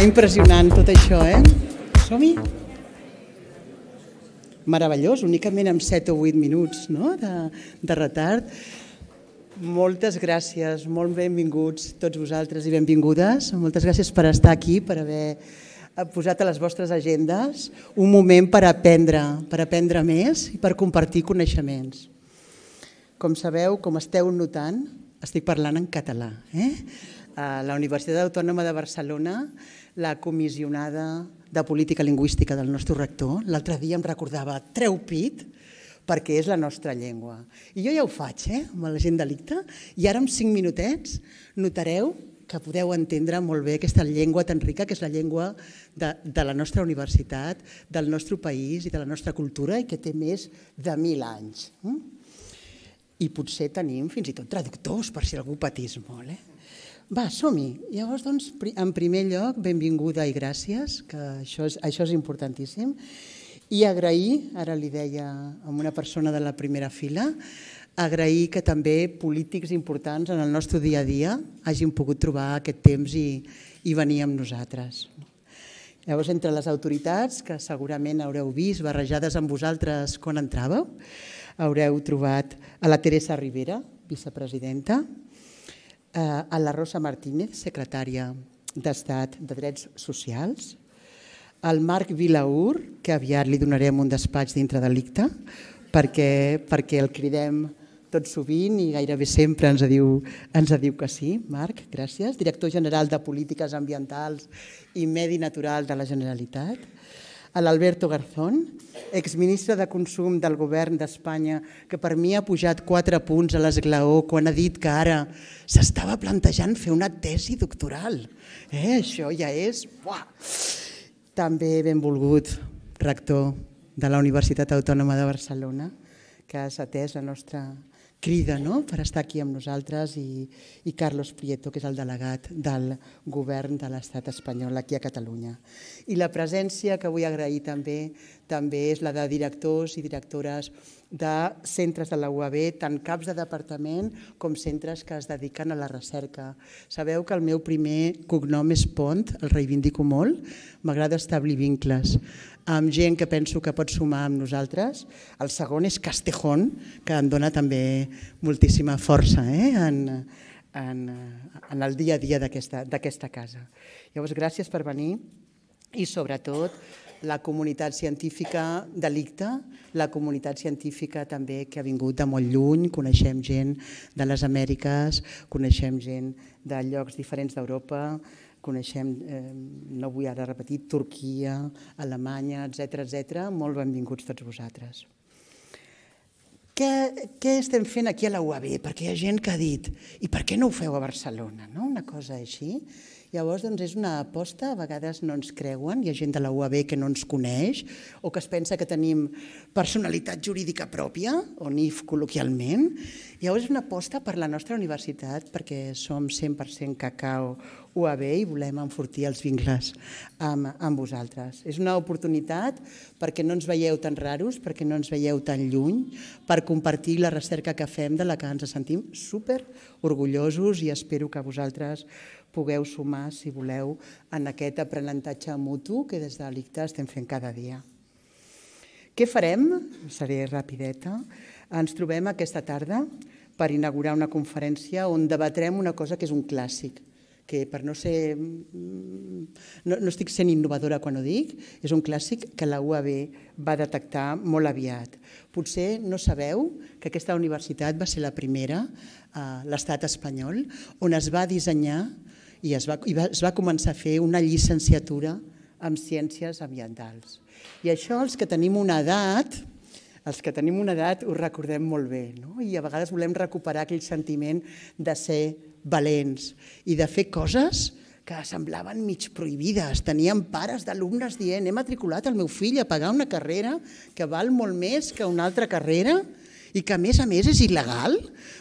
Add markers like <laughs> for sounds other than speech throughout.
Està impressionant tot això, eh? Som-hi? Meravellós, únicament amb 7 o 8 minuts no? de, de retard. Moltes gràcies, molt benvinguts tots vosaltres i benvingudes. Moltes gràcies per estar aquí, per haver posat a les vostres agendes un moment per aprendre, per aprendre més i per compartir coneixements. Com sabeu, com esteu notant, estic parlant en català. Eh? A la Universitat Autònoma de Barcelona, la comissionada de Política Lingüística del nostre rector, l'altre dia em recordava, treu pit, perquè és la nostra llengua. I jo ja ho faig, eh, amb la gent delicte, i ara en cinc minutets notareu que podeu entendre molt bé aquesta llengua tan rica que és la llengua de, de la nostra universitat, del nostre país i de la nostra cultura i que té més de mil anys. Mm? I potser tenim fins i tot traductors per si algú patís molt. Eh? Va, som-hi. Llavors, doncs, en primer lloc, benvinguda i gràcies, que això és, això és importantíssim. I agrair, ara li deia a una persona de la primera fila, agrair que també polítics importants en el nostre dia a dia hagin pogut trobar aquest temps i, i venir amb nosaltres. Llavors, entre les autoritats, que segurament haureu vist barrejades amb vosaltres quan entràveu, haureu trobat a la Teresa Rivera, vicepresidenta, a la Rosa Martínez, secretària d'Estat de Drets Socials, al Marc Vilaur, que aviat li donarem un despatx dintre delicte, perquè, perquè el cridem tot sovint i gairebé sempre ens diu, ens diu que sí. Marc, gràcies. Director General de Polítiques Ambientals i Medi Natural de la Generalitat. A l'Alberto Garzón, exministre de Consum del govern d'Espanya, que per mi ha pujat quatre punts a l'esglaó quan ha dit que ara s'estava plantejant fer una tesi doctoral. Eh, això ja és... Buah. També benvolgut rector de la Universitat Autònoma de Barcelona, que has atès la nostra crida no? per estar aquí amb nosaltres i, i Carlos Prieto, que és el delegat del govern de l'estat espanyol aquí a Catalunya. I la presència que vull agrair també també és la de directors i directores de centres de la UAB, tant caps de departament com centres que es dediquen a la recerca. Sabeu que el meu primer cognom és Pont, el reivindico molt, m'agrada establir vincles amb gent que penso que pot sumar amb nosaltres. El segon és Castejón, que em dona també moltíssima força eh? en, en, en el dia a dia d'aquesta casa. Llavors, gràcies per venir i sobretot la comunitat científica delicte, la comunitat científica també que ha vingut de molt lluny, coneixem gent de les Amèriques, coneixem gent de llocs diferents d'Europa, coneixem, eh, no vull ara repetir, Turquia, Alemanya, etc etc. Molt benvinguts tots vosaltres. Què, què estem fent aquí a la UAB? Perquè hi ha gent que ha dit, i per què no ho feu a Barcelona? No? Una cosa així. Llavors, doncs, és una aposta, a vegades no ens creuen, hi ha gent de la UAB que no ens coneix o que es pensa que tenim personalitat jurídica pròpia, o NIF col·loquialment. Llavors, és una aposta per la nostra universitat perquè som 100% cacau UAB i volem enfortir els vincles amb, amb vosaltres. És una oportunitat perquè no ens veieu tan raros, perquè no ens veieu tan lluny, per compartir la recerca que fem de la que ens sentim super orgullosos i espero que vosaltres pugueu sumar, si voleu, en aquest aprenentatge mutu que des de l'ICTA estem fent cada dia. Què farem? Seré rapideta. Ens trobem aquesta tarda per inaugurar una conferència on debatrem una cosa que és un clàssic, que per no ser... No, no estic sent innovadora quan ho dic, és un clàssic que la UAB va detectar molt aviat. Potser no sabeu que aquesta universitat va ser la primera a l'estat espanyol on es va dissenyar i es va, i va, es va començar a fer una llicenciatura en ciències ambientals. I això els que tenim una edat, els que tenim una edat ho recordem molt bé, no? i a vegades volem recuperar aquell sentiment de ser valents i de fer coses que semblaven mig prohibides. Teníem pares d'alumnes dient he matriculat el meu fill a pagar una carrera que val molt més que una altra carrera i que a més a més és il·legal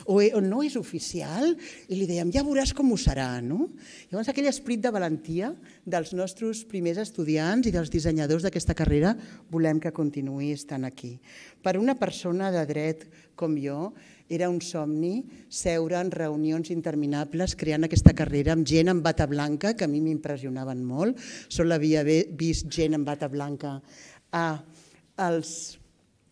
o, e, o no és oficial i li dèiem ja veuràs com ho serà. No? Llavors aquell esprit de valentia dels nostres primers estudiants i dels dissenyadors d'aquesta carrera volem que continuï estant aquí. Per una persona de dret com jo era un somni seure en reunions interminables creant aquesta carrera amb gent amb bata blanca que a mi m'impressionaven molt. Sol havia vist gent amb bata blanca a els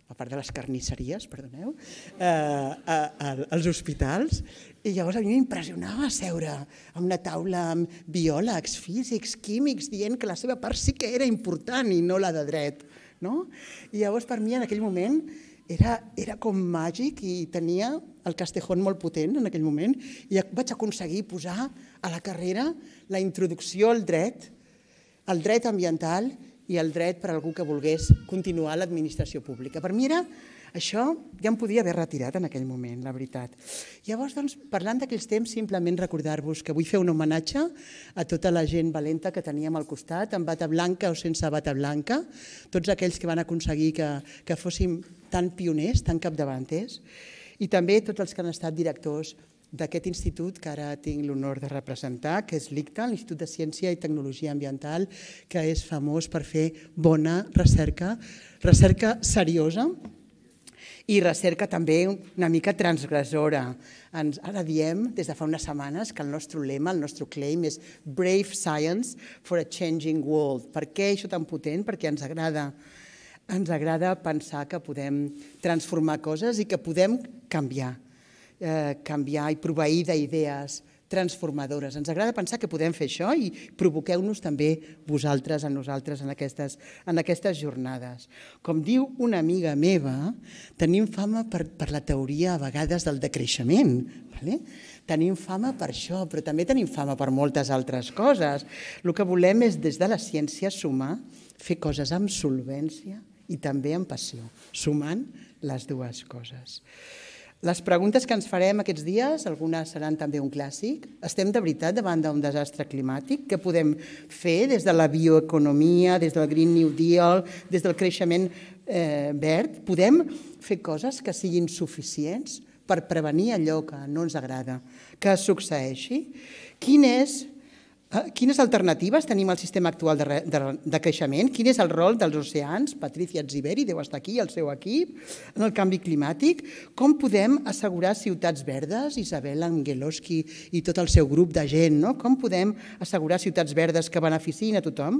a part de les carnisseries, perdoneu, eh, a, a, als hospitals, i llavors a mi m'impressionava seure a una taula amb biòlegs, físics, químics, dient que la seva part sí que era important i no la de dret. No? I llavors per mi en aquell moment era, era com màgic i tenia el Castejón molt potent en aquell moment i vaig aconseguir posar a la carrera la introducció al dret, al dret ambiental i el dret per a algú que volgués continuar l'administració pública. Per mi era això, ja em podia haver retirat en aquell moment, la veritat. Llavors, doncs, parlant d'aquells temps, simplement recordar-vos que vull fer un homenatge a tota la gent valenta que teníem al costat, amb bata blanca o sense bata blanca, tots aquells que van aconseguir que, que fóssim tan pioners, tan capdavanters, i també tots els que han estat directors d'aquest institut que ara tinc l'honor de representar, que és l'ICTA, l'Institut de Ciència i Tecnologia Ambiental, que és famós per fer bona recerca, recerca seriosa i recerca també una mica transgressora. Ens, ara diem, des de fa unes setmanes, que el nostre lema, el nostre claim és Brave Science for a Changing World. Per què això tan potent? Perquè ens agrada ens agrada pensar que podem transformar coses i que podem canviar eh, canviar i proveir d'idees transformadores. Ens agrada pensar que podem fer això i provoqueu-nos també vosaltres a nosaltres en aquestes, en aquestes jornades. Com diu una amiga meva, tenim fama per, per la teoria a vegades del decreixement. Vale? Tenim fama per això, però també tenim fama per moltes altres coses. El que volem és, des de la ciència, sumar, fer coses amb solvència i també amb passió, sumant les dues coses. Les preguntes que ens farem aquests dies, algunes seran també un clàssic. Estem de veritat davant d'un desastre climàtic? Què podem fer des de la bioeconomia, des del Green New Deal, des del creixement eh, verd? Podem fer coses que siguin suficients per prevenir allò que no ens agrada que succeeixi? Quin és quines alternatives tenim al sistema actual de, de, de creixement? Quin és el rol dels oceans? Patricia Ziberi deu estar aquí, el seu equip, en el canvi climàtic. Com podem assegurar ciutats verdes? Isabel Angeloski i tot el seu grup de gent, no? Com podem assegurar ciutats verdes que beneficin a tothom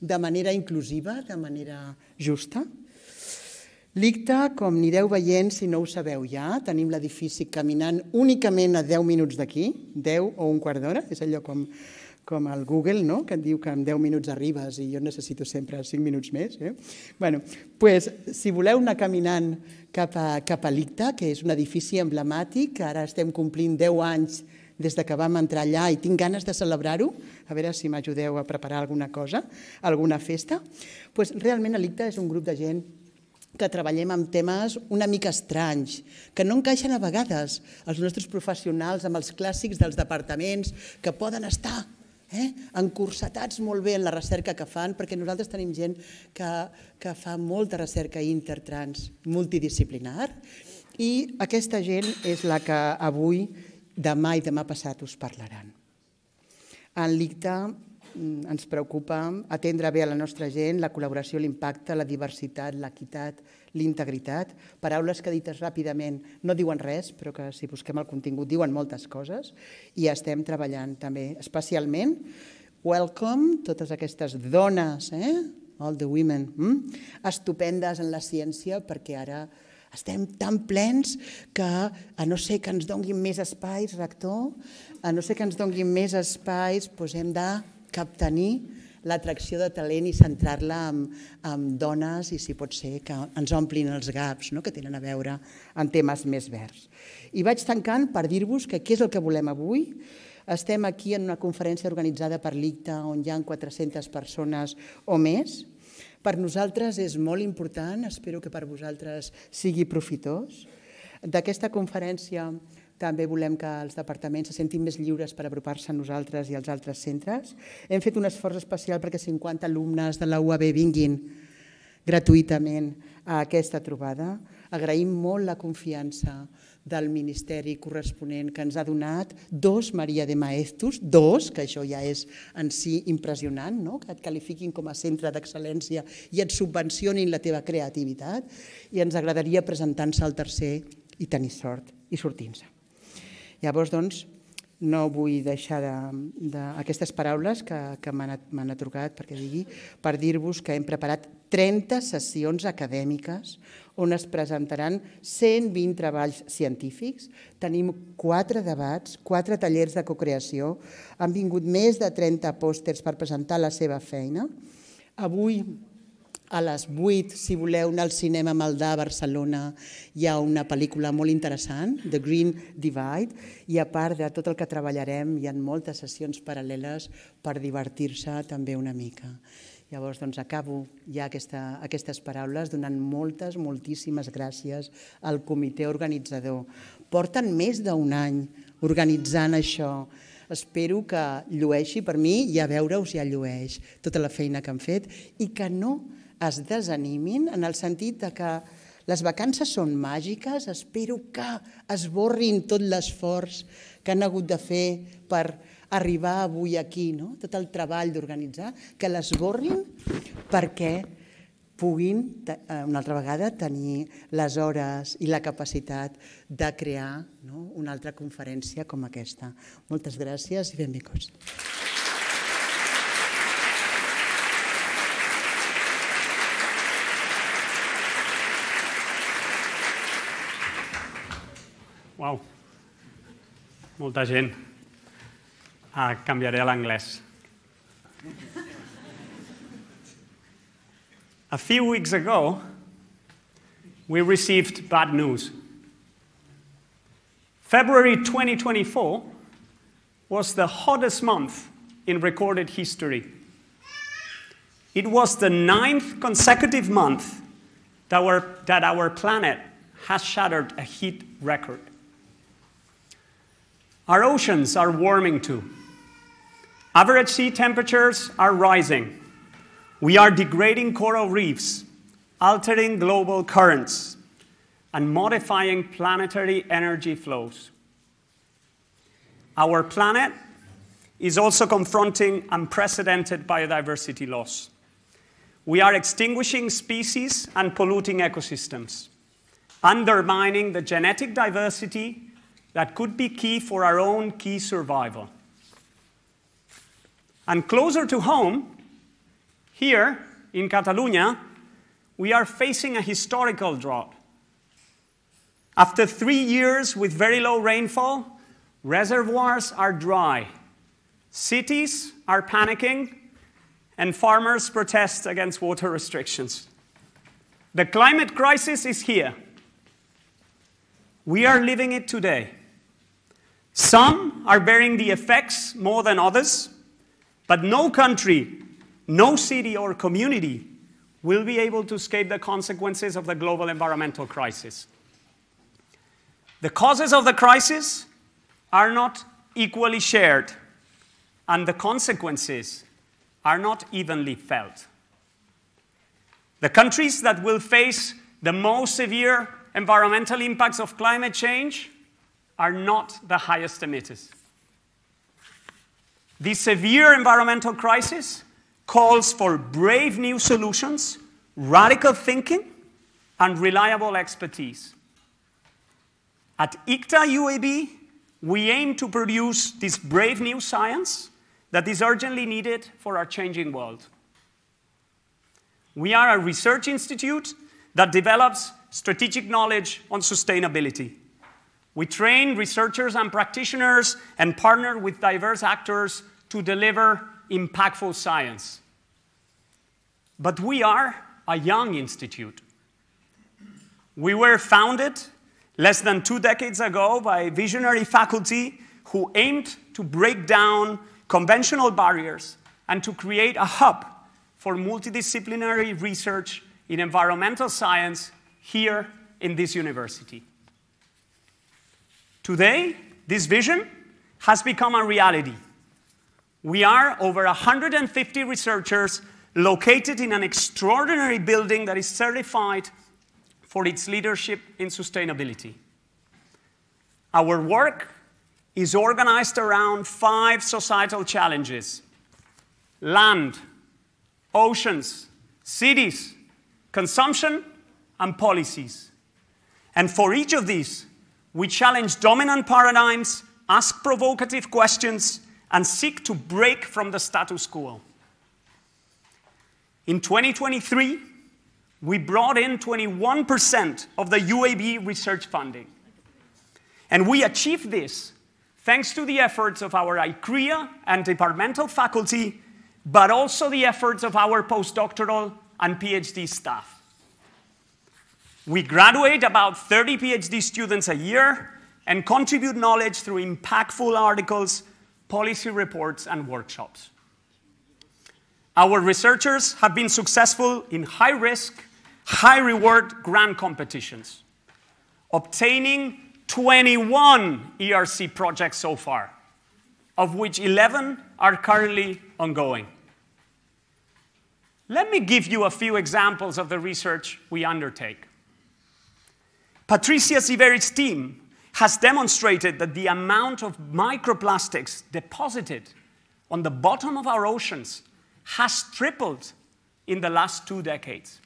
de manera inclusiva, de manera justa? L'ICTA, com anireu veient, si no ho sabeu ja, tenim l'edifici caminant únicament a 10 minuts d'aquí, 10 o un quart d'hora, és allò com com el Google, no? que et diu que en 10 minuts arribes i jo necessito sempre 5 minuts més. Eh? bueno, pues, si voleu anar caminant cap a, cap a l'ICTA, que és un edifici emblemàtic, ara estem complint 10 anys des de que vam entrar allà i tinc ganes de celebrar-ho, a veure si m'ajudeu a preparar alguna cosa, alguna festa, pues, realment l'ICTA és un grup de gent que treballem amb temes una mica estranys, que no encaixen a vegades els nostres professionals amb els clàssics dels departaments que poden estar eh? encursetats molt bé en la recerca que fan, perquè nosaltres tenim gent que, que fa molta recerca intertrans multidisciplinar i aquesta gent és la que avui, demà i demà passat us parlaran. En l'ICTA mm, ens preocupa atendre bé a la nostra gent, la col·laboració, l'impacte, la diversitat, l'equitat, l'integritat, paraules que dites ràpidament no diuen res, però que si busquem el contingut diuen moltes coses, i estem treballant també especialment. Welcome, totes aquestes dones, eh? all the women, mm? estupendes en la ciència, perquè ara estem tan plens que, a no ser que ens donguin més espais, rector, a no ser que ens donguin més espais, doncs hem de captenir l'atracció de talent i centrar-la en, en dones i si pot ser que ens omplin els gaps no? que tenen a veure en temes més verds. I vaig tancant per dir-vos que què és el que volem avui. Estem aquí en una conferència organitzada per l'ICTA on hi ha 400 persones o més. Per nosaltres és molt important, espero que per vosaltres sigui profitós. D'aquesta conferència també volem que els departaments se sentin més lliures per apropar-se a nosaltres i als altres centres. Hem fet un esforç especial perquè 50 alumnes de la UAB vinguin gratuïtament a aquesta trobada. Agraïm molt la confiança del Ministeri corresponent que ens ha donat dos Maria de Maestus, dos, que això ja és en si impressionant, no? que et qualifiquin com a centre d'excel·lència i et subvencionin la teva creativitat, i ens agradaria presentar-se al tercer i tenir sort i sortir-se. Llavors, doncs, no vull deixar de, de, paraules que, que m'han trucat perquè digui, per dir-vos que hem preparat 30 sessions acadèmiques on es presentaran 120 treballs científics. Tenim quatre debats, quatre tallers de cocreació. Han vingut més de 30 pòsters per presentar la seva feina. Avui a les 8, si voleu anar al cinema Maldà, a Barcelona, hi ha una pel·lícula molt interessant, The Green Divide, i a part de tot el que treballarem, hi ha moltes sessions paral·leles per divertir-se també una mica. Llavors, doncs, acabo ja aquesta, aquestes paraules donant moltes, moltíssimes gràcies al comitè organitzador. Porten més d'un any organitzant això, espero que llueixi per mi i a veure si ja llueix tota la feina que han fet i que no es desanimin en el sentit de que les vacances són màgiques, espero que esborrin tot l'esforç que han hagut de fer per arribar avui aquí, no? tot el treball d'organitzar, que l'esborrin perquè puguin eh, una altra vegada tenir les hores i la capacitat de crear no? una altra conferència com aquesta. Moltes gràcies i benvinguts. Wow. Molta gent. Ah, canviaré a l'anglès. A few weeks ago, we received bad news. February 2024 was the hottest month in recorded history. It was the ninth consecutive month that our, that our planet has shattered a heat record. Our oceans are warming too. Average sea temperatures are rising. We are degrading coral reefs, altering global currents, and modifying planetary energy flows. Our planet is also confronting unprecedented biodiversity loss. We are extinguishing species and polluting ecosystems, undermining the genetic diversity that could be key for our own key survival. And closer to home, here in Catalonia, we are facing a historical drought. After three years with very low rainfall, reservoirs are dry, cities are panicking, and farmers protest against water <laughs> restrictions. The climate crisis is here. We are living it today. Some are bearing the effects more than others, but no country, no city or community will be able to escape the consequences of the global environmental crisis. The causes of the crisis are not equally shared, and the consequences are not evenly felt. The countries that will face the most severe environmental impacts of climate change are not the highest emitters. The severe environmental crisis calls for brave new solutions, radical thinking, and reliable expertise. At ICTA UAB, we aim to produce this brave new science that is urgently needed for our changing world. We are a research institute that develops strategic knowledge on sustainability. We train researchers and practitioners and partner with diverse actors to deliver impactful science. But we are a young institute. We were founded less than two decades ago by visionary faculty who aimed to break down conventional barriers and to create a hub for multidisciplinary research in environmental science here in this university. Today, this vision has become a reality. We are over 150 researchers located in an extraordinary building that is certified for its leadership in sustainability. Our work is organized around five societal challenges land, oceans, cities, consumption, and policies. And for each of these, we challenge dominant paradigms, ask provocative questions, and seek to break from the status quo. In 2023, we brought in 21% of the UAB research funding. And we achieved this thanks to the efforts of our ICREA and departmental faculty, but also the efforts of our postdoctoral and PhD staff. We graduate about 30 PhD students a year and contribute knowledge through impactful articles, policy reports, and workshops. Our researchers have been successful in high risk, high reward grant competitions, obtaining 21 ERC projects so far, of which 11 are currently ongoing. Let me give you a few examples of the research we undertake. Patricia Ziveri's team has demonstrated that the amount of microplastics deposited on the bottom of our oceans has tripled in the last two decades.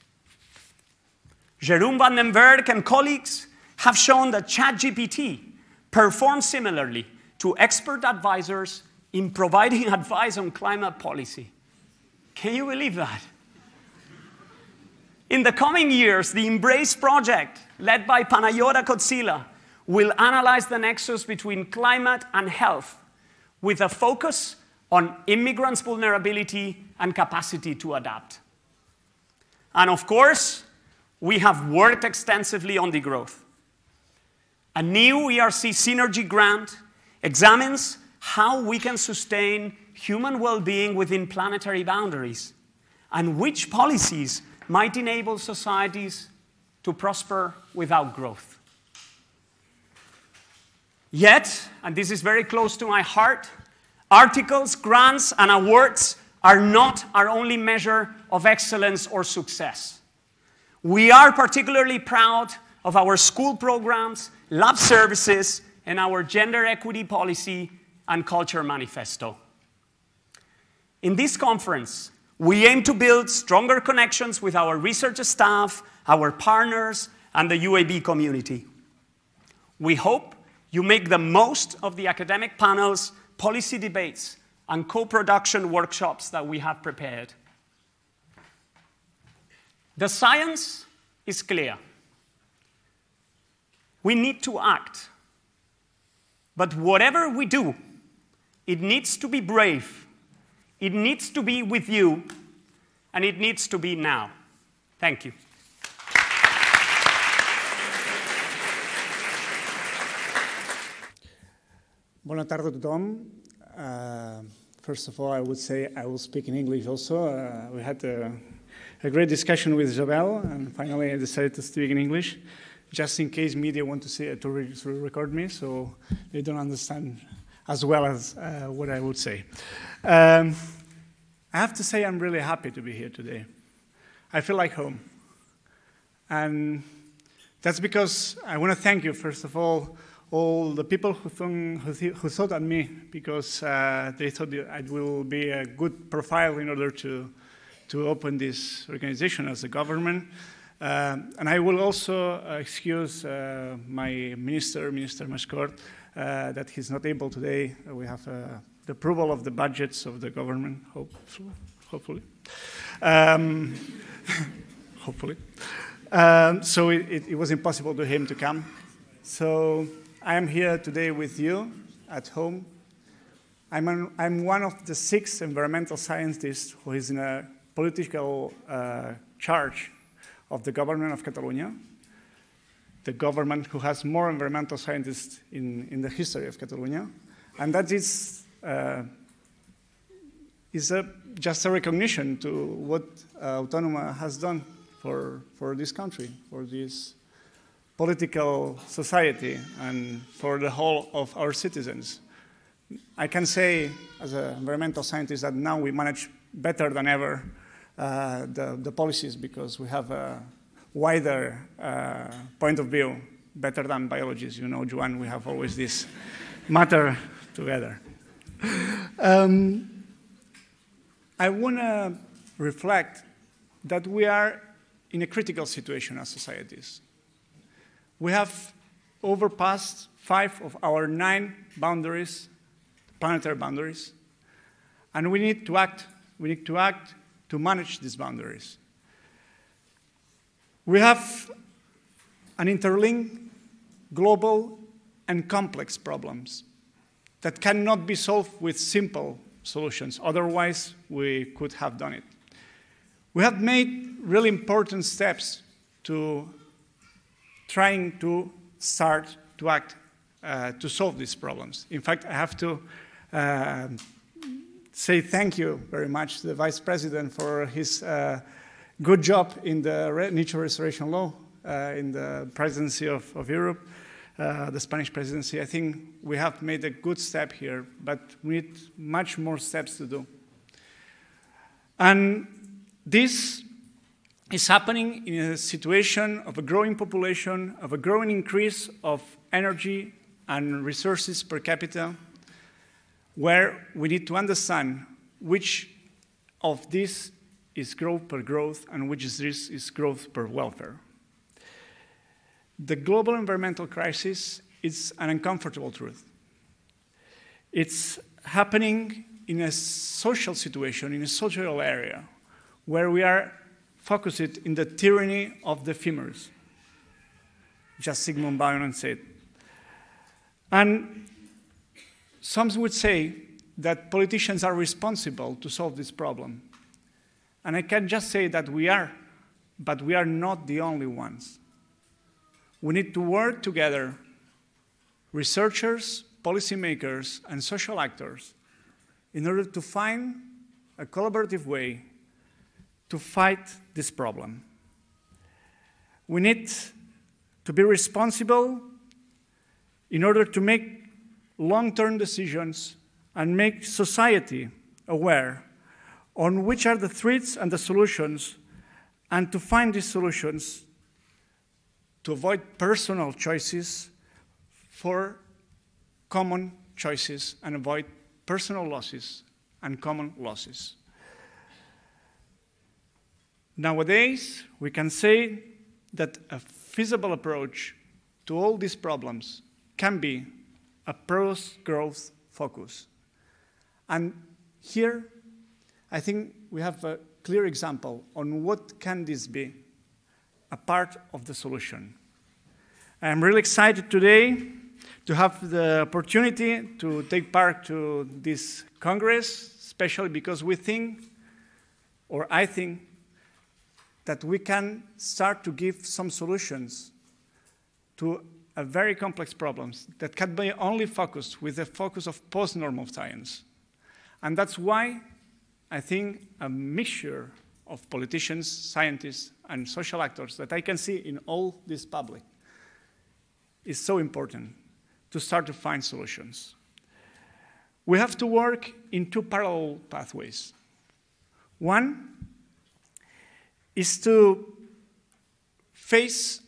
Jeroen van den Bergh and colleagues have shown that ChatGPT performs similarly to expert advisors in providing <laughs> advice on climate policy. Can you believe that? In the coming years, the Embrace project, led by Panagiota Kotsila, will analyze the nexus between climate and health with a focus on immigrants' vulnerability and capacity to adapt. And of course, we have worked extensively on degrowth. A new ERC Synergy grant examines how we can sustain human well being within planetary boundaries and which policies might enable societies to prosper without growth. Yet, and this is very close to my heart, articles, grants, and awards are not our only measure of excellence or success. We are particularly proud of our school programs, lab services, and our gender equity policy and culture manifesto. In this conference, we aim to build stronger connections with our research staff, our partners, and the UAB community. We hope you make the most of the academic panels, policy debates, and co production workshops that we have prepared. The science is clear. We need to act. But whatever we do, it needs to be brave it needs to be with you, and it needs to be now. Thank you. Bona tarda a tothom. Uh, first of all, I would say I will speak in English also. Uh, we had a, a, great discussion with Jabel, and finally I decided to speak in English, just in case media want to, see, to, re to record me, so they don't understand as well as uh, what I would say. Um, I have to say, I'm really happy to be here today. I feel like home. And that's because I want to thank you, first of all, all the people who, thought, who, thought on me, because uh, they thought it will be a good profile in order to, to open this organization as a government. Uh, and I will also uh, excuse uh, my minister, Minister Mascort, uh, that he's not able today. We have uh, the approval of the budgets of the government, hopefully. hopefully. Um, <laughs> hopefully. Um, so it, it, it, was impossible to him to come. So I am here today with you at home. I'm, an, I'm one of the six environmental scientists who is in a political uh, charge of the government of Catalonia the government who has more environmental scientists in, in the history of Catalonia. And that is, uh, is a, just a recognition to what uh, Autonoma has done for, for this country, for this political society, and for the whole of our citizens. I can say, as an environmental scientist, that now we manage better than ever uh, the, the policies because we have a wider uh, point of view, better than biologists. You know, Joan, we have always this matter together. Um, I want to reflect that we are in a critical situation as societies. We have overpassed five of our nine boundaries, planetary boundaries, and we need to act. We need to act to manage these boundaries. We have an interlinked, global, and complex problems that cannot be solved with simple solutions. Otherwise, we could have done it. We have made really important steps to trying to start to act uh, to solve these problems. In fact, I have to uh, say thank you very much to the Vice President for his uh, good job in the nature restoration law uh, in the presidency of, of Europe, uh, the Spanish presidency. I think we have made a good step here, but we need much more steps to do. And this is happening in a situation of a growing population, of a growing increase of energy and resources per capita, where we need to understand which of this is growth per growth and which is this is growth per welfare. The global environmental crisis is an uncomfortable truth. It's happening in a social situation, in a social area, where we are focused in the tyranny of the femurs, just Zygmunt Bauman said. And some would say that politicians are responsible to solve this problem. And I can just say that we are, but we are not the only ones. We need to work together, researchers, policymakers, and social actors, in order to find a collaborative way to fight this problem. We need to be responsible in order to make long term decisions and make society aware on which are the threats and the solutions, and to find these solutions to avoid personal choices for common choices and avoid personal losses and common losses. Nowadays, we can say that a feasible approach to all these problems can be a pro-growth focus. And here, I think we have a clear example on what can this be a part of the solution. I'm really excited today to have the opportunity to take part to this Congress, especially because we think, or I think, that we can start to give some solutions to a very complex problems that can be only focused with the focus of post-normal science. And that's why I think a mixture of politicians, scientists, and social actors that I can see in all this public is so important to start to find solutions. We have to work in two parallel pathways. One is to face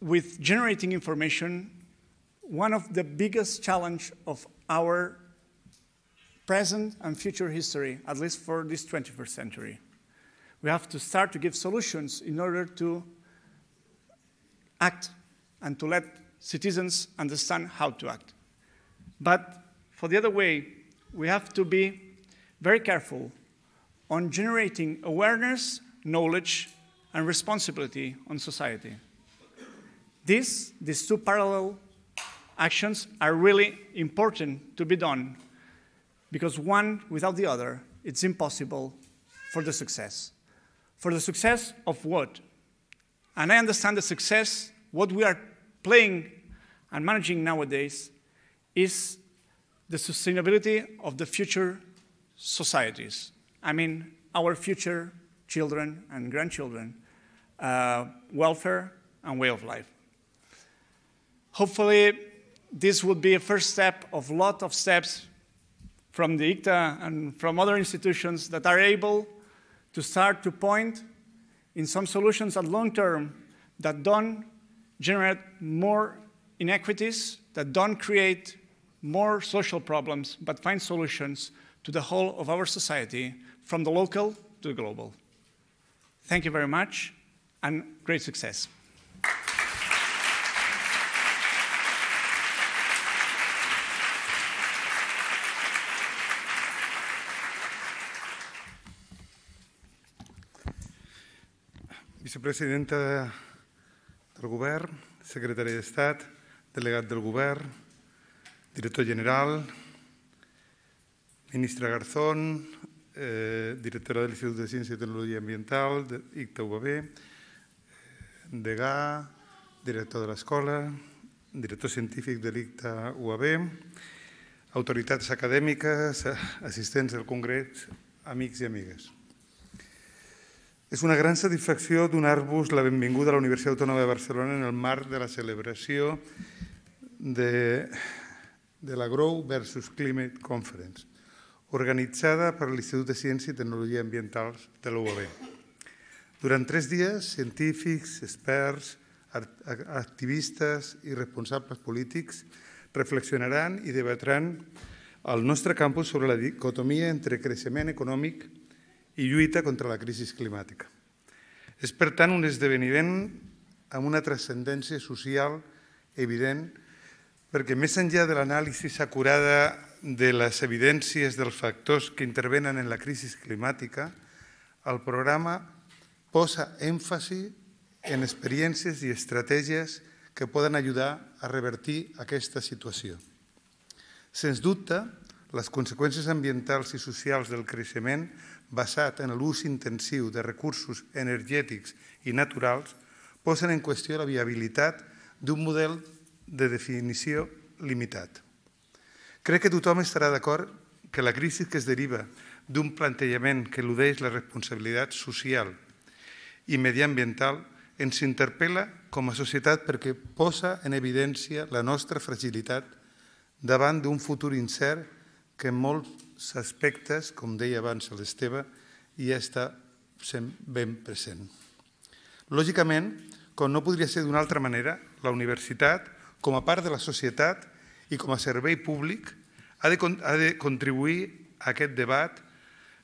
with generating information one of the biggest challenge of our present and future history, at least for this 21st century. We have to start to give solutions in order to act and to let citizens understand how to act. But for the other way, we have to be very careful on generating awareness knowledge, and responsibility on society. This, these two parallel actions are really important to be done because one without the other, it's impossible for the success. For the success of what? And I understand the success, what we are playing and managing nowadays is the sustainability of the future societies. I mean, our future children and grandchildren, uh, welfare and way of life. Hopefully, this would be a first step of a lot of steps from the ICTA and from other institutions that are able to start to point in some solutions at long term that don't generate more inequities, that don't create more social problems, but find solutions to the whole of our society from the local to the global. Thank you very much and great success. Vicepresidenta del Govern, secretari d'Estat, delegat del Govern, director general, ministre Garzón, eh, directora de l'Institut de Ciència i Tecnologia Ambiental, ICTA UAB, degà, director de l'escola, director científic de l'ICTA UAB, autoritats acadèmiques, assistents del Congrés, amics i amigues. És una gran satisfacció donar-vos la benvinguda a la Universitat Autònoma de Barcelona en el marc de la celebració de, de la Grow versus Climate Conference, organitzada per l'Institut de Ciència i Tecnologia Ambientals de l'UAB. Durant tres dies, científics, experts, activistes i responsables polítics reflexionaran i debatran al nostre campus sobre la dicotomia entre creixement econòmic i lluita contra la crisi climàtica. És, per tant, un esdeveniment amb una transcendència social evident perquè més enllà de l'anàlisi acurada de les evidències dels factors que intervenen en la crisi climàtica, el programa posa èmfasi en experiències i estratègies que poden ajudar a revertir aquesta situació. Sens dubte, les conseqüències ambientals i socials del creixement basat en l'ús intensiu de recursos energètics i naturals posen en qüestió la viabilitat d'un model de definició limitat. Crec que tothom estarà d'acord que la crisi que es deriva d'un plantejament que eludeix la responsabilitat social i mediambiental ens interpel·la com a societat perquè posa en evidència la nostra fragilitat davant d'un futur incert que en molts aspectes, com deia abans l'Esteve, ja està ben present. Lògicament, com no podria ser d'una altra manera, la universitat, com a part de la societat i com a servei públic, ha de, ha de contribuir a aquest debat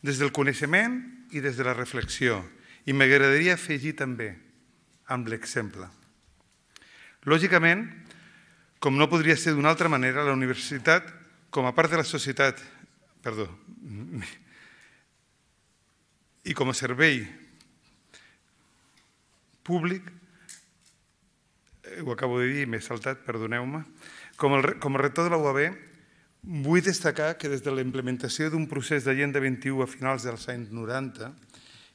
des del coneixement i des de la reflexió. I m'agradaria afegir també amb l'exemple. Lògicament, com no podria ser d'una altra manera, la universitat com a part de la societat, perdó, <laughs> i com a servei públic, eh, ho acabo de dir, m'he saltat, perdoneu-me, com, el, com a rector de la UAB, vull destacar que des de la implementació d'un procés d'agenda 21 a finals dels anys 90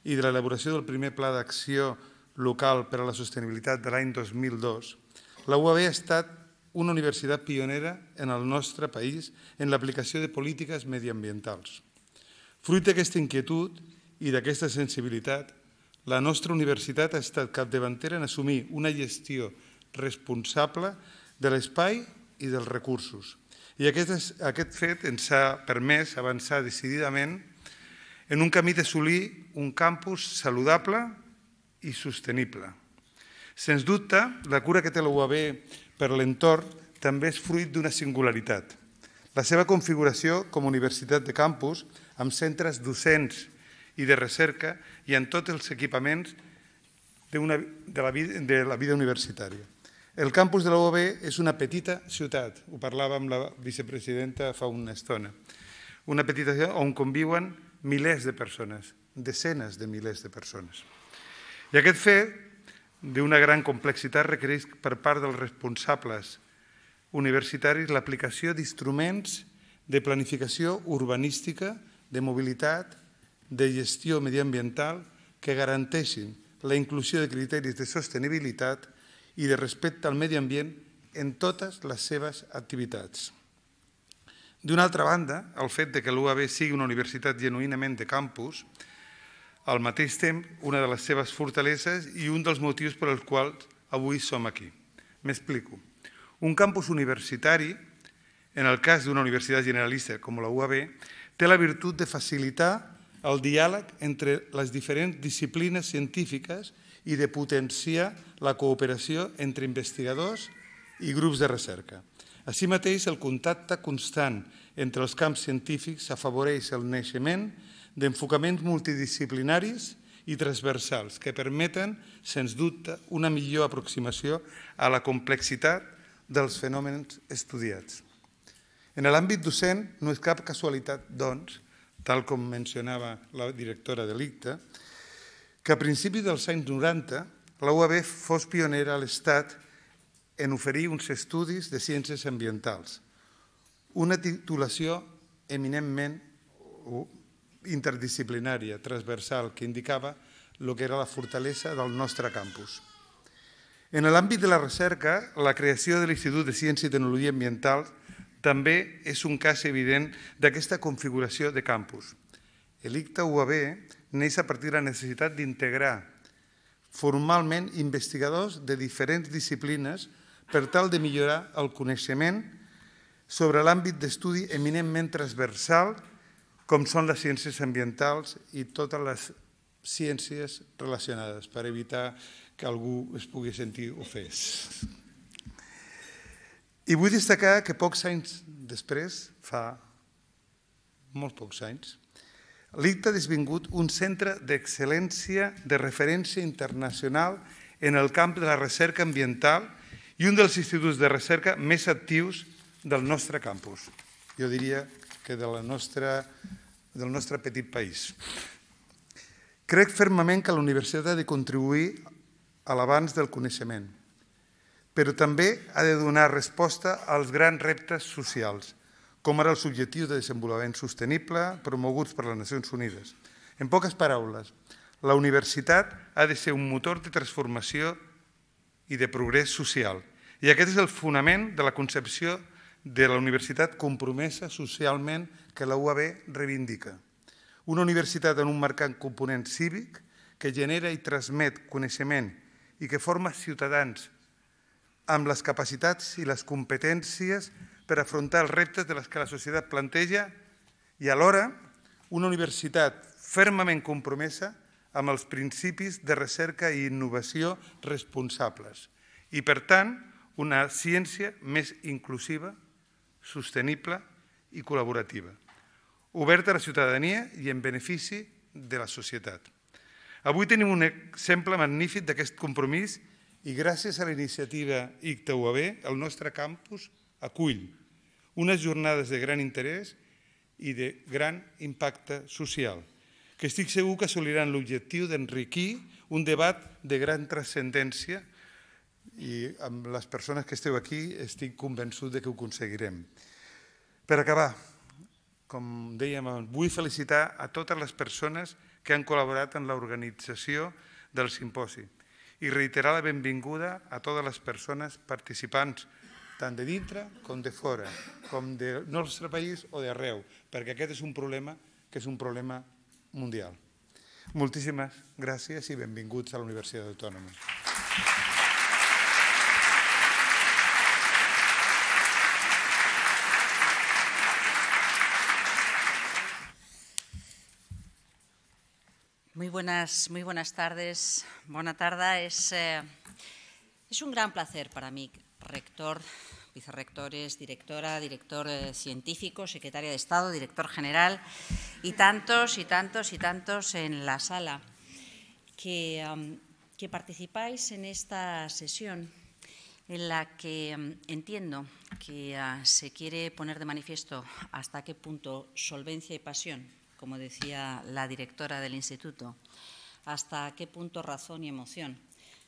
i de l'elaboració del primer pla d'acció local per a la sostenibilitat de l'any 2002, la UAB ha estat una universitat pionera en el nostre país en l'aplicació de polítiques mediambientals. Fruit d'aquesta inquietud i d'aquesta sensibilitat, la nostra universitat ha estat capdavantera en assumir una gestió responsable de l'espai i dels recursos. I aquest, aquest fet ens ha permès avançar decididament en un camí d'assolir un campus saludable i sostenible. Sens dubte, la cura que té la UAB per l'entorn també és fruit d'una singularitat. La seva configuració com a universitat de campus, amb centres docents i de recerca i en tots els equipaments de, una, de, la, vida, de la vida universitària. El campus de la UOB és una petita ciutat, ho parlava amb la vicepresidenta fa una estona, una petita ciutat on conviuen milers de persones, desenes de milers de persones. I aquest fet d'una gran complexitat requereix per part dels responsables universitaris l'aplicació d'instruments de planificació urbanística, de mobilitat, de gestió mediambiental que garanteixin la inclusió de criteris de sostenibilitat i de respecte al medi ambient en totes les seves activitats. D'una altra banda, el fet de que l'UAB sigui una universitat genuïnament de campus al mateix temps una de les seves fortaleses i un dels motius per als quals avui som aquí. M'explico. Un campus universitari, en el cas d'una universitat generalista com la UAB, té la virtut de facilitar el diàleg entre les diferents disciplines científiques i de potenciar la cooperació entre investigadors i grups de recerca. Així mateix, el contacte constant entre els camps científics afavoreix el naixement d'enfocaments multidisciplinaris i transversals que permeten, sens dubte, una millor aproximació a la complexitat dels fenòmens estudiats. En l'àmbit docent no és cap casualitat, doncs, tal com mencionava la directora de l'ICTA, que a principis dels anys 90 la UAB fos pionera a l'Estat en oferir uns estudis de ciències ambientals, una titulació eminentment interdisciplinària, transversal, que indicava el que era la fortalesa del nostre campus. En l'àmbit de la recerca, la creació de l'Institut de Ciència i Tecnologia Ambiental també és un cas evident d'aquesta configuració de campus. L'ICTA UAB neix a partir de la necessitat d'integrar formalment investigadors de diferents disciplines per tal de millorar el coneixement sobre l'àmbit d'estudi eminentment transversal com són les ciències ambientals i totes les ciències relacionades, per evitar que algú es pugui sentir ofès. I vull destacar que pocs anys després, fa molts pocs anys, l'ICTA ha desvingut un centre d'excel·lència de referència internacional en el camp de la recerca ambiental i un dels instituts de recerca més actius del nostre campus. Jo diria que de la nostra, del nostre petit país. Crec fermament que la universitat ha de contribuir a l'avanç del coneixement, però també ha de donar resposta als grans reptes socials, com ara els objectius de desenvolupament sostenible promoguts per les Nacions Unides. En poques paraules, la universitat ha de ser un motor de transformació i de progrés social. I aquest és el fonament de la concepció de la universitat compromesa socialment que la UAB reivindica. Una universitat en un marcant component cívic que genera i transmet coneixement i que forma ciutadans amb les capacitats i les competències per afrontar els reptes de les que la societat planteja i alhora una universitat fermament compromesa amb els principis de recerca i innovació responsables i, per tant, una ciència més inclusiva, sostenible i col·laborativa, oberta a la ciutadania i en benefici de la societat. Avui tenim un exemple magnífic d'aquest compromís i gràcies a la iniciativa ICTA-UAB el nostre campus acull unes jornades de gran interès i de gran impacte social, que estic segur que assoliran l'objectiu d'enriquir un debat de gran transcendència i amb les persones que esteu aquí estic convençut de que ho aconseguirem. Per acabar, com dèiem, vull felicitar a totes les persones que han col·laborat en l'organització del simposi i reiterar la benvinguda a totes les persones participants, tant de dintre com de fora, com del nostre país o d'arreu, perquè aquest és un problema que és un problema mundial. Moltíssimes gràcies i benvinguts a la Universitat Autònoma. Muy buenas, muy buenas tardes. Buena tarde. Es, eh, es un gran placer para mí, rector, vicerrectores, directora, director eh, científico, secretaria de Estado, director general y tantos y tantos y tantos en la sala que, participáis en esta sesión en la que entiendo que uh, se quiere poner de manifiesto hasta qué punto solvencia y pasión como decía la directora del instituto, hasta qué punto razón y emoción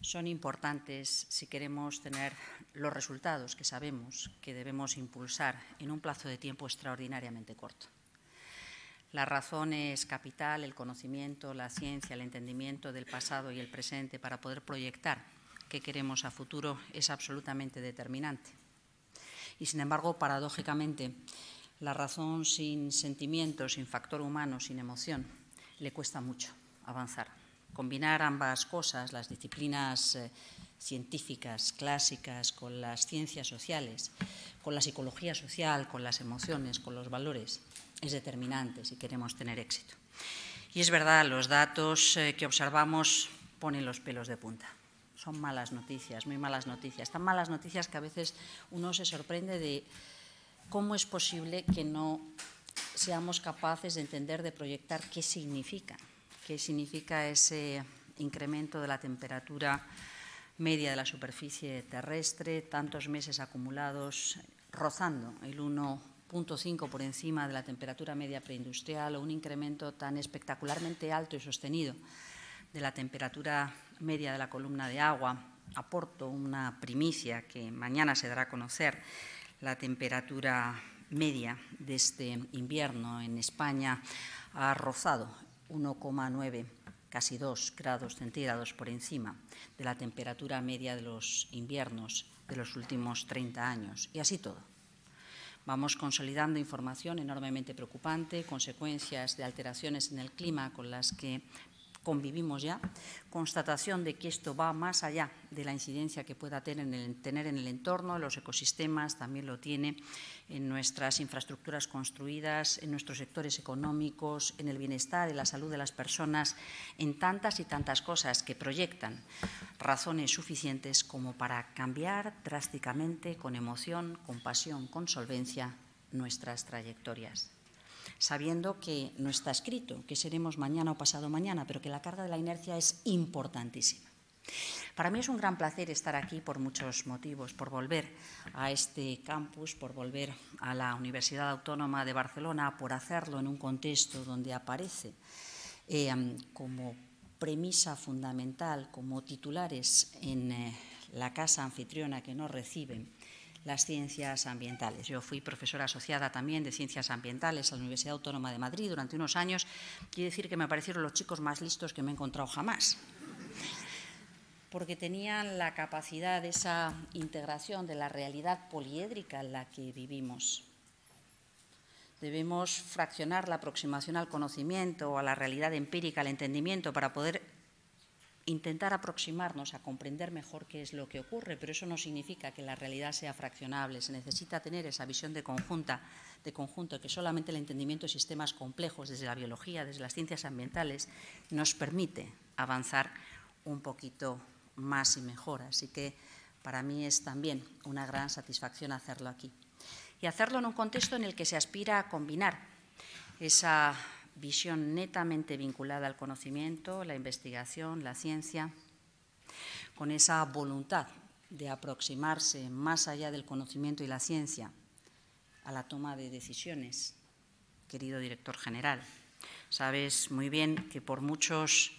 son importantes si queremos tener los resultados que sabemos que debemos impulsar en un plazo de tiempo extraordinariamente corto. La razón es capital, el conocimiento, la ciencia, el entendimiento del pasado y el presente para poder proyectar qué queremos a futuro es absolutamente determinante. Y, sin embargo, paradójicamente, la razón sin sentimiento, sin factor humano, sin emoción, le cuesta mucho avanzar. Combinar ambas cosas, las disciplinas eh, científicas clásicas con las ciencias sociales, con la psicología social, con las emociones, con los valores, es determinante si queremos tener éxito. Y es verdad, los datos eh, que observamos ponen los pelos de punta. Son malas noticias, muy malas noticias. Tan malas noticias que a veces uno se sorprende de cómo es posible que no seamos capaces de entender, de proyectar qué significa, qué significa ese incremento de la temperatura media de la superficie terrestre, tantos meses acumulados rozando el 1.5 por encima de la temperatura media preindustrial o un incremento tan espectacularmente alto y sostenido de la temperatura media de la columna de agua. Aporto una primicia que mañana se dará a conocer. La temperatura media de este invierno en España ha rozado 1,9 casi 2 grados centígrados por encima de la temperatura media de los inviernos de los últimos 30 años. Y así todo. Vamos consolidando información enormemente preocupante, consecuencias de alteraciones en el clima con las que convivimos ya, constatación de que esto va más allá de la incidencia que pueda tener en el, tener en el entorno, en los ecosistemas, también lo tiene en nuestras infraestructuras construidas, en nuestros sectores económicos, en el bienestar, en la salud de las personas, en tantas y tantas cosas que proyectan razones suficientes como para cambiar drásticamente, con emoción, con pasión, con solvencia, nuestras trayectorias sabiendo que no está escrito, que seremos mañana o pasado mañana, pero que la carga de la inercia es importantísima. Para mí es un gran placer estar aquí por muchos motivos, por volver a este campus, por volver a la Universidad Autónoma de Barcelona, por hacerlo en un contexto donde aparece eh, como premisa fundamental, como titulares en eh, la casa anfitriona que nos reciben, las ciencias ambientales. Yo fui profesora asociada también de ciencias ambientales a la Universidad Autónoma de Madrid durante unos años. Quiero decir que me parecieron los chicos más listos que me he encontrado jamás porque tenían la capacidad de esa integración de la realidad poliédrica en la que vivimos. Debemos fraccionar la aproximación al conocimiento a la realidad empírica, al entendimiento, para poder intentar aproximarnos a comprender mejor qué es lo que ocurre, pero eso no significa que la realidad sea fraccionable. Se necesita tener esa visión de, conjunta, de conjunto, que solamente el entendimiento de sistemas complejos desde la biología, desde las ciencias ambientales, nos permite avanzar un poquito más y mejor. Así que para mí es también una gran satisfacción hacerlo aquí. Y hacerlo en un contexto en el que se aspira a combinar esa visión netamente vinculada al conocimiento, la investigación, la ciencia, con esa voluntad de aproximarse más allá del conocimiento y la ciencia a la toma de decisiones, querido director general. Sabes muy bien que por muchos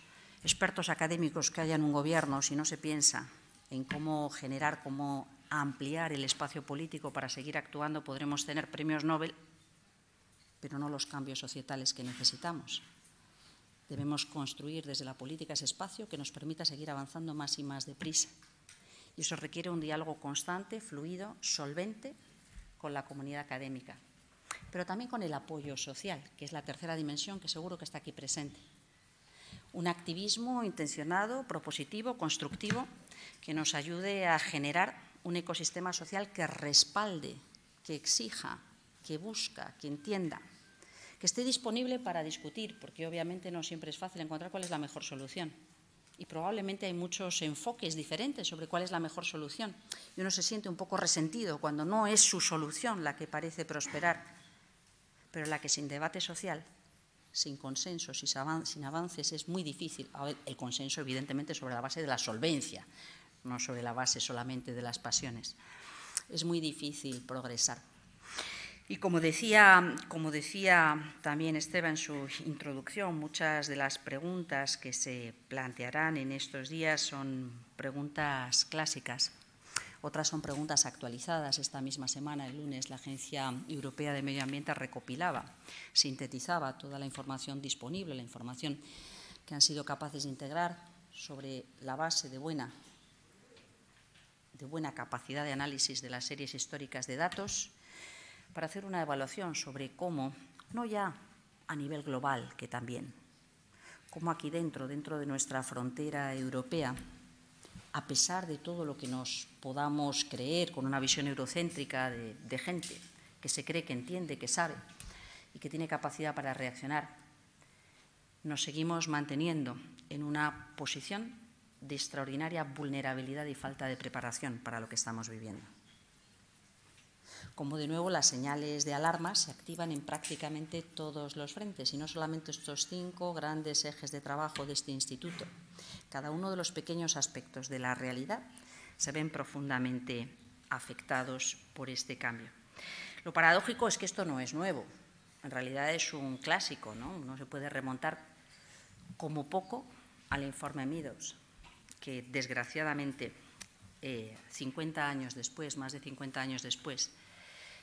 expertos académicos que haya en un gobierno, si no se piensa en cómo generar, cómo ampliar el espacio político para seguir actuando, podremos tener premios Nobel pero no los cambios societales que necesitamos. Debemos construir desde la política ese espacio que nos permita seguir avanzando más y más deprisa. Y eso requiere un diálogo constante, fluido, solvente con la comunidad académica, pero también con el apoyo social, que es la tercera dimensión que seguro que está aquí presente. Un activismo intencionado, propositivo, constructivo, que nos ayude a generar un ecosistema social que respalde, que exija, que busca, que entienda que esté disponible para discutir, porque obviamente no siempre es fácil encontrar cuál es la mejor solución. Y probablemente hay muchos enfoques diferentes sobre cuál es la mejor solución. Y uno se siente un poco resentido cuando no es su solución la que parece prosperar, pero la que sin debate social, sin consenso, sin avances, es muy difícil. El consenso, evidentemente, sobre la base de la solvencia, no sobre la base solamente de las pasiones. Es muy difícil progresar. Y como decía, como decía también Esteban en su introducción, muchas de las preguntas que se plantearán en estos días son preguntas clásicas. Otras son preguntas actualizadas. Esta misma semana, el lunes, la Agencia Europea de Medio Ambiente recopilaba, sintetizaba toda la información disponible, la información que han sido capaces de integrar sobre la base de buena, de buena capacidad de análisis de las series históricas de datos para hacer una evaluación sobre cómo, no ya a nivel global, que también, cómo aquí dentro, dentro de nuestra frontera europea, a pesar de todo lo que nos podamos creer con una visión eurocéntrica de, de gente que se cree que entiende, que sabe y que tiene capacidad para reaccionar, nos seguimos manteniendo en una posición de extraordinaria vulnerabilidad y falta de preparación para lo que estamos viviendo. Como de nuevo las señales de alarma se activan en prácticamente todos los frentes y no solamente estos cinco grandes ejes de trabajo de este instituto. Cada uno de los pequeños aspectos de la realidad se ven profundamente afectados por este cambio. Lo paradójico es que esto no es nuevo, en realidad es un clásico, ¿no? Uno se puede remontar como poco al informe Meadows, que desgraciadamente 50 eh, años después, más de 50 años después,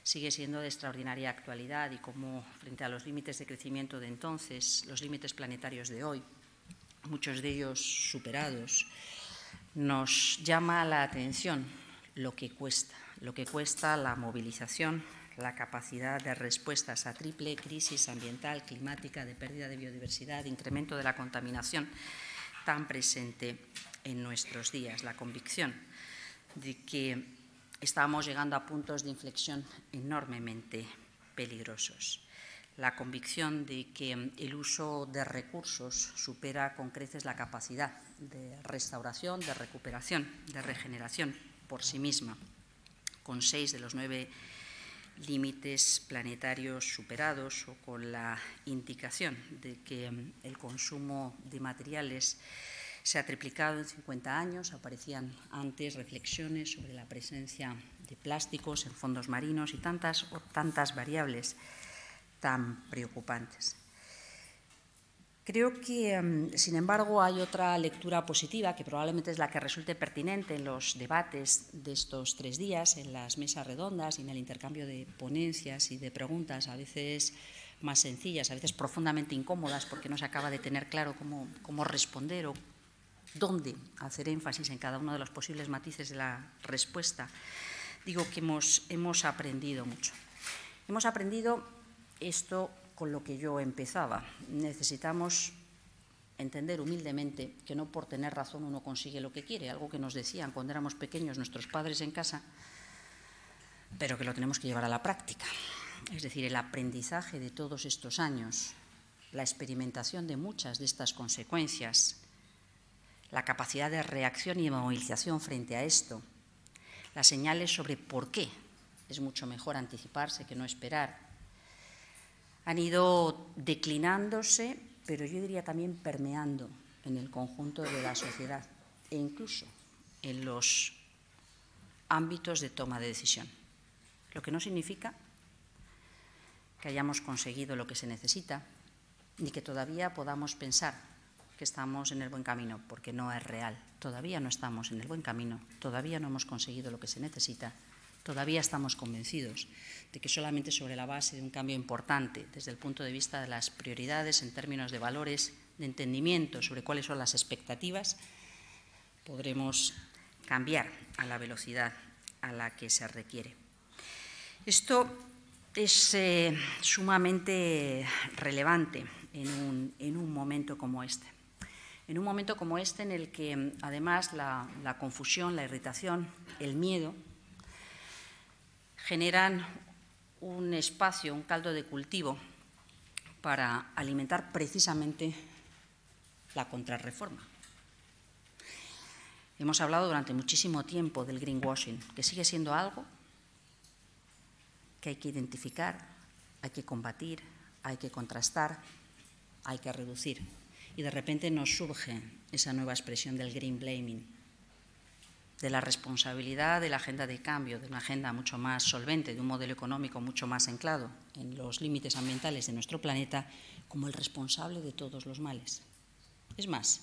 sigue siendo de extraordinaria actualidad y como frente a los límites de crecimiento de entonces, los límites planetarios de hoy, muchos de ellos superados, nos llama la atención lo que cuesta, lo que cuesta la movilización, la capacidad de respuestas a triple crisis ambiental, climática, de pérdida de biodiversidad, incremento de la contaminación tan presente en nuestros días, la convicción de que estamos llegando a puntos de inflexión enormemente peligrosos. La convicción de que el uso de recursos supera con creces la capacidad de restauración, de recuperación, de regeneración por sí misma, con seis de los nueve límites planetarios superados o con la indicación de que el consumo de materiales se ha triplicado en 50 años. Aparecían antes reflexiones sobre la presencia de plásticos en fondos marinos y tantas, tantas variables tan preocupantes. Creo que, em, sin embargo, hay otra lectura positiva que probablemente es la que resulte pertinente en los debates de estos tres días, en las mesas redondas y en el intercambio de ponencias y de preguntas, a veces más sencillas, a veces profundamente incómodas, porque no se acaba de tener claro cómo, cómo responder dónde hacer énfasis en cada uno de los posibles matices de la respuesta. Digo que hemos, hemos aprendido mucho. Hemos aprendido esto con lo que yo empezaba. Necesitamos entender humildemente que no por tener razón uno consigue lo que quiere, algo que nos decían cuando éramos pequeños nuestros padres en casa, pero que lo tenemos que llevar a la práctica. Es decir, el aprendizaje de todos estos años, la experimentación de muchas de estas consecuencias, la capacidad de reacción y de movilización frente a esto, las señales sobre por qué es mucho mejor anticiparse que no esperar, han ido declinándose, pero yo diría también permeando en el conjunto de la sociedad e incluso en los ámbitos de toma de decisión. Lo que no significa que hayamos conseguido lo que se necesita, ni que todavía podamos pensar que estamos en el buen camino, porque no es real. Todavía no estamos en el buen camino, todavía no hemos conseguido lo que se necesita Todavía estamos convencidos de que solamente sobre la base de un cambio importante desde el punto de vista de las prioridades en términos de valores, de entendimiento sobre cuáles son las expectativas, podremos cambiar a la velocidad a la que se requiere. Esto es eh, sumamente relevante en un, en un, momento como este. En un momento como este en el que además la, la confusión, la irritación, el miedo generan un espacio, un caldo de cultivo para alimentar precisamente la contrarreforma. Hemos hablado durante muchísimo tiempo del greenwashing, que sigue siendo algo que hay que identificar, hay que combatir, hay que contrastar, hay que reducir. Y de repente nos surge esa nueva expresión del green blaming, de la responsabilidad de la agenda de cambio, de una agenda mucho más solvente, de un modelo económico mucho más anclado en los límites ambientales de nuestro planeta, como el responsable de todos los males. Es más,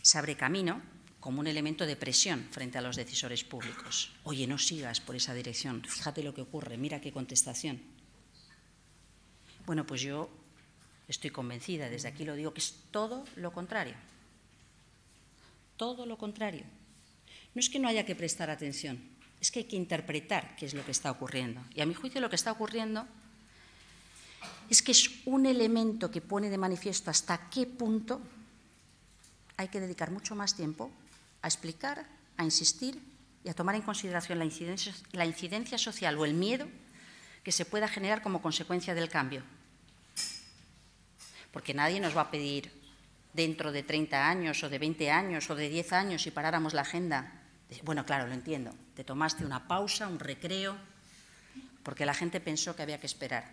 se abre camino como un elemento de presión frente a los decisores públicos. Oye, no sigas por esa dirección, fíjate lo que ocurre, mira qué contestación. Bueno, pues yo estoy convencida, desde aquí lo digo, que es todo lo contrario todo lo contrario. No es que no haya que prestar atención, es que hay que interpretar qué es lo que está ocurriendo. Y a mi juicio lo que está ocurriendo es que es un elemento que pone de manifiesto hasta qué punto hay que dedicar mucho más tiempo a explicar, a insistir y a tomar en consideración la incidencia, la incidencia social o el miedo que se pueda generar como consecuencia del cambio. Porque nadie nos va a pedir dentro de 30 años o de 20 años o de 10 años si paráramos la agenda. Bueno, claro, lo entiendo. Te tomaste una pausa, un recreo, porque la gente pensó que había que esperar.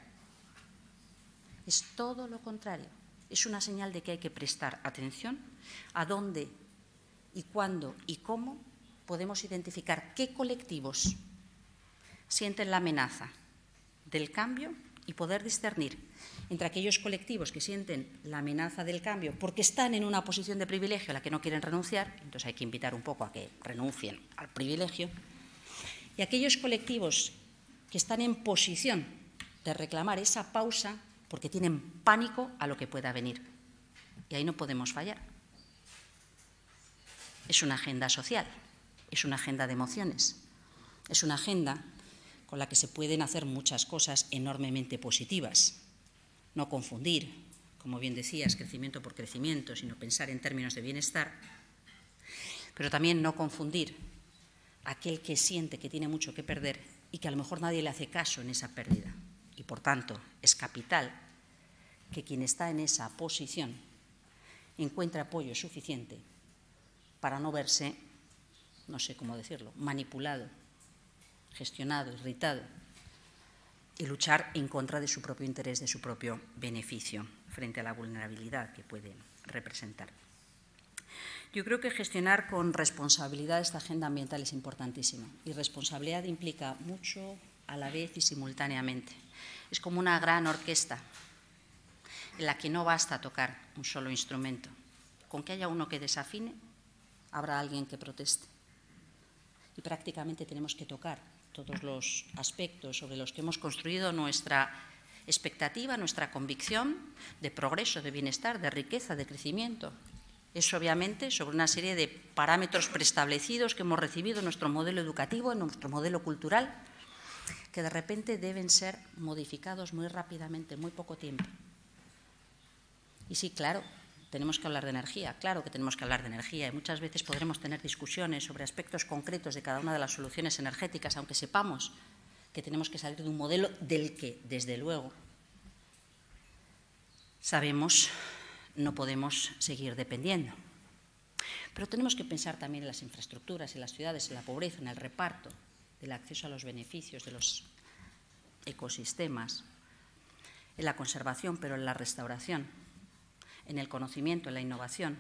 Es todo lo contrario. Es una señal de que hay que prestar atención a dónde y cuándo y cómo podemos identificar qué colectivos sienten la amenaza del cambio y poder discernir entre aquellos colectivos que sienten la amenaza del cambio porque están en una posición de privilegio a la que no quieren renunciar, entonces hay que invitar un poco a que renuncien al privilegio, y aquellos colectivos que están en posición de reclamar esa pausa porque tienen pánico a lo que pueda venir. Y ahí no podemos fallar. Es una agenda social, es una agenda de emociones, es una agenda con la que se pueden hacer muchas cosas enormemente positivas. No confundir, como bien decías, crecimiento por crecimiento, sino pensar en términos de bienestar, pero también no confundir aquel que siente que tiene mucho que perder y que a lo mejor nadie le hace caso en esa pérdida. Y por tanto, es capital que quien está en esa posición encuentre apoyo suficiente para no verse, no sé cómo decirlo, manipulado gestionado, irritado, y luchar en contra de su propio interés, de su propio beneficio, frente a la vulnerabilidad que puede representar. Yo creo que gestionar con responsabilidad esta agenda ambiental es importantísimo y responsabilidad implica mucho a la vez y simultáneamente. Es como una gran orquesta en la que no basta tocar un solo instrumento. Con que haya uno que desafine, habrá alguien que proteste. Y prácticamente tenemos que tocar todos los aspectos sobre los que hemos construido nuestra expectativa, nuestra convicción de progreso, de bienestar, de riqueza, de crecimiento. Es obviamente sobre una serie de parámetros preestablecidos que hemos recibido en nuestro modelo educativo, en nuestro modelo cultural, que de repente deben ser modificados muy rápidamente, en muy poco tiempo. Y sí, claro, tenemos que hablar de energía, claro que tenemos que hablar de energía y muchas veces podremos tener discusiones sobre aspectos concretos de cada una de las soluciones energéticas, aunque sepamos que tenemos que salir de un modelo del que, desde luego, sabemos no podemos seguir dependiendo. Pero tenemos que pensar también en las infraestructuras, en las ciudades, en la pobreza, en el reparto del acceso a los beneficios de los ecosistemas, en la conservación, pero en la restauración en el conocimiento, en la innovación,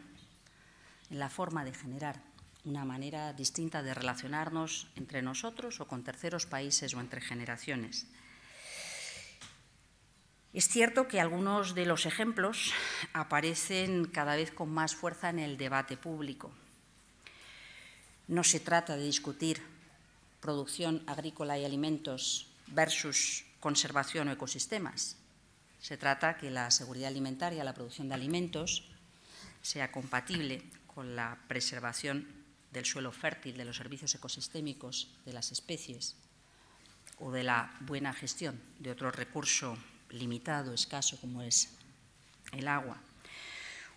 en la forma de generar una manera distinta de relacionarnos entre nosotros o con terceros países o entre generaciones. Es cierto que algunos de los ejemplos aparecen cada vez con más fuerza en el debate público. No se trata de discutir producción agrícola y alimentos versus conservación o ecosistemas. Se trata que la seguridad alimentaria, la producción de alimentos, sea compatible con la preservación del suelo fértil, de los servicios ecosistémicos de las especies o de la buena gestión de otro recurso limitado, escaso, como es el agua.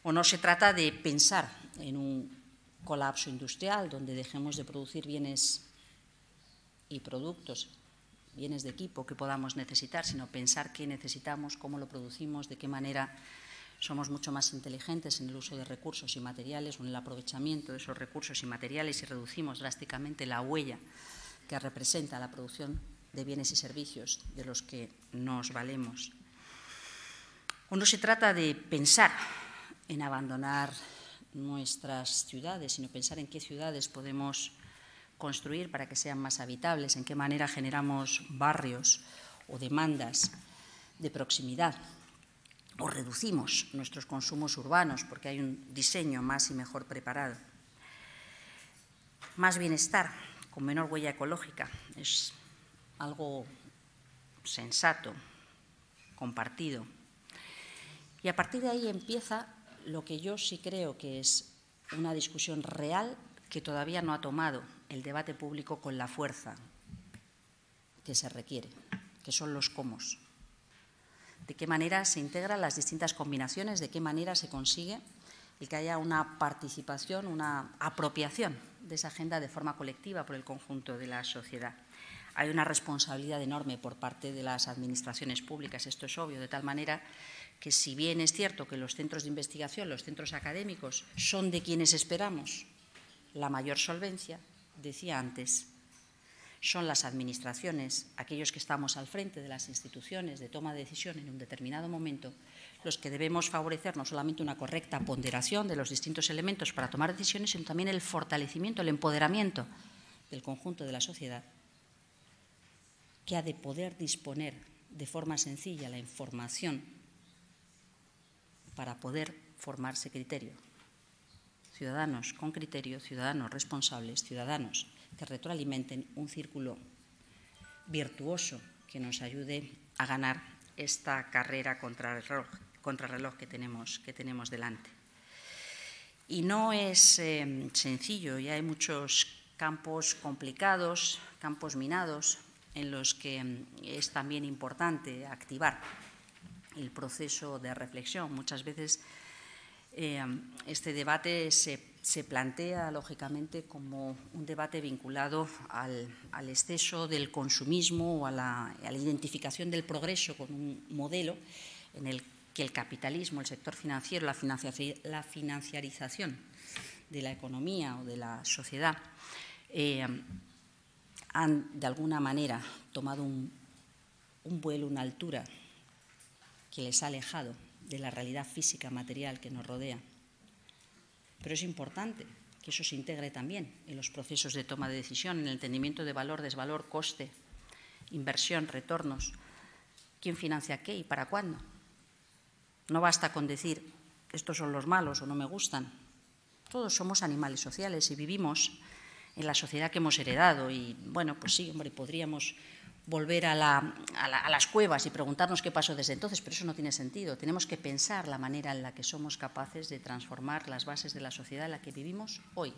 O no se trata de pensar en un colapso industrial donde dejemos de producir bienes y productos bienes de equipo que podamos necesitar, sino pensar qué necesitamos, cómo lo producimos, de qué manera somos mucho más inteligentes en el uso de recursos y materiales o en el aprovechamiento de esos recursos y materiales y reducimos drásticamente la huella que representa la producción de bienes y servicios de los que nos valemos. O no se trata de pensar en abandonar nuestras ciudades, sino pensar en qué ciudades podemos construir para que sean más habitables, en qué manera generamos barrios o demandas de proximidad o reducimos nuestros consumos urbanos porque hay un diseño más y mejor preparado. Más bienestar con menor huella ecológica es algo sensato, compartido. Y a partir de ahí empieza lo que yo sí creo que es una discusión real que todavía no ha tomado el debate público con la fuerza que se requiere, que son los cómo. De qué manera se integran las distintas combinaciones, de qué manera se consigue el que haya una participación, una apropiación de esa agenda de forma colectiva por el conjunto de la sociedad. hay una responsabilidad enorme por parte de las administraciones públicas, esto es obvio, de tal manera que si bien es cierto que los centros de investigación, los centros académicos, son de quienes esperamos la mayor solvencia, decía antes, son las administraciones, aquellos que estamos al frente de las instituciones de toma de decisión en un determinado momento, los que debemos favorecer no solamente una correcta ponderación de los distintos elementos para tomar decisiones, sino también el fortalecimiento, el empoderamiento del conjunto de la sociedad, que ha de poder disponer de forma sencilla la información para poder formarse criterio. Ciudadanos con criterio, ciudadanos responsables, ciudadanos que retroalimenten un círculo virtuoso que nos ayude a ganar esta carrera contra el reloj, que, tenemos, que tenemos delante. Y no es eh, sencillo, ya hay muchos campos complicados, campos minados, en los que mm, es también importante activar el proceso de reflexión. Muchas veces eh, este debate se se plantea lógicamente como un debate vinculado al, exceso del consumismo o a la, identificación del progreso con un modelo en el que el capitalismo, el sector financiero, la, financiarización de la economía o de la sociedad eh, han de alguna manera tomado un vuelo, una altura que les ha alejado de la realidad física, material que nos rodea pero es importante que eso se integre también en los procesos de toma de decisión, en el entendimiento de valor, desvalor, coste, inversión, retornos. ¿Quién financia qué y para cuándo? No basta con decir estos son los malos o no me gustan. Todos somos animales sociales y vivimos en la sociedad que hemos heredado y bueno, pues sí, hombre, podríamos volver a, las cuevas y preguntarnos qué pasó desde entonces, pero eso no tiene sentido. Tenemos que pensar la manera en la que somos capaces de transformar las bases de la sociedad en la que vivimos hoy.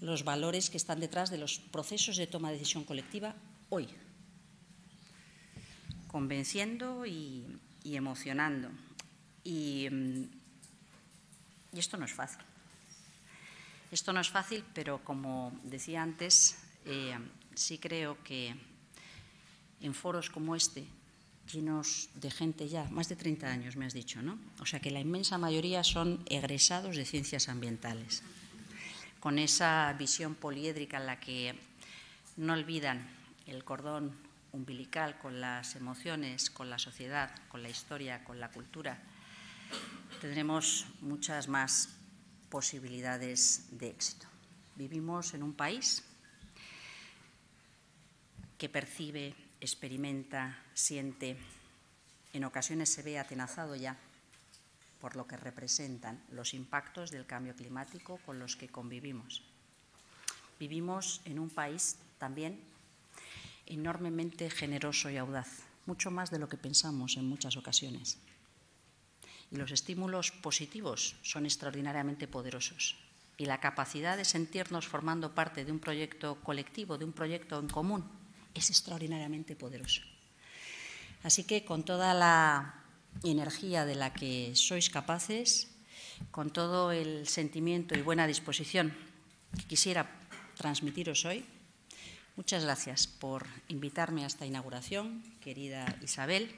Los valores que están detrás de los procesos de toma de decisión colectiva hoy. Convenciendo y, emocionando. Y, y esto no es fácil. Esto no es fácil, pero como decía antes, eh, sí creo que en foros como este, llenos de gente ya, más de 30 años me has dicho, ¿no? O sea que la inmensa mayoría son egresados de ciencias ambientales, con esa visión poliédrica en la que no olvidan el cordón umbilical con las emociones, con la sociedad, con la historia, con la cultura, tendremos muchas más posibilidades de éxito. Vivimos en un país que percibe, experimenta, siente, en ocasiones se ve atenazado ya por lo que representan los impactos del cambio climático con los que convivimos. Vivimos en un país también enormemente generoso y audaz, mucho más de lo que pensamos en muchas ocasiones. Y los estímulos positivos son extraordinariamente poderosos. Y la capacidad de sentirnos formando parte de un proyecto colectivo, de un proyecto en común, es extraordinariamente poderoso. Así que con toda la energía de la que sois capaces, con todo el sentimiento y buena disposición que quisiera transmitiros hoy, muchas gracias por invitarme a esta inauguración, querida Isabel.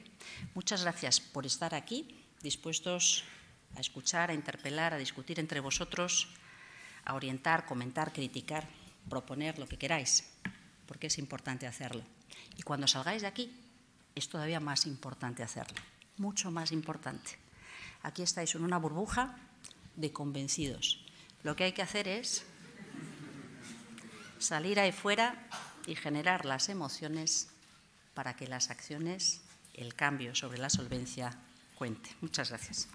Muchas gracias por estar aquí, dispuestos a escuchar, a interpelar, a discutir entre vosotros, a orientar, comentar, criticar, proponer lo que queráis porque es importante hacerlo. Y cuando salgáis de aquí, es todavía más importante hacerlo, mucho más importante. Aquí estáis en una burbuja de convencidos. Lo que hay que hacer es salir ahí fuera y generar las emociones para que las acciones, el cambio sobre la solvencia, cuente. Muchas gracias.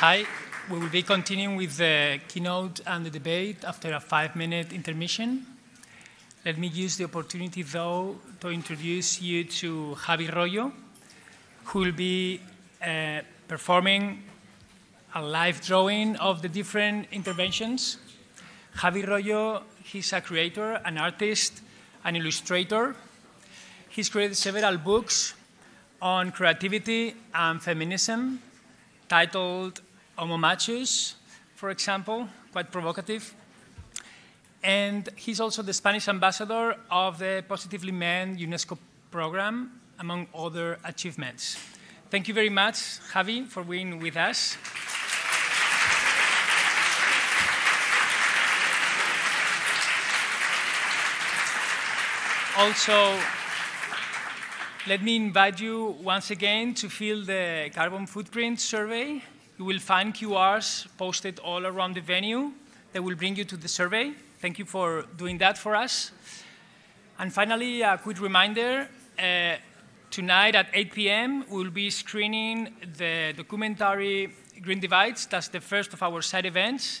Hi, we will be continuing with the keynote and the debate after a five-minute intermission. Let me use the opportunity, though, to introduce you to Javi Royo, who will be uh, performing a live drawing of the different interventions. Javi Royo, he's a creator, an artist, an illustrator. He's created several books on creativity and feminism, titled Homo Machos, for example, quite provocative. And he's also the Spanish ambassador of the Positively Men UNESCO program, among other achievements. Thank you very much, Javi, for being with us. Also, let me invite you once again to fill the carbon footprint survey. You will find QRs posted all around the venue that will bring you to the survey. Thank you for doing that for us. And finally, a quick reminder, uh, tonight at 8 p.m., we'll be screening the documentary Green Divides. That's the first of our side events.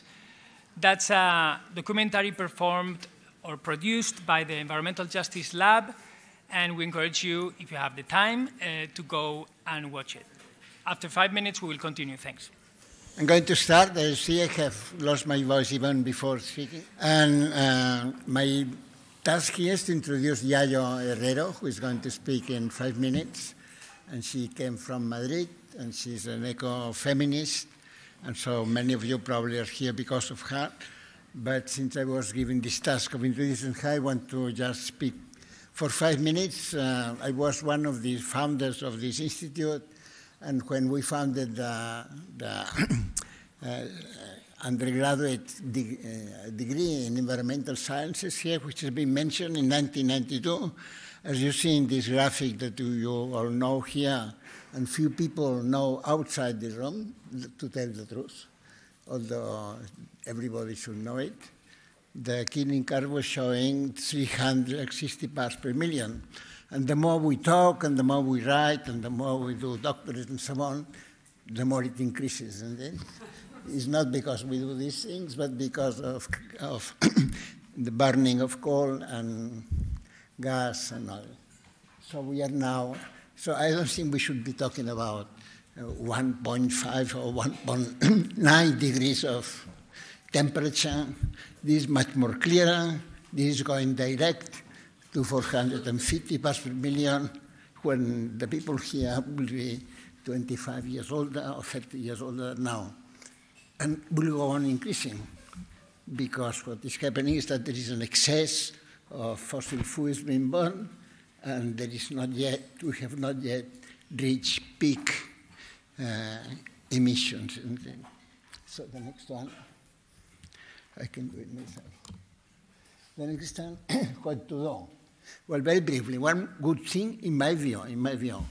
That's a documentary performed or produced by the Environmental Justice Lab, and we encourage you, if you have the time, uh, to go and watch it. After five minutes, we will continue. Thanks. I'm going to start. I see I have lost my voice even before speaking. And uh, my task here is to introduce Yayo Herrero, who is going to speak in five minutes. And she came from Madrid, and she's an eco-feminist. And so many of you probably are here because of her. But since I was given this task of introducing her, I want to just speak for five minutes. Uh, I was one of the founders of this institute, and when we founded the, the uh, undergraduate de uh, degree in environmental sciences here, which has been mentioned in 1992, as you see in this graphic that you all know here, and few people know outside the room, to tell the truth, although everybody should know it. The Keeling curve was showing 360 parts per million. And the more we talk and the more we write and the more we do doctorates and so on, the more it increases. And it's not because we do these things, but because of, of <coughs> the burning of coal and gas and all. So we are now, so I don't think we should be talking about uh, 1.5 or <coughs> 1.9 degrees of temperature. This is much more clearer. This is going direct to 450 parts per million when the people here will be 25 years older or 30 years older now. And will go on increasing because what is happening is that there is an excess of fossil fuels being burned and there is not yet, we have not yet reached peak uh, emissions. So the next one. I can do it myself. The next time, what <coughs> to do? Well, very briefly, one good thing in my view, in my view,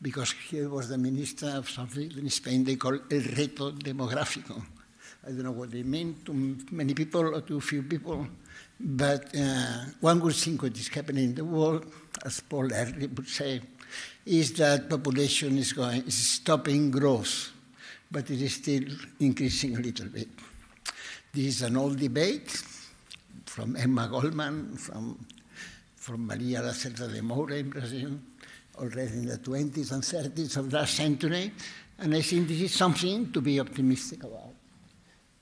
because he was the minister of something in Spain they call el reto demográfico. I don't know what they mean to many people or to few people, but uh, one good thing what is happening in the world, as Paul Ehrlich would say, is that population is going is stopping growth, but it is still increasing a little bit. This is an old debate from Emma Goldman, from, from Maria Lacerda de Moura in Brazil, already in the 20s and 30s of last century, and I think this is something to be optimistic about.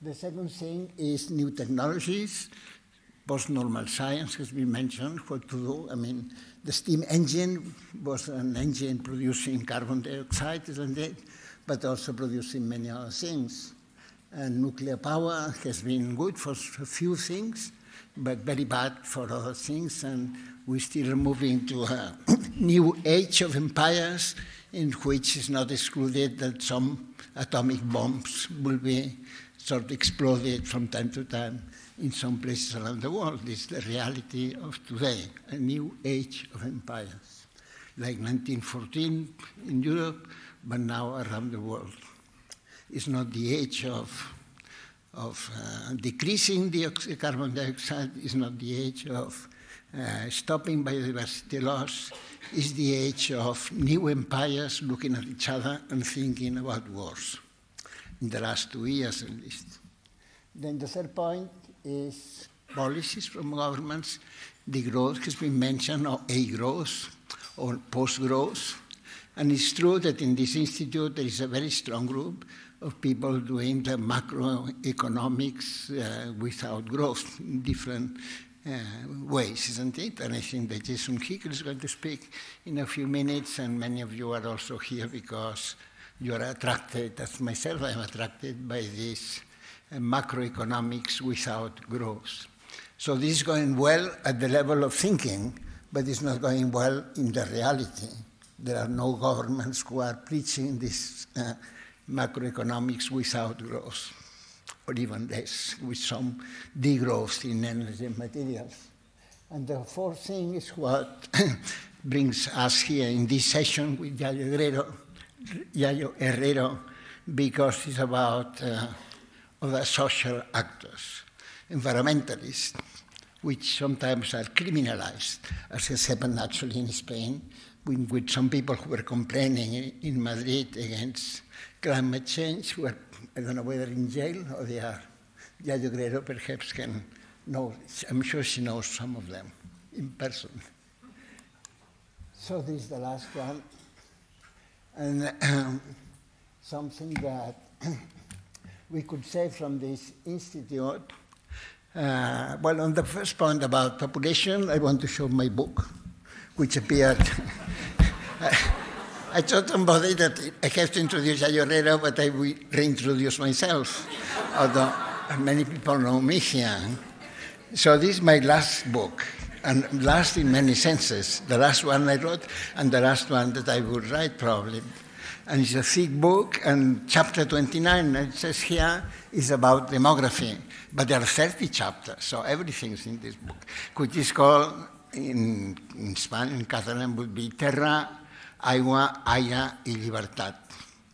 The second thing is new technologies. Post-normal science has been mentioned, what to do. I mean, the steam engine was an engine producing carbon dioxide, isn't it? But also producing many other things. And nuclear power has been good for a few things, but very bad for other things. And we still moving to a <coughs> new age of empires in which it's not excluded that some atomic bombs will be sort of exploded from time to time in some places around the world. Is the reality of today, a new age of empires, like 1914 in Europe, but now around the world. It's not the age of, of uh, decreasing the carbon dioxide, it's not the age of uh, stopping biodiversity loss, is the age of new empires looking at each other and thinking about wars, in the last two years at least. Then the third point is policies from governments. The growth has been mentioned, or a growth, or post growth. And it's true that in this institute there is a very strong group of people doing the macroeconomics uh, without growth in different ways, isn't it? And I think that Jason Hickel is going to speak in a few minutes, and many of you are also here because you are attracted, as myself, I am attracted by this uh, macroeconomics without growth. So this is going well at the level of thinking, but it's not going well in the reality. There are no governments who are preaching this uh, macroeconomics without growth, or even less, with some degrowth in energy materials. And the fourth thing is what <coughs> brings us here in this session with Yayo Herrero, Yayo Herrero because it's about uh, other social actors, environmentalists, which sometimes are criminalized, as has happened actually in Spain, with, some people who were complaining in Madrid against climate change, who are, I don't know whether in jail or they are. Yayo Herrero perhaps can know, I'm sure she knows some of them in person. So this is the last one. And <clears throat> something that <clears throat> we could say from this institute. Uh, well, on the first point about population, I want to show my book, which appeared. <laughs> I told somebody that I have to introduce Yayo Herrero, but I will reintroduce myself, although many people know me here. So this is my last book, and last in many senses. The last one I wrote, and the last one that I would write probably. And it's a thick book, and chapter 29, it says here, is about demography. But there are 30 chapters, so everything's in this book, which is called, in, in Spanish, in Catalan, would be Terra, Agua, Haya y Libertad,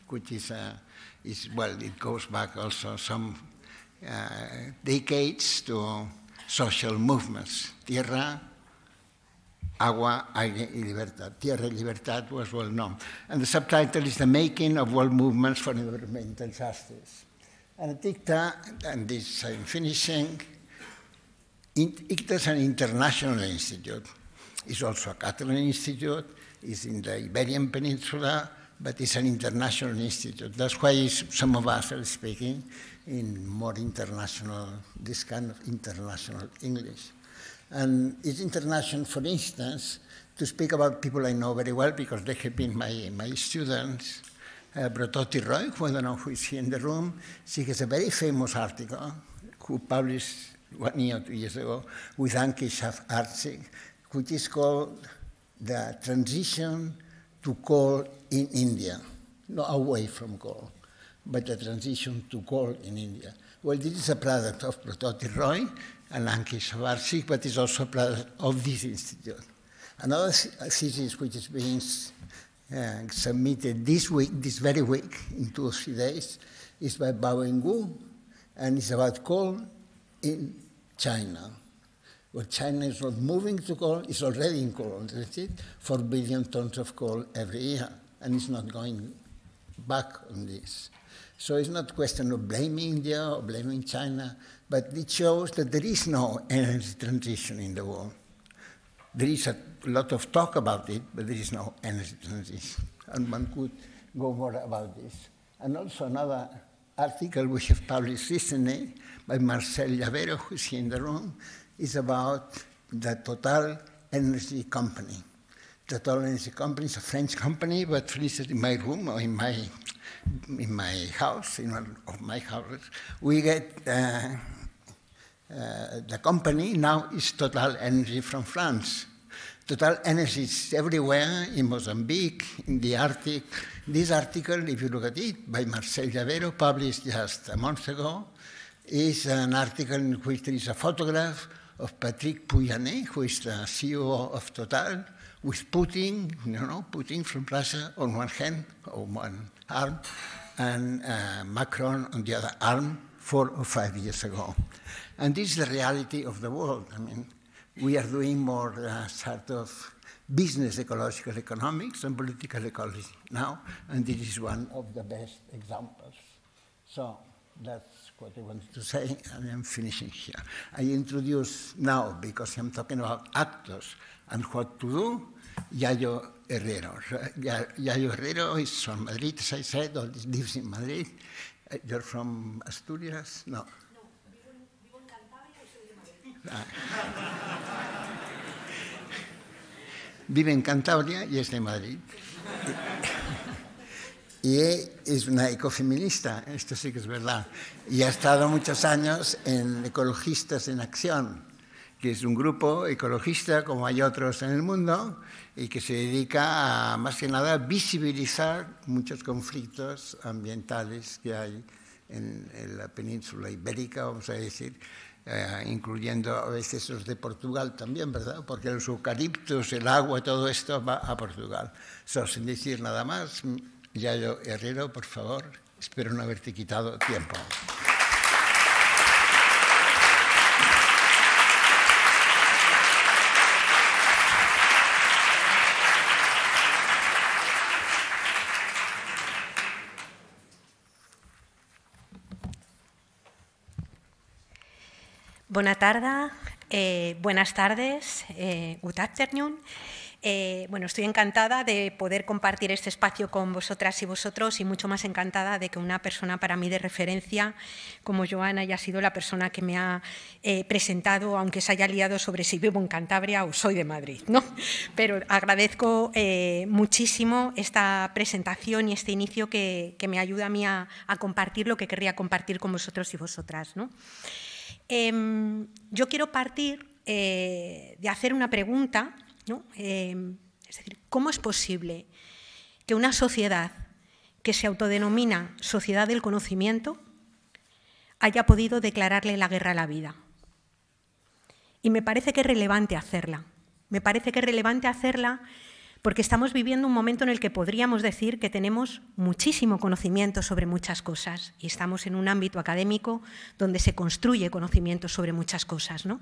which is, uh, is, well, it goes back also some uh, decades to social movements. Tierra, agua, aire y libertad. Tierra y libertad was well known. And the subtitle is The Making of World Movements for Environmental Justice. And ICTA, and this I'm finishing, ICTA is an international institute. It's also a Catalan institute. It's in the Iberian Peninsula, but it's an international institute. That's why some of us are speaking in more international, this kind of international English. And it's international, for instance, to speak about people I know very well because they have been my, my students. Uh, Brototi Roy, who I don't know who is here in the room, she has a very famous article who published one year or two years ago with Anki Shaf which is called The Transition to Coal in India, not away from coal, but the transition to coal in India. Well, this is a product of Brototi Roy and Anke Schaffartzik, but it's also a product of this institute. Another thesis which is being uh, submitted this week, this very week, in two or three days, is by Bao Gu, and it's about coal in China. Well, China is not moving to coal, it's already in coal, isn't it? Four billion tons of coal every year, and it's not going back on this. So it's not a question of blaming India or blaming China, but it shows that there is no energy transition in the world. There is a lot of talk about it, but there is no energy transition. And one could go more about this. And also another article we have published recently by Marcel Llavero, who's here in the room, is about the Total Energy Company. The Total Energy Company is a French company, but instance, in my room or in my in my house, in one of my houses, we get uh, uh, the company now is Total Energy from France. Total Energy is everywhere in Mozambique, in the Arctic. This article, if you look at it, by Marcel Llavero, published just a month ago, is an article in which there is a photograph of Patrick Pouyanné, who is the CEO of Total, with Putin, you know, Putin from Russia on one hand, on one arm, and uh, Macron on the other arm, four or five years ago. And this is the reality of the world. I mean, we are doing more uh, sort of business ecological economics and political ecology now, and this is one of the best examples. So that's what I wanted to say, and I'm finishing here. I introduce now, because I'm talking about actors and what to do, Yayo Herrero. Yayo Herrero is from Madrid, as I said, or lives in Madrid. Uh, You're from Asturias? No. Ah. Vive en Cantabria y es de Madrid. Y es una ecofeminista, esto sí que es verdad. Y ha estado muchos años en Ecologistas en Acción, que es un grupo ecologista, como hay otros en el mundo, y que se dedica a, más que nada, visibilizar muchos conflictos ambientales que hay en, en la península ibérica, vamos a decir, eh, incluyendo a veces los de Portugal también, ¿verdad? Porque los eucaliptos, el agua, todo esto va a Portugal. So, sin decir nada más, Yayo Herrero, por favor, espero no haberte quitado tiempo. Bona tarda, eh, buenas tardes, eh, good afternoon. Eh, bueno, estoy encantada de poder compartir este espacio con vosotras y vosotros y mucho más encantada de que una persona para mí de referencia como Joana haya sido la persona que me ha eh, presentado, aunque se haya liado sobre si vivo en Cantabria o soy de Madrid. ¿no? Pero agradezco eh, muchísimo esta presentación y este inicio que, que me ayuda a mí a, a, compartir lo que querría compartir con vosotros y vosotras. ¿no? Em, yo quiero partir de hacer una pregunta Eh, es decir, ¿cómo es posible que una sociedad que se autodenomina sociedad del conocimiento haya podido declararle la guerra a la vida? Y me parece que es relevante hacerla. Me parece que es relevante hacerla porque estamos viviendo un momento en el que podríamos decir que tenemos muchísimo conocimiento sobre muchas cosas y estamos en un ámbito académico donde se construye conocimiento sobre muchas cosas. ¿no?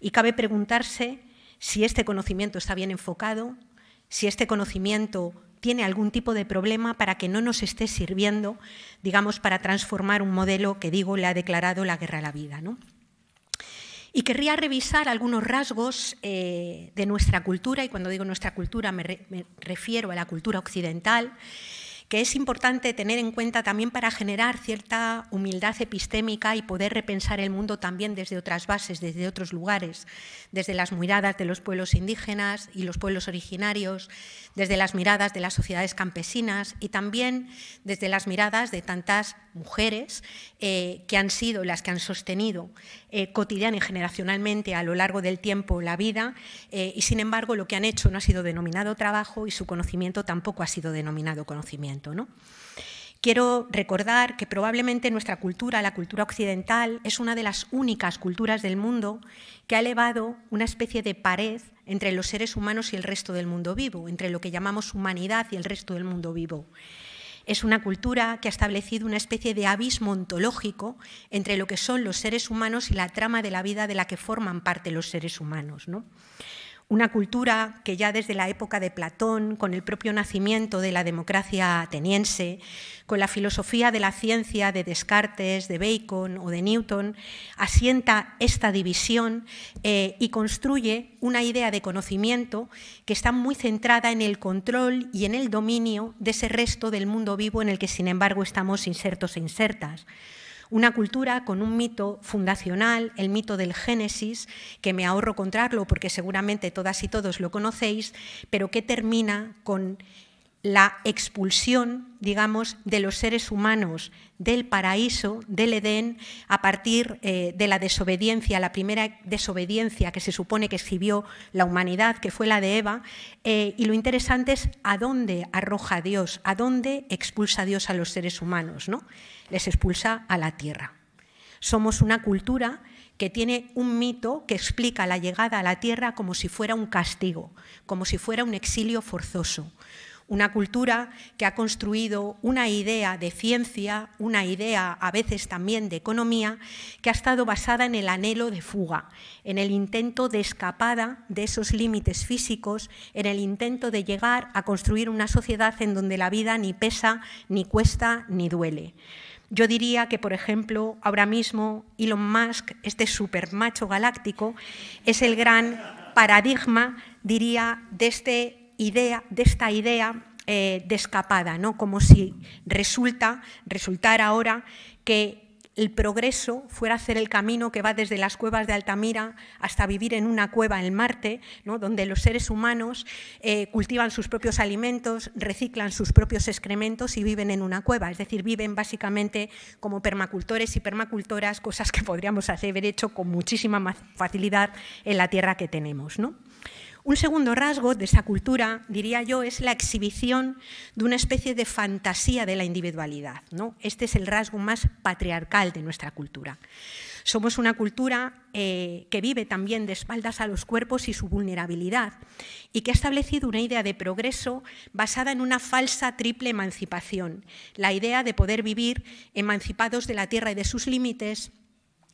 Y cabe preguntarse si este conocimiento está bien enfocado, si este conocimiento tiene algún tipo de problema para que no nos esté sirviendo, digamos, para transformar un modelo que, digo, le ha declarado la guerra a la vida. ¿no? Y querría revisar algunos rasgos eh, de nuestra cultura, y cuando digo nuestra cultura me, re, me refiero a la cultura occidental, que es importante tener en cuenta también para generar cierta humildad epistémica y poder repensar el mundo también desde otras bases, desde otros lugares, desde las miradas de los pueblos indígenas y los pueblos originarios, desde las miradas de las sociedades campesinas y también desde las miradas de tantas mujeres eh, que han sido las que han sostenido eh, cotidiana y generacionalmente a lo largo del tiempo la vida eh, y sin embargo lo que han hecho no ha sido denominado trabajo y su conocimiento tampoco ha sido denominado conocimiento. ¿no? Quiero recordar que probablemente nuestra cultura, la cultura occidental, es una de las únicas culturas del mundo que ha elevado una especie de pared entre los seres humanos y el resto del mundo vivo, entre lo que llamamos humanidad y el resto del mundo vivo. Es una cultura que ha establecido una especie de abismo ontológico entre lo que son los seres humanos y la trama de la vida de la que forman parte los seres humanos. ¿no? Una cultura que ya desde la época de Platón, con el propio nacimiento de la democracia ateniense, con la filosofía de la ciencia de Descartes, de Bacon o de Newton, asienta esta división eh, y construye una idea de conocimiento que está muy centrada en el control y en el dominio de ese resto del mundo vivo en el que, sin embargo, estamos insertos e insertas una cultura con un mito fundacional, el mito del Génesis, que me ahorro contarlo porque seguramente todas y todos lo conocéis, pero que termina con la expulsión, digamos, de los seres humanos del paraíso, del Edén, a partir eh, de la desobediencia, la primera desobediencia que se supone que exhibió la humanidad, que fue la de Eva. Eh, y lo interesante es a dónde arroja Dios, a dónde expulsa Dios a los seres humanos. ¿no? Les expulsa a la tierra. Somos una cultura que tiene un mito que explica la llegada a la tierra como si fuera un castigo, como si fuera un exilio forzoso una cultura que ha construido una idea de ciencia, una idea a veces también de economía, que ha estado basada en el anhelo de fuga, en el intento de escapada de esos límites físicos, en el intento de llegar a construir una sociedad en donde la vida ni pesa, ni cuesta, ni duele. Yo diría que, por ejemplo, ahora mismo Elon Musk, este supermacho galáctico, es el gran paradigma, diría, de este esta idea eh, de escapada, ¿no? como si resulta, resultara ahora que el progreso fuera hacer el camino que va desde las cuevas de Altamira hasta vivir en una cueva en Marte, donde los seres humanos eh, cultivan sus propios alimentos, reciclan sus propios excrementos y viven en una cueva. Es decir, viven básicamente como permacultores y permacultoras, cosas que podríamos haber hecho con muchísima más facilidad en la tierra que tenemos. Un segundo rasgo de esa cultura, diría yo, es la exhibición de una especie de fantasía de la individualidad. ¿no? Este es el rasgo más patriarcal de nuestra cultura. Somos una cultura eh, que vive también de espaldas a los cuerpos y su vulnerabilidad y que ha establecido una idea de progreso basada en una falsa triple emancipación. La idea de poder vivir emancipados de la tierra y de sus límites,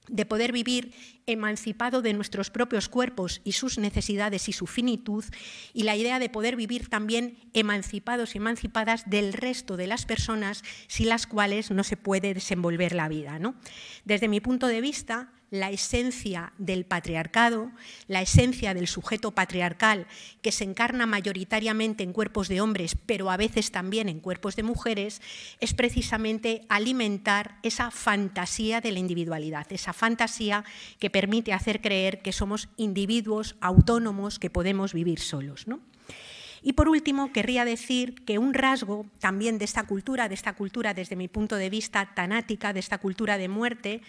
de poder vivir emancipado de nuestros propios cuerpos y sus necesidades y su finitud, y la idea de poder vivir también emancipados y emancipadas del resto de las personas sin las cuales no se puede desenvolver la vida. ¿no? Desde mi punto de vista, la esencia del patriarcado, la esencia del sujeto patriarcal que se encarna mayoritariamente en cuerpos de hombres, pero a veces también en cuerpos de mujeres, es precisamente alimentar esa fantasía de la individualidad, esa fantasía que permite hacer creer que somos individuos autónomos que podemos vivir solos. ¿no? Y por último, querría decir que un rasgo también de esta cultura, de esta cultura desde mi punto de vista tanática, de esta cultura de muerte,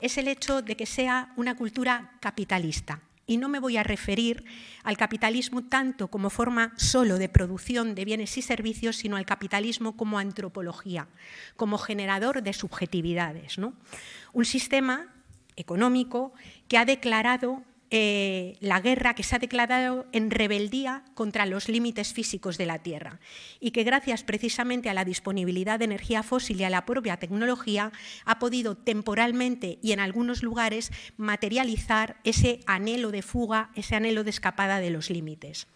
es el hecho de que sea una cultura capitalista. Y no me voy a referir al capitalismo tanto como forma solo de producción de bienes y servicios, sino al capitalismo como antropología, como generador de subjetividades. ¿no? Un sistema económico que ha declarado eh, la guerra que se ha declarado en rebeldía contra los límites físicos de la Tierra y que gracias precisamente a la disponibilidad de energía fósil y a la propia tecnología ha podido temporalmente y en algunos lugares materializar ese anhelo de fuga, ese anhelo de escapada de los límites.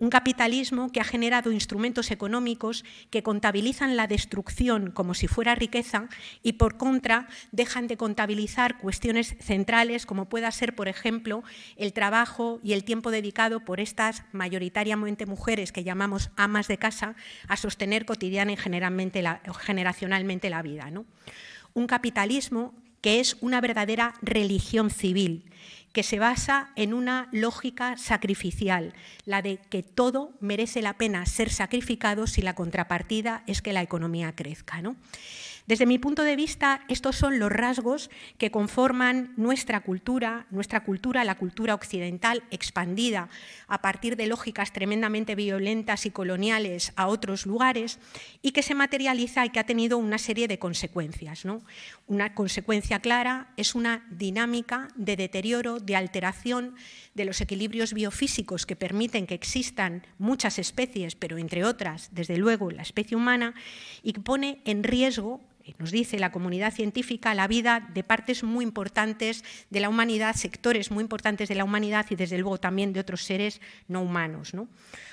Un capitalismo que ha generado instrumentos económicos que contabilizan la destrucción como si fuera riqueza y por contra dejan de contabilizar cuestiones centrales como pueda ser, por ejemplo, el trabajo y el tiempo dedicado por estas mayoritariamente mujeres que llamamos amas de casa a sostener cotidiana y generacionalmente la vida. ¿no? Un capitalismo que es una verdadera religión civil, que se basa en una lógica sacrificial, la de que todo merece la pena ser sacrificado si la contrapartida es que la economía crezca. ¿no? Desde mi punto de vista, estos son los rasgos que conforman nuestra cultura, nuestra cultura, la cultura occidental expandida a partir de lógicas tremendamente violentas y coloniales a otros lugares y que se materializa y que ha tenido una serie de consecuencias. Una consecuencia clara es una dinámica de deterioro, de alteración de los equilibrios biofísicos que permiten que existan muchas especies, pero entre otras, desde luego, la especie humana, y que pone en riesgo nos dice la comunidad científica, la vida de partes muy importantes de la humanidad, sectores muy importantes de la humanidad y desde luego también de otros seres no humanos. ¿no?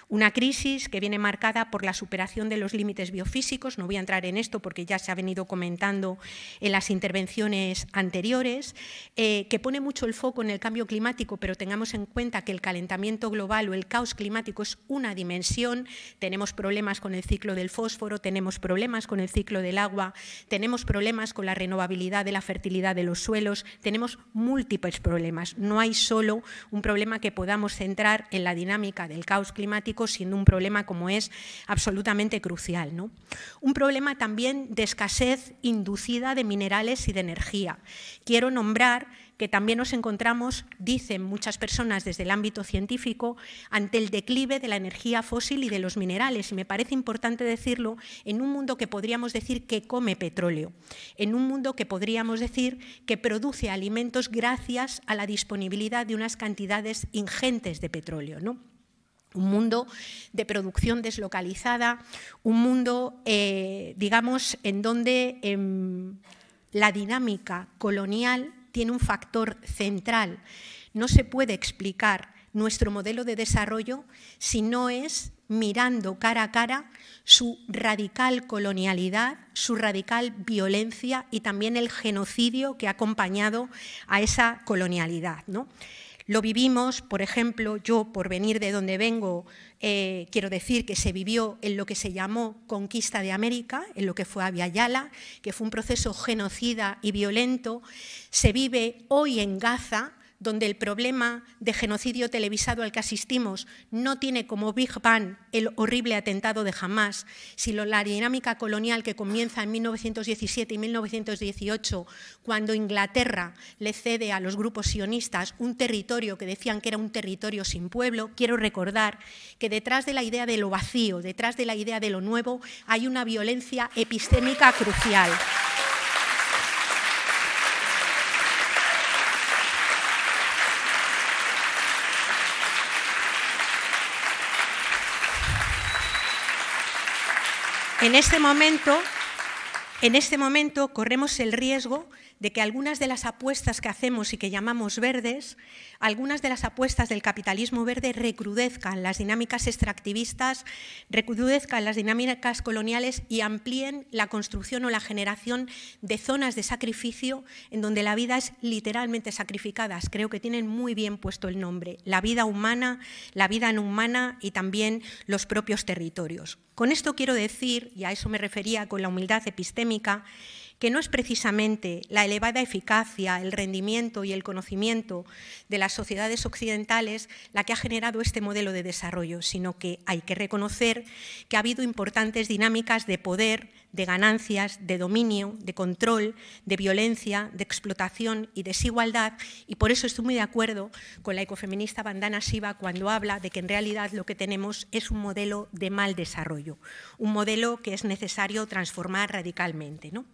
Una crisis que viene marcada por la superación de los límites biofísicos, no voy a entrar en esto porque ya se ha venido comentando en las intervenciones anteriores, eh, que pone mucho el foco en el cambio climático, pero tengamos en cuenta que el calentamiento global o el caos climático es una dimensión, tenemos problemas con el ciclo del fósforo, tenemos problemas con el ciclo del agua, tenemos problemas con la renovabilidad de la fertilidad de los suelos, tenemos múltiples problemas, no hay solo un problema que podamos centrar en la dinámica del caos climático, siendo un problema como es absolutamente crucial. ¿no? Un problema también de escasez inducida de minerales y de energía. Quiero nombrar que también nos encontramos, dicen muchas personas desde el ámbito científico, ante el declive de la energía fósil y de los minerales. Y me parece importante decirlo en un mundo que podríamos decir que come petróleo, en un mundo que podríamos decir que produce alimentos gracias a la disponibilidad de unas cantidades ingentes de petróleo. ¿no? un mundo de producción deslocalizada, un mundo, eh, digamos, en donde em, la dinámica colonial tiene un factor central. No se puede explicar nuestro modelo de desarrollo si no es mirando cara a cara su radical colonialidad, su radical violencia y también el genocidio que ha acompañado a esa colonialidad. ¿no? Lo vivimos, por ejemplo, yo por venir de donde vengo, eh, quiero decir que se vivió en lo que se llamó conquista de América, en lo que fue Yala, que fue un proceso genocida y violento. Se vive hoy en Gaza, donde el problema de genocidio televisado al que asistimos no tiene como Big Bang el horrible atentado de Hamas, sino la dinámica colonial que comienza en 1917 y 1918, cuando Inglaterra le cede a los grupos sionistas un territorio que decían que era un territorio sin pueblo, quiero recordar que detrás de la idea de lo vacío, detrás de la idea de lo nuevo, hay una violencia epistémica crucial. En este momento, en este momento corremos el riesgo de que algunas de las apuestas que hacemos y que llamamos verdes, algunas de las apuestas del capitalismo verde recrudezcan las dinámicas extractivistas, recrudezcan las dinámicas coloniales y amplíen la construcción o la generación de zonas de sacrificio en donde la vida es literalmente sacrificada. Creo que tienen muy bien puesto el nombre, la vida humana, la vida no humana y también los propios territorios. Con esto quiero decir, y a eso me refería con la humildad epistémica, que no es precisamente la elevada eficacia, el rendimiento y el conocimiento de las sociedades occidentales la que ha generado este modelo de desarrollo, sino que hay que reconocer que ha habido importantes dinámicas de poder, de ganancias, de dominio, de control, de violencia, de explotación y desigualdad, y por eso estoy muy de acuerdo con la ecofeminista Bandana Shiva cuando habla de que en realidad lo que tenemos es un modelo de mal desarrollo, un modelo que es necesario transformar radicalmente. ¿no?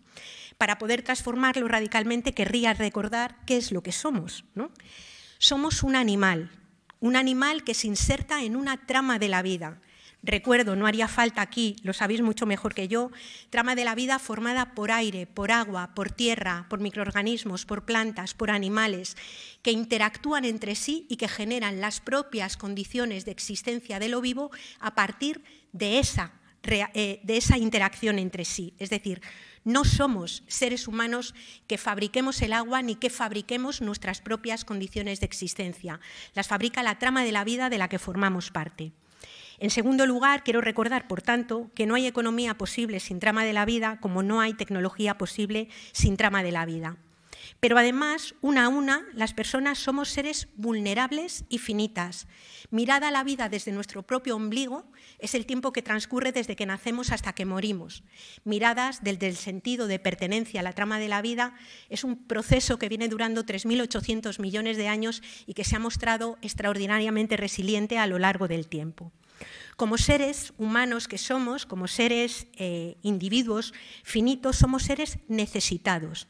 Para poder transformarlo radicalmente querría recordar qué es lo que somos. ¿no? Somos un animal, un animal que se inserta en una trama de la vida. Recuerdo, no haría falta aquí, lo sabéis mucho mejor que yo, trama de la vida formada por aire, por agua, por tierra, por microorganismos, por plantas, por animales, que interactúan entre sí y que generan las propias condiciones de existencia de lo vivo a partir de esa, eh, de esa interacción entre sí. Es decir, no somos seres humanos que fabriquemos el agua ni que fabriquemos nuestras propias condiciones de existencia. Las fabrica la trama de la vida de la que formamos parte. En segundo lugar, quiero recordar, por tanto, que no hay economía posible sin trama de la vida, como no hay tecnología posible sin trama de la vida. Pero además, una a una, las personas somos seres vulnerables y finitas. Mirada a la vida desde nuestro propio ombligo es el tiempo que transcurre desde que nacemos hasta que morimos. Miradas desde el sentido de pertenencia a la trama de la vida es un proceso que viene durando 3.800 millones de años y que se ha mostrado extraordinariamente resiliente a lo largo del tiempo. Como seres humanos que somos, como seres eh, individuos finitos, somos seres necesitados.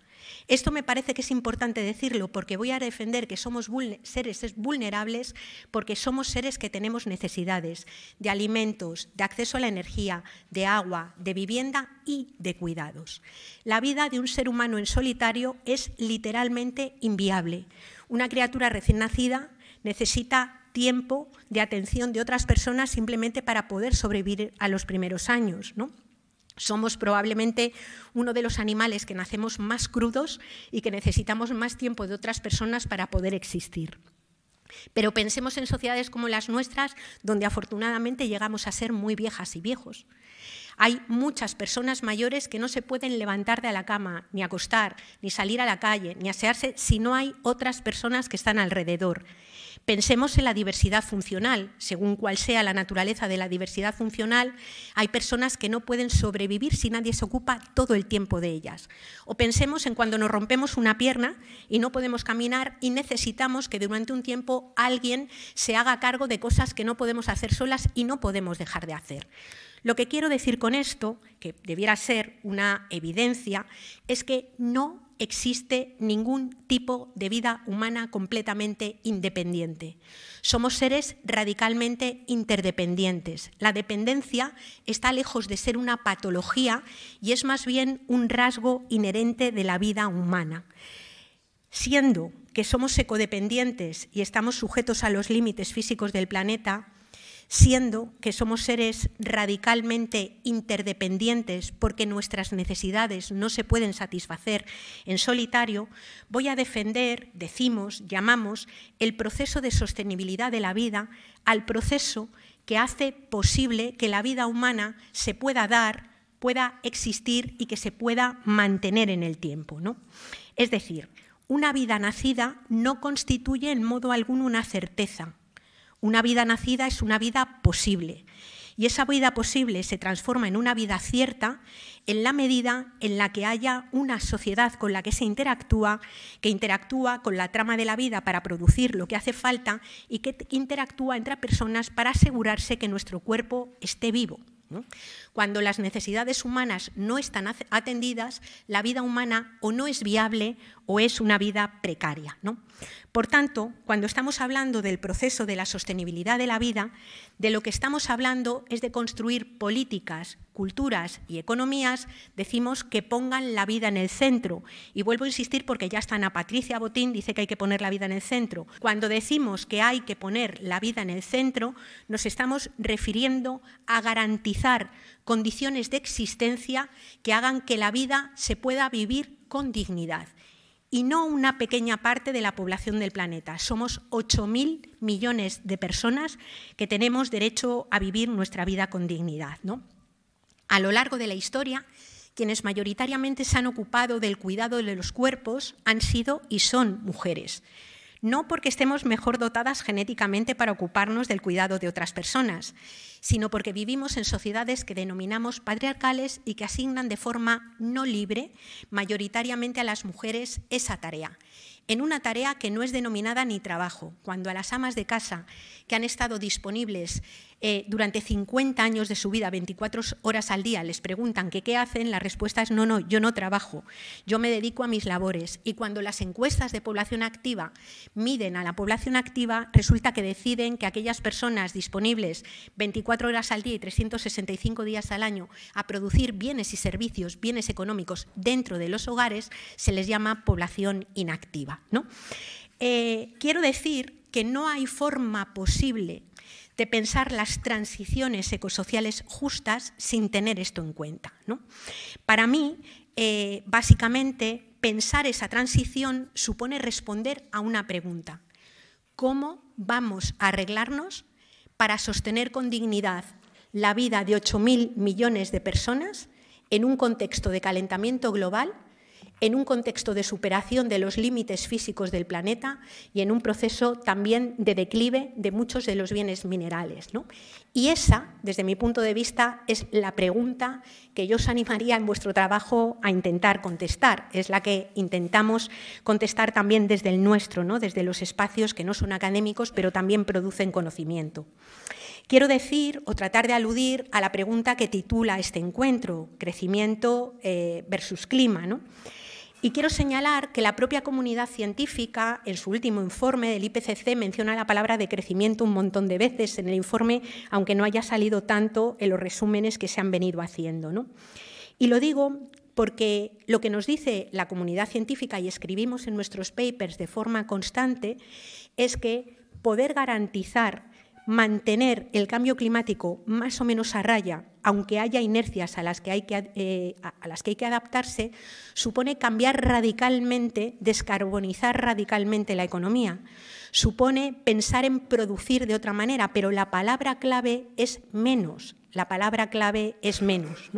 Esto me parece que es importante decirlo porque voy a defender que somos seres vulnerables porque somos seres que tenemos necesidades de alimentos, de acceso a la energía, de agua, de vivienda y de cuidados. La vida de un ser humano en solitario es literalmente inviable. Una criatura recién nacida necesita tiempo de atención de otras personas simplemente para poder sobrevivir a los primeros años. ¿no? Somos probablemente uno de los animales que nacemos más crudos y que necesitamos más tiempo de otras personas para poder existir. Pero pensemos en sociedades como las nuestras, donde afortunadamente llegamos a ser muy viejas y viejos. Hay muchas personas mayores que no se pueden levantar de la cama, ni acostar, ni salir a la calle, ni asearse si no hay otras personas que están alrededor. Pensemos en la diversidad funcional. Según cual sea la naturaleza de la diversidad funcional, hay personas que no pueden sobrevivir si nadie se ocupa todo el tiempo de ellas. O pensemos en cuando nos rompemos una pierna y no podemos caminar y necesitamos que durante un tiempo alguien se haga cargo de cosas que no podemos hacer solas y no podemos dejar de hacer. Lo que quiero decir con esto, que debiera ser una evidencia, es que no existe ningún tipo de vida humana completamente independiente. Somos seres radicalmente interdependientes. La dependencia está lejos de ser una patología y es más bien un rasgo inherente de la vida humana. Siendo que somos ecodependientes y estamos sujetos a los límites físicos del planeta, siendo que somos seres radicalmente interdependientes porque nuestras necesidades no se pueden satisfacer en solitario, voy a defender, decimos, llamamos, el proceso de sostenibilidad de la vida al proceso que hace posible que la vida humana se pueda dar, pueda existir y que se pueda mantener en el tiempo. ¿no? Es decir, una vida nacida no constituye en modo alguno una certeza, una vida nacida es una vida posible. Y esa vida posible se transforma en una vida cierta en la medida en la que haya una sociedad con la que se interactúa, que interactúa con la trama de la vida para producir lo que hace falta y que interactúa entre personas para asegurarse que nuestro cuerpo esté vivo. Cuando las necesidades humanas no están atendidas, la vida humana o no es viable o es una vida precaria. Por tanto, cuando estamos hablando del proceso de la sostenibilidad de la vida, de lo que estamos hablando es de construir políticas, culturas y economías, decimos que pongan la vida en el centro. Y vuelvo a insistir porque ya está Ana Patricia Botín, dice que hay que poner la vida en el centro. Cuando decimos que hay que poner la vida en el centro, nos estamos refiriendo a garantizar condiciones de existencia que hagan que la vida se pueda vivir con dignidad y no una pequeña parte de la población del planeta. Somos 8.000 millones de personas que tenemos derecho a vivir nuestra vida con dignidad. ¿no? A lo largo de la historia, quienes mayoritariamente se han ocupado del cuidado de los cuerpos han sido y son mujeres. No porque estemos mejor dotadas genéticamente para ocuparnos del cuidado de otras personas, sino porque vivimos en sociedades que denominamos patriarcales y que asignan de forma no libre mayoritariamente a las mujeres esa tarea en una tarea que no es denominada ni trabajo, cuando a las amas de casa que han estado disponibles eh, durante 50 años de su vida, 24 horas al día, les preguntan qué hacen, la respuesta es no, no, yo no trabajo, yo me dedico a mis labores. Y cuando las encuestas de población activa miden a la población activa, resulta que deciden que aquellas personas disponibles 24 horas al día y 365 días al año a producir bienes y servicios, bienes económicos dentro de los hogares, se les llama población inactiva. ¿no? Eh, quiero decir que no hay forma posible de pensar las transiciones ecosociales justas sin tener esto en cuenta. Para mí, eh, básicamente, pensar esa transición supone responder a una pregunta. ¿Cómo vamos a arreglarnos para sostener con dignidad la vida de 8.000 millones de personas en un contexto de calentamiento global en un contexto de superación de los límites físicos del planeta y en un proceso también de declive de muchos de los bienes minerales. Y esa, desde mi punto de vista, es la pregunta que yo os animaría en vuestro trabajo a intentar contestar. Es la que intentamos contestar también desde el nuestro, ¿no? desde los espacios que no son académicos, pero también producen conocimiento. Quiero decir o tratar de aludir a la pregunta que titula este encuentro, crecimiento eh, versus clima. ¿no? Y quiero señalar que la propia comunidad científica, en su último informe del IPCC, menciona la palabra de crecimiento un montón de veces en el informe, aunque no haya salido tanto en los resúmenes que se han venido haciendo. ¿no? Y lo digo porque lo que nos dice la comunidad científica y escribimos en nuestros papers de forma constante es que poder garantizar mantener el cambio climático más o menos a raya, aunque haya inercias a las que hay que, eh, a las que, hay que adaptarse, supone cambiar radicalmente, descarbonizar radicalmente la economía. Supone pensar en producir de otra manera, pero la palabra clave es menos. La palabra clave es menos.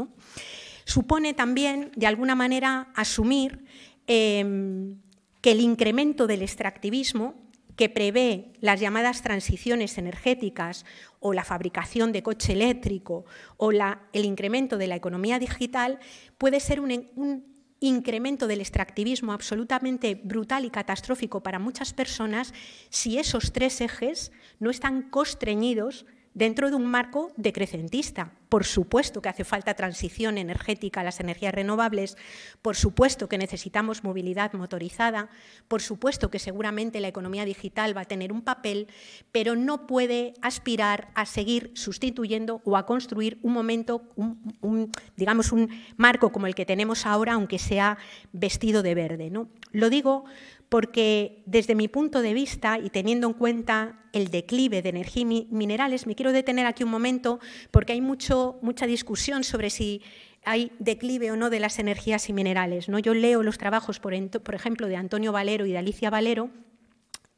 Supone también, de alguna manera, asumir em, que el incremento del extractivismo que prevé las llamadas transiciones energéticas o la fabricación de coche eléctrico o el incremento de la economía digital, puede ser un, un incremento del extractivismo absolutamente brutal y catastrófico para muchas personas si esos tres ejes no están constreñidos dentro de un marco decrecentista. Por supuesto que hace falta transición energética a las energías renovables, por supuesto que necesitamos movilidad motorizada, por supuesto que seguramente la economía digital va a tener un papel, pero no puede aspirar a seguir sustituyendo o a construir un momento, un, digamos, un marco como el que tenemos ahora, aunque sea vestido de verde. ¿no? Lo digo porque desde mi punto de vista y teniendo en cuenta el declive de energía y minerales, me quiero detener aquí un momento porque hay mucho, mucha discusión sobre si hay declive o no de las energías y minerales. ¿no? Yo leo los trabajos, por, ejemplo, de Antonio Valero y de Alicia Valero,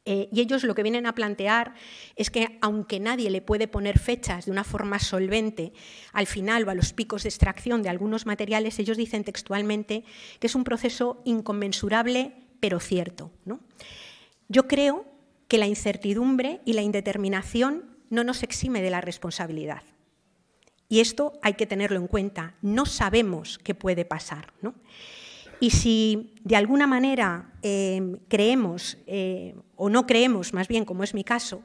eh, y ellos lo que vienen a plantear es que, aunque nadie le puede poner fechas de una forma solvente al final o a los picos de extracción de algunos materiales, ellos dicen textualmente que es un proceso inconmensurable pero cierto. Yo creo que la incertidumbre y la indeterminación no nos exime de la responsabilidad. Y esto hay que tenerlo en cuenta. No sabemos qué puede pasar. Y si de alguna manera eh, creemos, eh, o no creemos, más bien como es mi caso,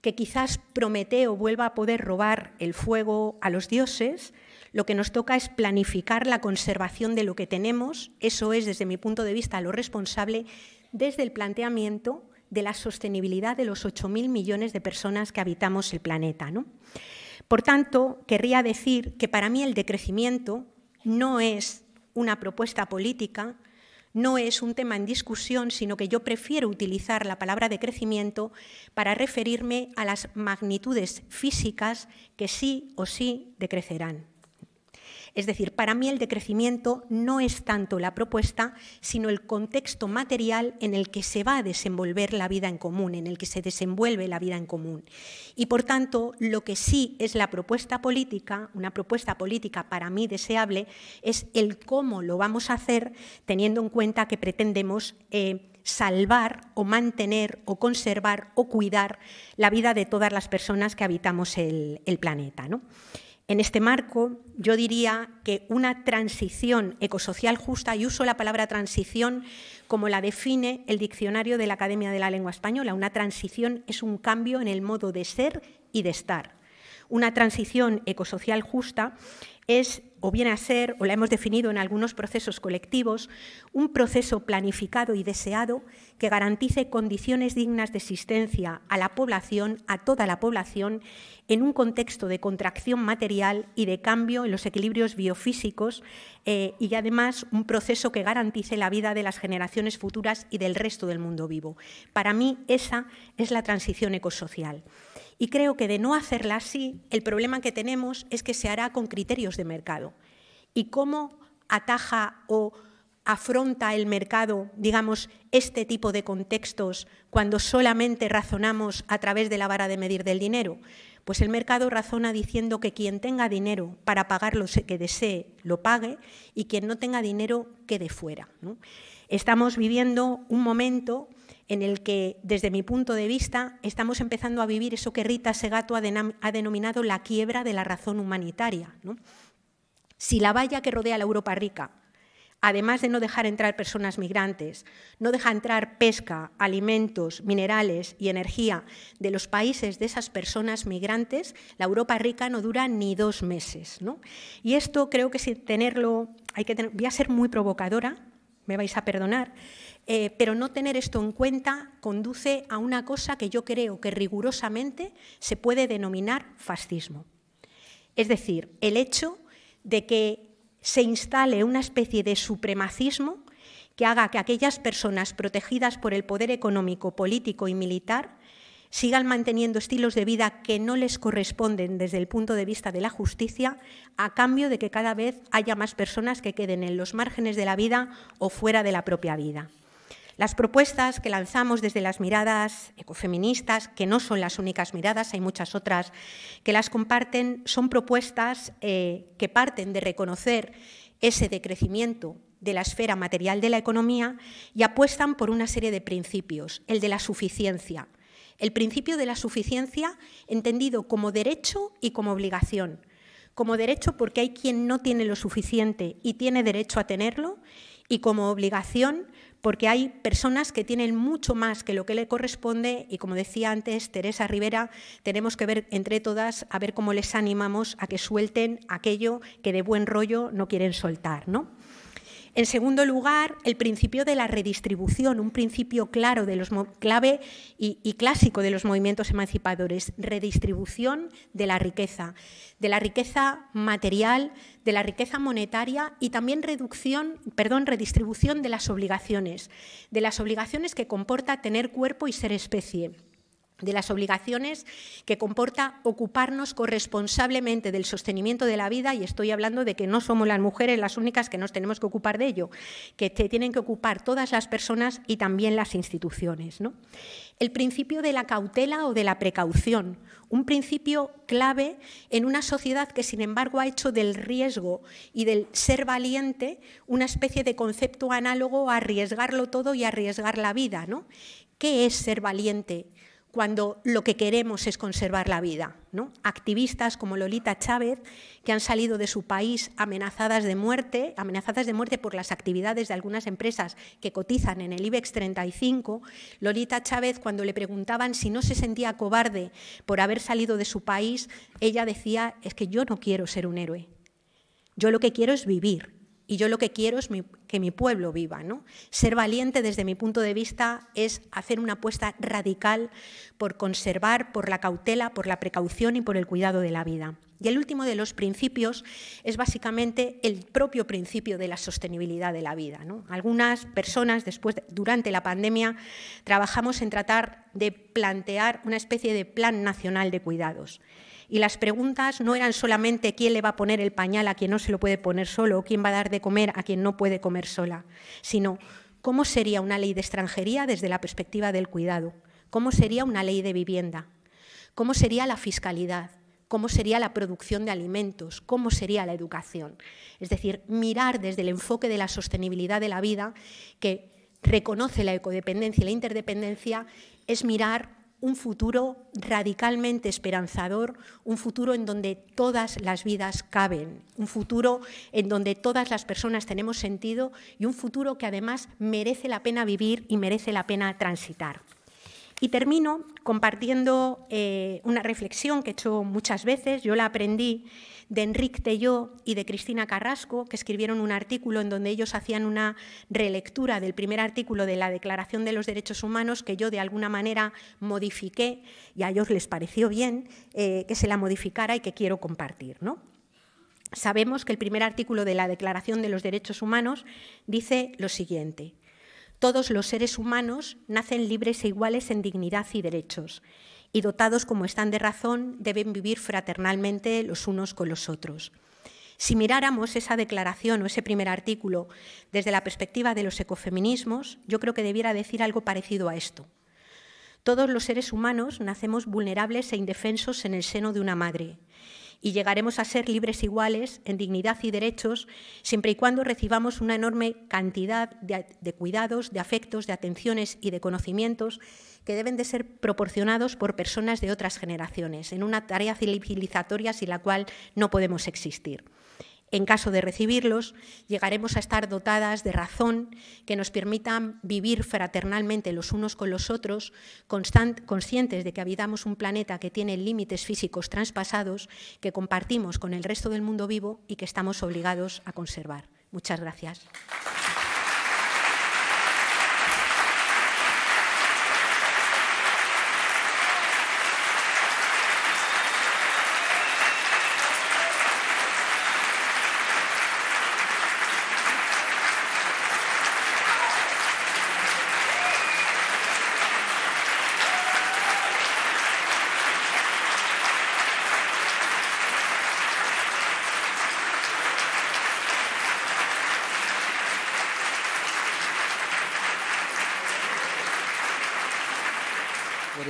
que quizás Prometeo vuelva a poder robar el fuego a los dioses, lo que nos toca es planificar la conservación de lo que tenemos, eso es desde mi punto de vista lo responsable, desde el planteamiento de la sostenibilidad de los 8.000 millones de personas que habitamos el planeta. Por tanto, querría decir que para mí el decrecimiento no es una propuesta política, no es un tema en discusión, sino que yo prefiero utilizar la palabra decrecimiento para referirme a las magnitudes físicas que sí o sí decrecerán. Es decir, para mí el decrecimiento no es tanto la propuesta, sino el contexto material en el que se va a desenvolver la vida en común, en el que se desenvuelve la vida en común. Y por tanto, lo que sí es la propuesta política, una propuesta política para mí deseable, es el cómo lo vamos a hacer teniendo en cuenta que pretendemos eh, salvar o mantener o conservar o cuidar la vida de todas las personas que habitamos el, el planeta. ¿no? En este marco, yo diría que una transición ecosocial justa, y uso la palabra transición como la define el diccionario de la Academia de la Lengua Española, una transición es un cambio en el modo de ser y de estar. Una transición ecosocial justa es o viene a ser, o la hemos definido en algunos procesos colectivos, un proceso planificado y deseado que garantice condiciones dignas de existencia a la población, a toda la población, en un contexto de contracción material y de cambio en los equilibrios biofísicos eh, y además un proceso que garantice la vida de las generaciones futuras y del resto del mundo vivo. Para mí esa es la transición ecosocial. Y creo que de no hacerla así, el problema que tenemos es que se hará con criterios de mercado. ¿Y cómo ataja o afronta el mercado, digamos, este tipo de contextos cuando solamente razonamos a través de la vara de medir del dinero? Pues el mercado razona diciendo que quien tenga dinero para pagar lo que desee, lo pague, y quien no tenga dinero, quede fuera. Estamos viviendo un momento en el que, desde mi punto de vista, estamos empezando a vivir eso que Rita Segato ha, denominado la quiebra de la razón humanitaria. Si la valla que rodea la Europa rica, además de no dejar entrar personas migrantes, no deja entrar pesca, alimentos, minerales y energía de los países de esas personas migrantes, la Europa rica no dura ni dos meses. Y esto creo que sin tenerlo, hay que voy a ser muy provocadora, me vais a perdonar, eh, pero no tener esto en cuenta conduce a una cosa que yo creo que rigurosamente se puede denominar fascismo. Es decir, el hecho de que se instale una especie de supremacismo que haga que aquellas personas protegidas por el poder económico, político y militar sigan manteniendo estilos de vida que no les corresponden desde el punto de vista de la justicia, a cambio de que cada vez haya más personas que queden en los márgenes de la vida o fuera de la propia vida. Las propuestas que lanzamos desde las miradas ecofeministas, que no son las únicas miradas, hay muchas otras que las comparten, son propuestas eh, que parten de reconocer ese decrecimiento de la esfera material de la economía y apuestan por una serie de principios, el de la suficiencia, el principio de la suficiencia entendido como derecho y como obligación. Como derecho porque hay quien no tiene lo suficiente y tiene derecho a tenerlo, y como obligación porque hay personas que tienen mucho más que lo que le corresponde y como decía antes Teresa Rivera, tenemos que ver entre todas a ver cómo les animamos a que suelten aquello que de buen rollo no quieren soltar. ¿no? En segundo lugar, el principio de la redistribución, un principio claro de los, clave y, clásico de los movimientos emancipadores, redistribución de la riqueza, de la riqueza material, de la riqueza monetaria y también reducción, perdón, redistribución de las obligaciones, de las obligaciones que comporta tener cuerpo y ser especie de las obligaciones que comporta ocuparnos corresponsablemente del sostenimiento de la vida, y estoy hablando de que no somos las mujeres las únicas que nos tenemos que ocupar de ello, que tienen que ocupar todas las personas y también las instituciones. El principio de la cautela o de la precaución, un principio clave en una sociedad que, sin embargo, ha hecho del riesgo y del ser valiente una especie de concepto análogo a arriesgarlo todo y arriesgar la vida. ¿no? ¿Qué es ser valiente? Cuando lo que queremos es conservar la vida. Activistas como Lolita Chávez, que han salido de su país amenazadas de muerte, amenazadas de muerte por las actividades de algunas empresas que cotizan en el IBEX 35. Lolita Chávez, cuando le preguntaban si no se sentía cobarde por haber salido de su país, ella decía, es que yo no quiero ser un héroe, yo lo que quiero es vivir y yo lo que quiero es que mi pueblo viva. ¿no? Ser valiente, desde mi punto de vista, es hacer una apuesta radical por conservar, por la cautela, por la precaución y por el cuidado de la vida. Y el último de los principios es básicamente el propio principio de la sostenibilidad de la vida. Algunas personas, después, durante la pandemia, trabajamos en tratar de plantear una especie de plan nacional de cuidados. Y las preguntas no eran solamente quién le va a poner el pañal a quien no se lo puede poner solo o quién va a dar de comer a quien no puede comer sola, sino cómo sería una ley de extranjería desde la perspectiva del cuidado, cómo sería una ley de vivienda, cómo sería la fiscalidad, cómo sería la producción de alimentos, cómo sería la educación. Es decir, mirar desde el enfoque de la sostenibilidad de la vida, que reconoce la ecodependencia y la interdependencia, es mirar un futuro radicalmente esperanzador, un futuro en donde todas las vidas caben, un futuro en donde todas las personas tenemos sentido y un futuro que además merece la pena vivir y merece la pena transitar. Y termino compartiendo eh, una reflexión que he hecho muchas veces, yo la aprendí de Enrique Telló y de Cristina Carrasco, que escribieron un artículo en donde ellos hacían una relectura del primer artículo de la Declaración de los Derechos Humanos, que yo de alguna manera modifiqué y a ellos les pareció bien eh, que se la modificara y que quiero compartir. ¿no? Sabemos que el primer artículo de la Declaración de los Derechos Humanos dice lo siguiente. Todos los seres humanos nacen libres e iguales en dignidad y derechos y dotados como están de razón, deben vivir fraternalmente los unos con los otros. Si miráramos esa declaración o ese primer artículo desde la perspectiva de los ecofeminismos, yo creo que debiera decir algo parecido a esto. Todos los seres humanos nacemos vulnerables e indefensos en el seno de una madre y llegaremos a ser libres iguales en dignidad y derechos siempre y cuando recibamos una enorme cantidad de, cuidados, de afectos, de atenciones y de conocimientos que deben de ser proporcionados por personas de otras generaciones, en una tarea civilizatoria sin la cual no podemos existir. En caso de recibirlos, llegaremos a estar dotadas de razón que nos permitan vivir fraternalmente los unos con los otros, conscientes de que habitamos un planeta que tiene límites físicos traspasados, que compartimos con el resto del mundo vivo y que estamos obligados a conservar. Muchas gracias.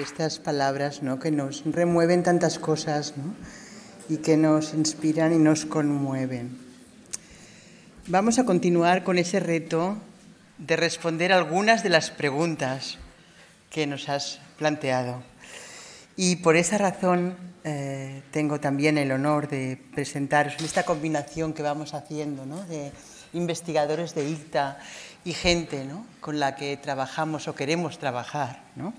Estas palabras ¿no? que nos remueven tantas cosas ¿no? y que nos inspiran y nos conmueven. Vamos a continuar con ese reto de responder algunas de las preguntas que nos has planteado. Y por esa razón eh, tengo también el honor de presentaros en esta combinación que vamos haciendo ¿no? de investigadores de ICTA y gente ¿no? con la que trabajamos o queremos trabajar. ¿no?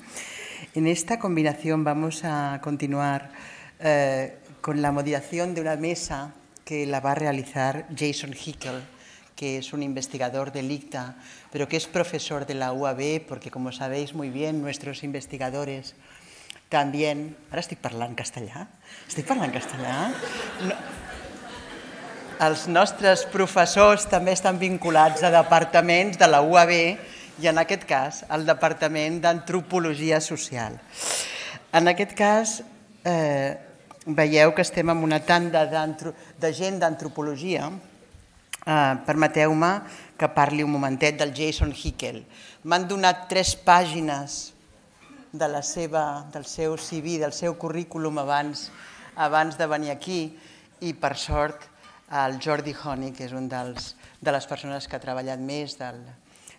En esta combinación vamos a continuar eh, con la moderación de una mesa que la va a realizar Jason Hickel, que es un investigador del ICTA, pero que es profesor de la UAB, porque como sabéis muy bien, nuestros investigadores también... Ara estic parlant castellà? Estic parlant castellà? No, els nostres professors també estan vinculats a departaments de la UAB i en aquest cas al Departament d'Antropologia Social. En aquest cas eh, veieu que estem en una tanda de gent d'antropologia. Eh, Permeteu-me que parli un momentet del Jason Hickel. M'han donat tres pàgines de la seva, del seu CV, del seu currículum abans, abans de venir aquí i per sort el Jordi Honi, que és un dels, de les persones que ha treballat més del,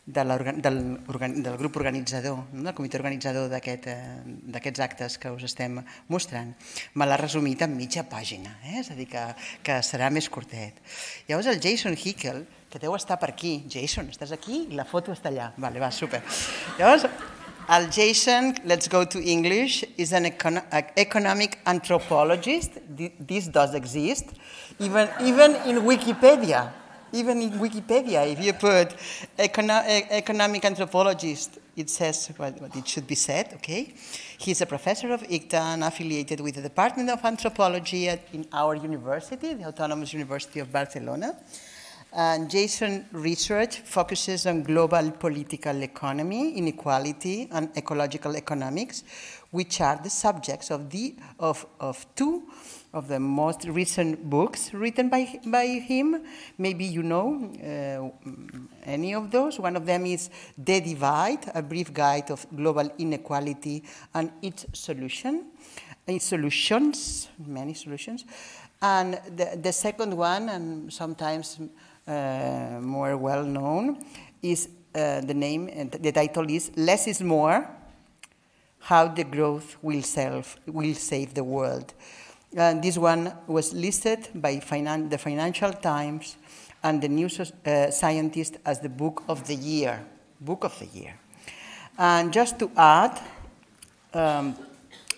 de del, del grup organitzador, del comitè organitzador d'aquests eh, actes que us estem mostrant, me l'ha resumit en mitja pàgina, eh? és a dir, que, que serà més curtet. Llavors el Jason Hickel, que deu estar per aquí, Jason, estàs aquí i la foto està allà. Vale, va, super. Llavors, el Jason, let's go to English, is an econ economic anthropologist. This does exist, even, even in Wikipedia. Even in Wikipedia, if you put econo economic anthropologist, it says what, what, it should be said, okay? He's a professor of ICTA and affiliated with the Department of Anthropology at, in our university, the Autonomous University of Barcelona. And Jason research focuses on global political economy, inequality, and ecological economics, which are the subjects of, the, of, of two of the most recent books written by, by him. Maybe you know uh, any of those. One of them is The Divide, a brief guide of global inequality and its solution, its solutions, many solutions. And the, the second one, and sometimes uh, more well known, is uh, the name, and the title is Less is More How Degrowth Will, self, will Save the World. And this one was listed by finan the Financial Times and the New uh, Scientist as the book of the year. Book of the year. And just to add um,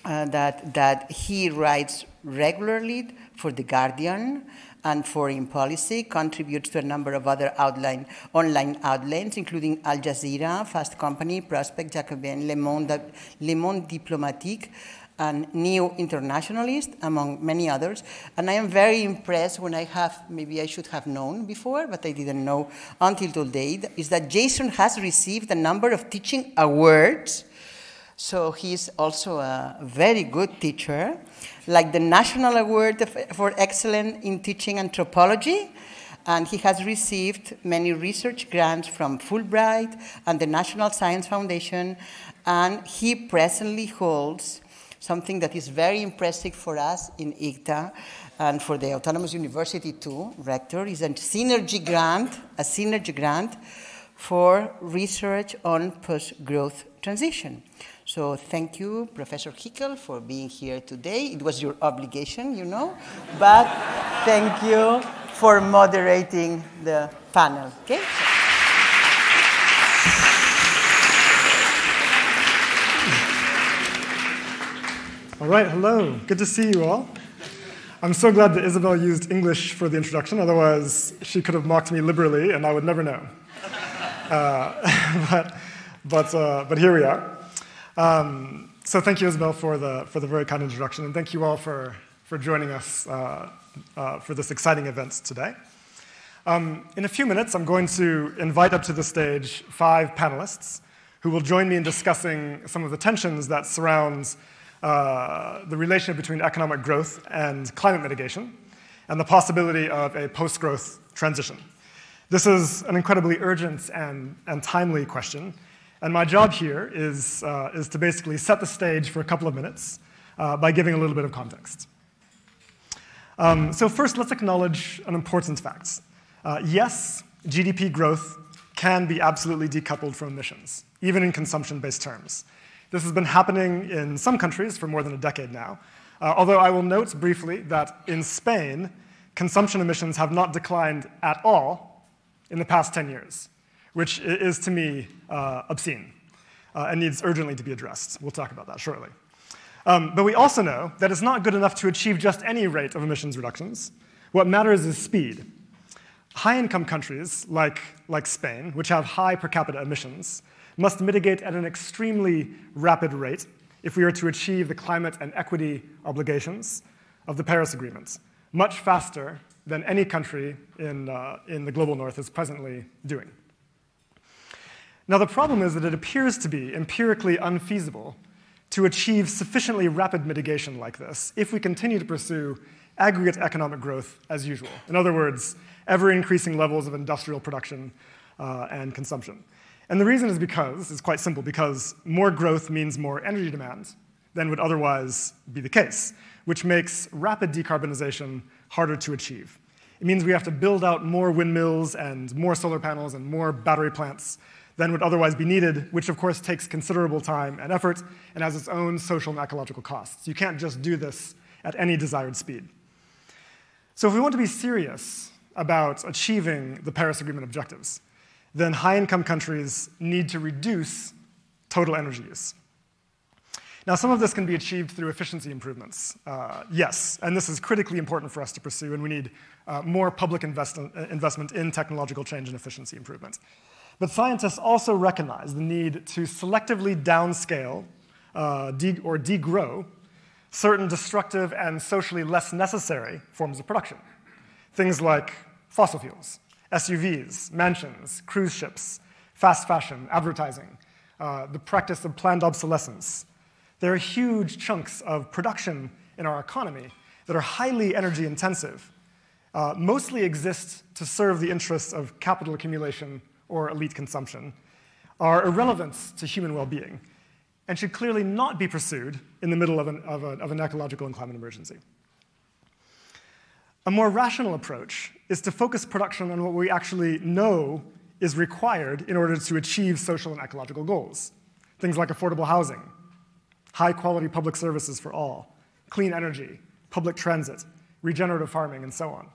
uh, that, that he writes regularly for The Guardian and foreign policy, contributes to a number of other outline, online outlets, including Al Jazeera, Fast Company, Prospect, Jacobin, Le Monde, Le Monde Diplomatique, and New Internationalist, among many others. And I am very impressed when I have, maybe I should have known before, but I didn't know until today, is that Jason has received a number of teaching awards. So he's also a very good teacher like the National Award for Excellence in Teaching Anthropology, and he has received many research grants from Fulbright and the National Science Foundation, and he presently holds something that is very impressive for us in ICTA and for the Autonomous University too, rector, is a synergy grant, a synergy grant for research on post-growth transition. So thank you, Professor Hickel, for being here today. It was your obligation, you know, but thank you for moderating the panel. Okay? All right, hello. Good to see you all. I'm so glad that Isabel used English for the introduction, otherwise, she could have mocked me liberally and I would never know. Uh, <laughs> but, but, uh, but here we are. Um, so thank you, Isabel, for the, for the very kind introduction, and thank you all for, for joining us uh, uh, for this exciting event today. Um, in a few minutes, I'm going to invite up to the stage five panelists who will join me in discussing some of the tensions that surround uh, the relationship between economic growth and climate mitigation, and the possibility of a post-growth transition. This is an incredibly urgent and, and timely question, and my job here is, uh, is to basically set the stage for a couple of minutes uh, by giving a little bit of context. Um, so, first, let's acknowledge an important fact. Uh, yes, GDP growth can be absolutely decoupled from emissions, even in consumption based terms. This has been happening in some countries for more than a decade now. Uh, although I will note briefly that in Spain, consumption emissions have not declined at all in the past 10 years which is to me uh, obscene uh, and needs urgently to be addressed. We'll talk about that shortly. Um, but we also know that it's not good enough to achieve just any rate of emissions reductions. What matters is speed. High income countries like, like Spain, which have high per capita emissions, must mitigate at an extremely rapid rate if we are to achieve the climate and equity obligations of the Paris Agreement, much faster than any country in, uh, in the global north is presently doing. Now, the problem is that it appears to be empirically unfeasible to achieve sufficiently rapid mitigation like this if we continue to pursue aggregate economic growth as usual. In other words, ever increasing levels of industrial production uh, and consumption. And the reason is because, it's quite simple, because more growth means more energy demand than would otherwise be the case, which makes rapid decarbonization harder to achieve. It means we have to build out more windmills and more solar panels and more battery plants than would otherwise be needed, which of course takes considerable time and effort and has its own social and ecological costs. You can't just do this at any desired speed. So if we want to be serious about achieving the Paris Agreement objectives, then high income countries need to reduce total energy use. Now, some of this can be achieved through efficiency improvements. Uh, yes, and this is critically important for us to pursue, and we need uh, more public invest investment in technological change and efficiency improvements. But scientists also recognize the need to selectively downscale uh, de or degrow certain destructive and socially less necessary forms of production. Things like fossil fuels, SUVs, mansions, cruise ships, fast fashion, advertising, uh, the practice of planned obsolescence. There are huge chunks of production in our economy that are highly energy intensive, uh, mostly exist to serve the interests of capital accumulation or elite consumption, are irrelevant to human well being, and should clearly not be pursued in the middle of an, of, a, of an ecological and climate emergency. A more rational approach is to focus production on what we actually know is required in order to achieve social and ecological goals. Things like affordable housing, high quality public services for all, clean energy, public transit, regenerative farming, and so on.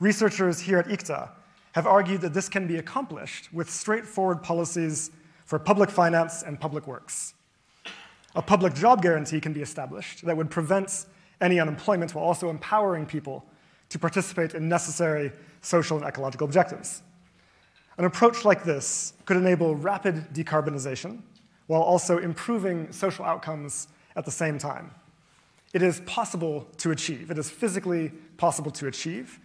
Researchers here at ICTA have argued that this can be accomplished with straightforward policies for public finance and public works. A public job guarantee can be established that would prevent any unemployment while also empowering people to participate in necessary social and ecological objectives. An approach like this could enable rapid decarbonization while also improving social outcomes at the same time. It is possible to achieve, it is physically possible to achieve,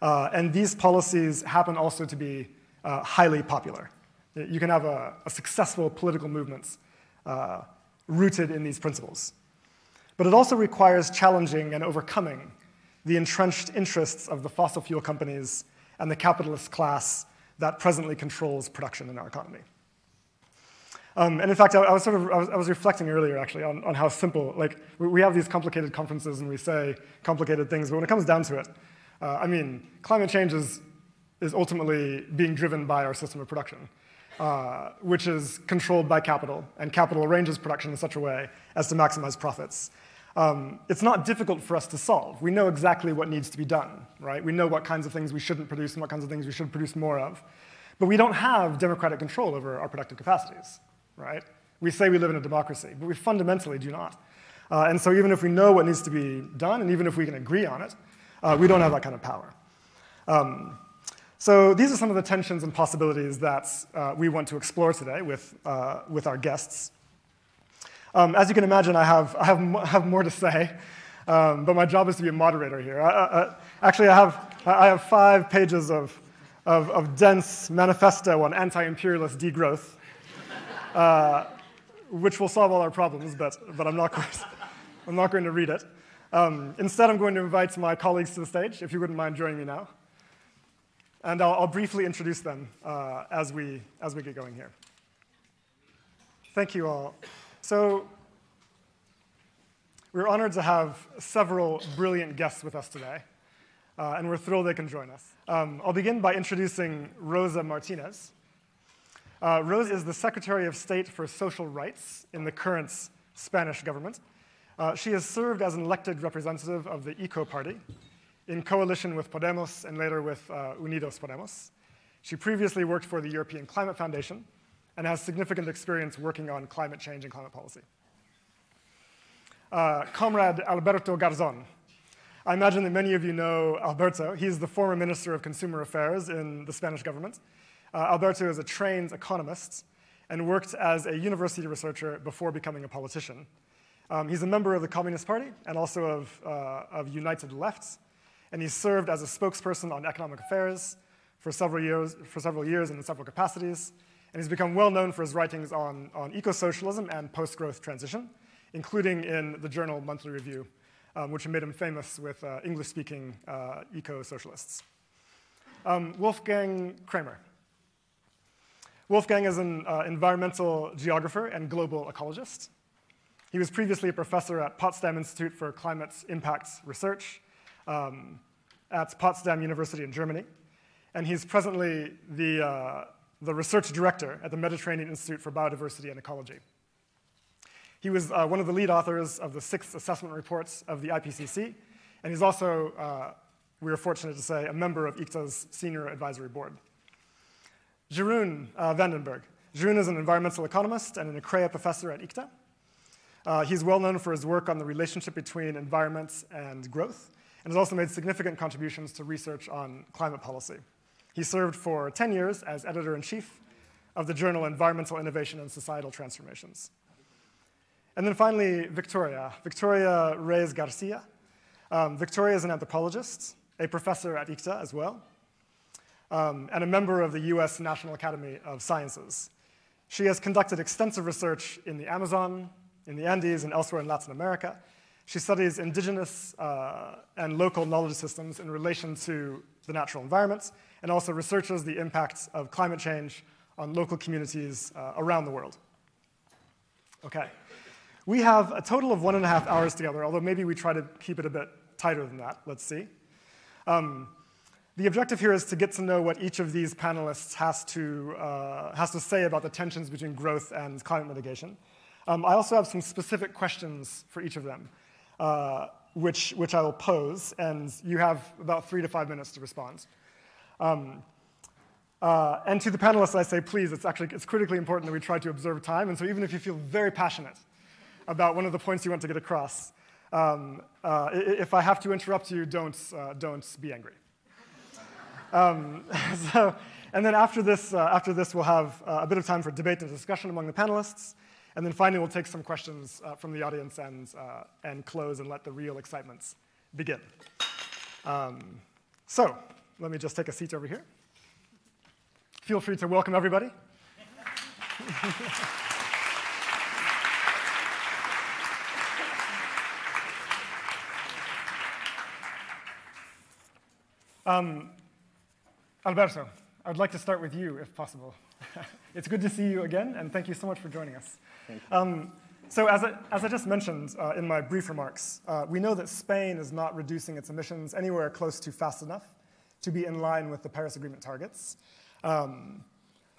uh, and these policies happen also to be uh, highly popular. You can have a, a successful political movement uh, rooted in these principles. But it also requires challenging and overcoming the entrenched interests of the fossil fuel companies and the capitalist class that presently controls production in our economy. Um, and in fact, I, I was sort of I was, I was, reflecting earlier actually on, on how simple like we, we, have these complicated conferences and we say complicated things, but when it comes down to it, uh, I mean, climate change is, is ultimately being driven by our system of production, uh, which is controlled by capital, and capital arranges production in such a way as to maximize profits. Um, it's not difficult for us to solve. We know exactly what needs to be done, right? We know what kinds of things we shouldn't produce and what kinds of things we should produce more of. But we don't have democratic control over our productive capacities, right? We say we live in a democracy, but we fundamentally do not. Uh, and so even if we know what needs to be done, and even if we can agree on it, uh, we don't have that kind of power. Um, so these are some of the tensions and possibilities that uh, we want to explore today with, uh, with our guests. Um, as you can imagine, I have, I have, have more to say, um, but my job is to be a moderator here. I, I, actually, I have, I have five pages of, of, of dense manifesto on anti-imperialist degrowth, uh, which will solve all our problems, but, but I'm, not going to, I'm not going to read it. Um, instead, I'm going to invite my colleagues to the stage, if you wouldn't mind joining me now. And I'll, I'll briefly introduce them uh, as, we, as we get going here. Thank you all. So, we're honored to have several brilliant guests with us today, uh, and we're thrilled they can join us. Um, I'll begin by introducing Rosa Martinez. Uh, Rosa is the Secretary of State for Social Rights in the current Spanish government. Uh, she has served as an elected representative of the Equo party in coalition with Podemos and later with uh, Unidos Podemos. She previously worked for the European Climate Foundation and has significant experience working on climate change and climate policy. Uh, Comrade Alberto Garzón. I imagine that many of you know Alberto. He's the former Minister of Consumer Affairs in the Spanish government. Uh, Alberto is a trained economist and worked as a university researcher before becoming a politician. Um, he's a member of the Communist Party and also of, uh, of United Left, and he's served as a spokesperson on economic affairs for several years, for several years and in several capacities, and he's become well known for his writings on, on eco-socialism and post-growth transition, including in the journal Monthly Review, um, which made him famous with uh, English-speaking uh, eco-socialists. Um, Wolfgang Cramer. Wolfgang is an uh, environmental geographer and global ecologist. He was previously a professor at Potsdam Institute for Climate Impact Research um, at Potsdam University in Germany. And he's presently the, uh, the research director at the Mediterranean Institute for Biodiversity and Ecology. He was uh, one of the lead authors of the sixth assessment reports of the IPCC, and he's also, uh, we are fortunate to say, a member of ICTA's senior advisory board. Jeroen uh, van den Bergh. Jeroen is an environmental economist and an ICREA professor at ICTA. Uh, he's well known for his work on the relationship between environment and growth, and has also made significant contributions to research on climate policy. He served for 10 years as editor in chief of the journal Environmental Innovation and Societal Transformations. And then finally, Victoria, Victoria Reyes Garcia. Um, Victoria is an anthropologist, a professor at ICTA as well, um, and a member of the US National Academy of Sciences. She has conducted extensive research in the Amazon, in the Andes, and elsewhere in Latin America. She studies indigenous uh, and local knowledge systems in relation to the natural environment, and also researches the impacts of climate change on local communities uh, around the world. Okay. We have a total of one and a half hours together, although maybe we try to keep it a bit tighter than that. Let's see. Um, the objective here is to get to know what each of these panelists has to, uh, has to say about the tensions between growth and climate mitigation. Um, I also have some specific questions for each of them, uh, which, which I will pose, and you have about three to five minutes to respond. Um, uh, and to the panelists, I say, please, it's actually it's critically important that we try to observe time, and so even if you feel very passionate about one of the points you want to get across. Um, uh, if I have to interrupt you, don't, uh, don't be angry. Um, <laughs> so, and then after this, uh, after this, we'll have uh, a bit of time for debate and discussion among the panelists. And then finally, we'll take some questions uh, from the audience and, uh, and close and let the real excitements begin. Um, so, let me just take a seat over here. Feel free to welcome everybody. <laughs> Um, Alberto, I'd like to start with you, if possible. <laughs> it's good to see you again, and thank you so much for joining us. Um, so as I, as I, just mentioned uh, in my brief remarks, uh, we know that Spain is not reducing its emissions anywhere close to fast enough to be in line with the Paris Agreement targets. Um,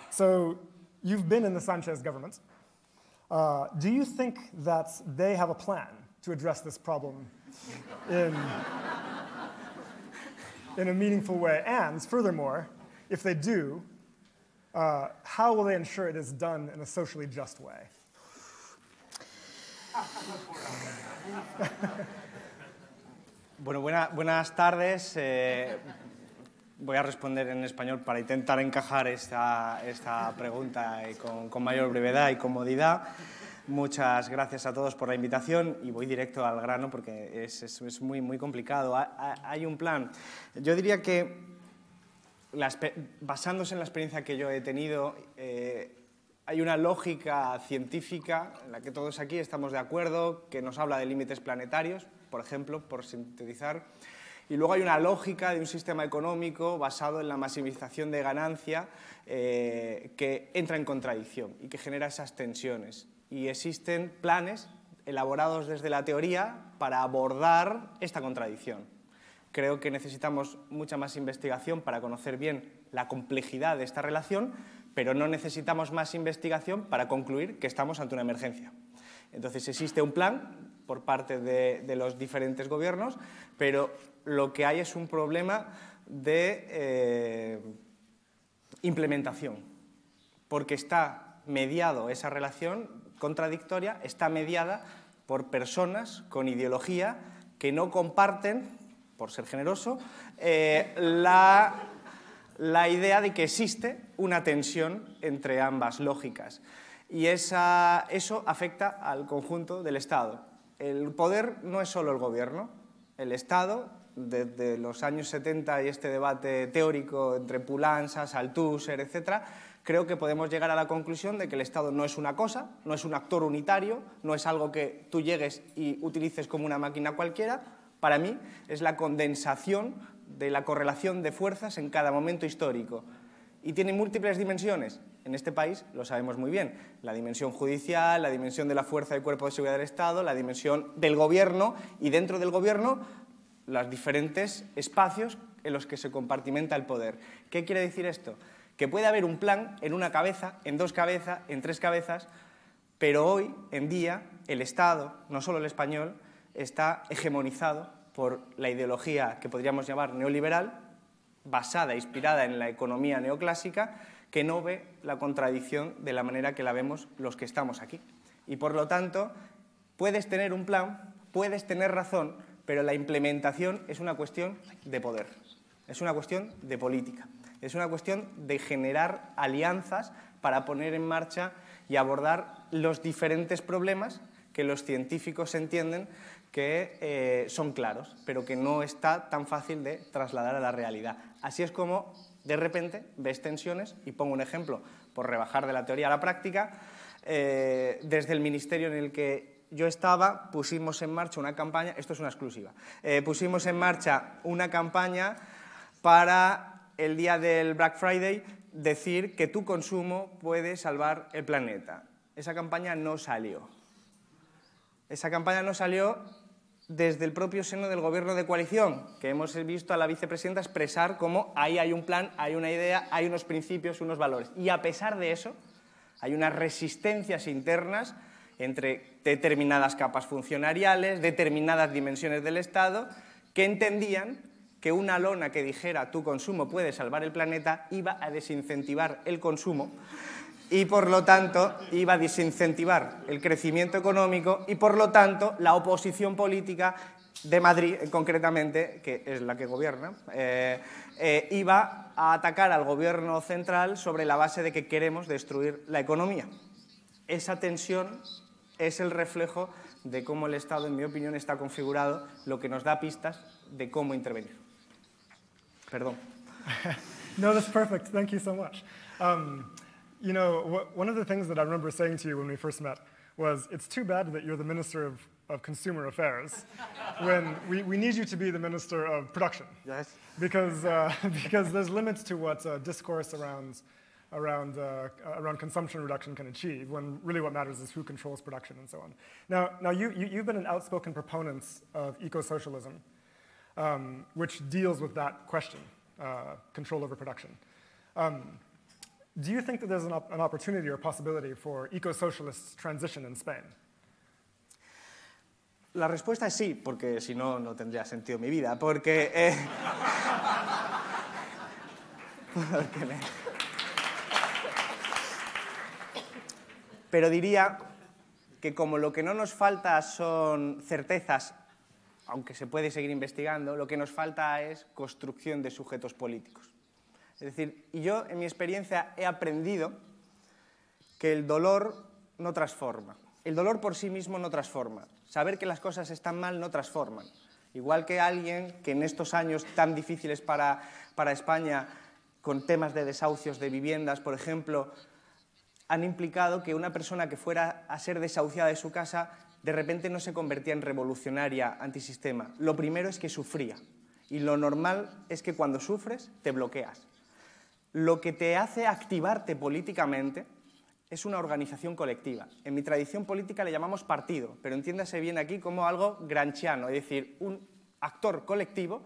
so you've been in the Sanchez government. Uh, do you think that they have a plan to address this problem in <laughs> in a meaningful way? And furthermore, if they do, uh, how will they ensure it is done in a socially just way? Bueno, buena, buenas tardes. Eh, voy a responder en español para intentar encajar esta, esta pregunta con, con mayor brevedad y comodidad. Muchas gracias a todos por la invitación y voy directo al grano porque es, es, es muy, muy complicado. Hay un plan. Yo diría que, la, basándose en la experiencia que yo he tenido, eh, hay una lógica científica en la que todos aquí estamos de acuerdo, que nos habla de límites planetarios, por ejemplo, por sintetizar. Y luego hay una lógica de un sistema económico basado en la maximización de ganancia eh, que entra en contradicción y que genera esas tensiones y existen planes elaborados desde la teoría para abordar esta contradicción. Creo que necesitamos mucha más investigación para conocer bien la complejidad de esta relación, pero no necesitamos más investigación para concluir que estamos ante una emergencia. Entonces existe un plan por parte de, los diferentes gobiernos, pero lo que hay es un problema de eh, implementación, porque está mediado esa relación contradictoria está mediada por personas con ideología que no comparten por ser generoso, eh, la, la idea de que existe una tensión entre ambas lógicas. Y esa, eso afecta al conjunto del Estado. El poder no es solo el gobierno, el Estado, desde los años 70 y este debate teórico entre Pulanzas, Althusser, etc., creo que podemos llegar a la conclusión de que el Estado no es una cosa, no es un actor unitario, no es algo que tú llegues y utilices como una máquina cualquiera. Para mí es la condensación de la correlación de fuerzas en cada momento histórico. ¿Y tiene múltiples dimensiones? En este país lo sabemos muy bien. La dimensión judicial, la dimensión de la fuerza del cuerpo de seguridad del Estado, la dimensión del gobierno y dentro del gobierno los diferentes espacios en los que se compartimenta el poder. ¿Qué quiere decir esto? Que puede haber un plan en una cabeza, en dos cabezas, en tres cabezas, pero hoy en día el Estado, no solo el español, está hegemonizado por la ideología que podríamos llamar neoliberal, basada, inspirada en la economía neoclásica, que no ve la contradicción de la manera que la vemos los que estamos aquí. Y por lo tanto, puedes tener un plan, puedes tener razón, pero la implementación es una cuestión de poder, es una cuestión de política, es una cuestión de generar alianzas para poner en marcha y abordar los diferentes problemas que los científicos entienden que eh, son claros, pero que no está tan fácil de trasladar a la realidad. Así es como de repente ves tensiones, y pongo un ejemplo por rebajar de la teoría a la práctica, eh, desde el ministerio en el que yo estaba, pusimos en marcha una campaña, esto es una exclusiva, eh, pusimos en marcha una campaña para el día del Black Friday decir que tu consumo puede salvar el planeta. Esa campaña no salió. Esa campaña no salió desde el propio seno del gobierno de coalición, que hemos visto a la vicepresidenta expresar cómo ahí hay un plan, hay una idea, hay unos principios, unos valores. Y a pesar de eso, hay unas resistencias internas entre determinadas capas funcionariales, determinadas dimensiones del Estado, que entendían que una lona que dijera tu consumo puede salvar el planeta iba a desincentivar el consumo y por lo tanto iba a desincentivar el crecimiento económico y por lo tanto la oposición política de Madrid, concretamente, que es la que gobierna, eh, eh, iba a atacar al gobierno central sobre la base de que queremos destruir la economía. Esa tensión es el reflejo de cómo el Estado, en mi opinión, está configurado, lo que nos da pistas de cómo intervenir. Perdón. <laughs> no, that's perfect. Thank you so much. Um, You know, one of the things that I remember saying to you when we first met was, it's too bad that you're the Minister of, of Consumer Affairs <laughs> when we, we need you to be the Minister of Production. Yes. Because, uh, <laughs> because there's limits to what uh, discourse around, around, uh, around consumption reduction can achieve, when really what matters is who controls production and so on. Now, now you, you, have been an outspoken proponent of eco-socialism, um, which deals with that question, uh, control over production. Um, do you think that there's an, op an opportunity or possibility for eco-socialist transition in Spain? La respuesta es sí, porque si no, no tendría sentido mi vida. Porque. Eh. Pero diría que como lo que no nos falta son certezas, aunque se puede seguir investigando, lo que nos falta es construcción de sujetos políticos. Es decir, yo en mi experiencia he aprendido que el dolor no transforma. El dolor por sí mismo no transforma. Saber que las cosas están mal no transforman. Igual que alguien que en estos años tan difíciles para, para España, con temas de desahucios de viviendas, por ejemplo, han implicado que una persona que fuera a ser desahuciada de su casa de repente no se convertía en revolucionaria antisistema. Lo primero es que sufría. Y lo normal es que cuando sufres te bloqueas lo que te hace activarte políticamente es una organización colectiva. En mi tradición política le llamamos partido, pero entiéndase bien aquí como algo granchiano, es decir, un actor colectivo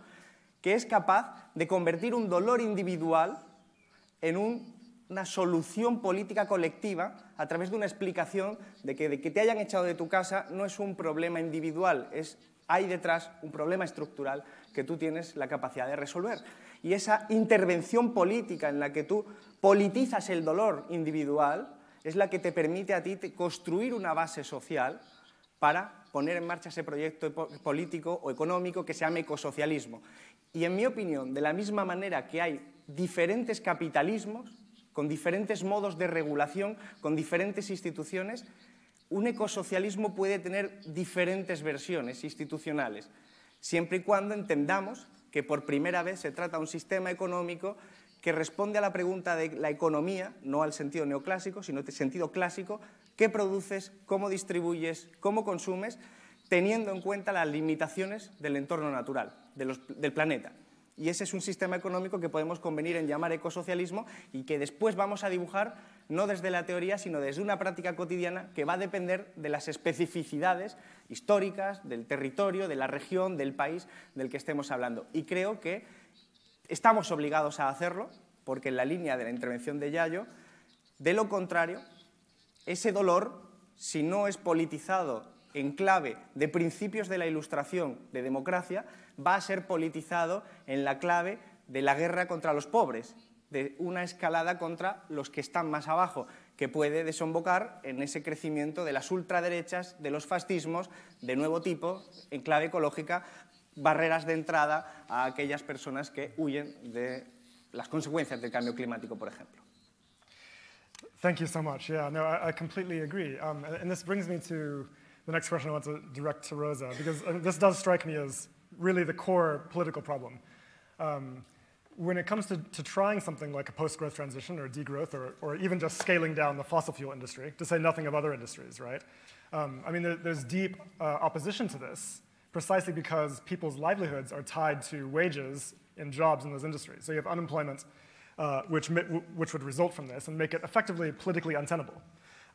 que es capaz de convertir un dolor individual en una solución política colectiva a través de una explicación de que, de que te hayan echado de tu casa no es un problema individual, es, hay detrás un problema estructural que tú tienes la capacidad de resolver y esa intervención política en la que tú politizas el dolor individual es la que te permite a ti construir una base social para poner en marcha ese proyecto político o económico que se llama ecosocialismo. Y en mi opinión, de la misma manera que hay diferentes capitalismos, con diferentes modos de regulación, con diferentes instituciones, un ecosocialismo puede tener diferentes versiones institucionales, siempre y cuando entendamos que por primera vez se trata de un sistema económico que responde a la pregunta de la economía, no al sentido neoclásico, sino al sentido clásico, qué produces, cómo distribuyes, cómo consumes, teniendo en cuenta las limitaciones del entorno natural, del planeta. Y ese es un sistema económico que podemos convenir en llamar ecosocialismo y que después vamos a dibujar no desde la teoría, sino desde una práctica cotidiana que va a depender de las especificidades históricas, del territorio, de la región, del país del que estemos hablando. Y creo que estamos obligados a hacerlo, porque en la línea de la intervención de Yayo, de lo contrario, ese dolor, si no es politizado en clave de principios de la ilustración de democracia, va a ser politizado en la clave de la guerra contra los pobres, de una escalada contra los que están más abajo, que puede desembocar en ese crecimiento de las ultraderechas, de los fascismos de nuevo tipo, en clave ecológica, barreras de entrada a aquellas personas que huyen de las consecuencias del cambio climático, por ejemplo. Thank you so much. Yeah, no, I, I completely agree. Um, and this brings me to the next question I want to direct to Rosa, because uh, this does strike me as really the core political problem. Um, when it comes to, to, trying something like a post-growth transition or degrowth or, or even just scaling down the fossil fuel industry, to say nothing of other industries, right? Um, I mean, there, there's deep uh, opposition to this precisely because people's livelihoods are tied to wages and jobs in those industries. So you have unemployment, uh, which, which would result from this and make it effectively politically untenable.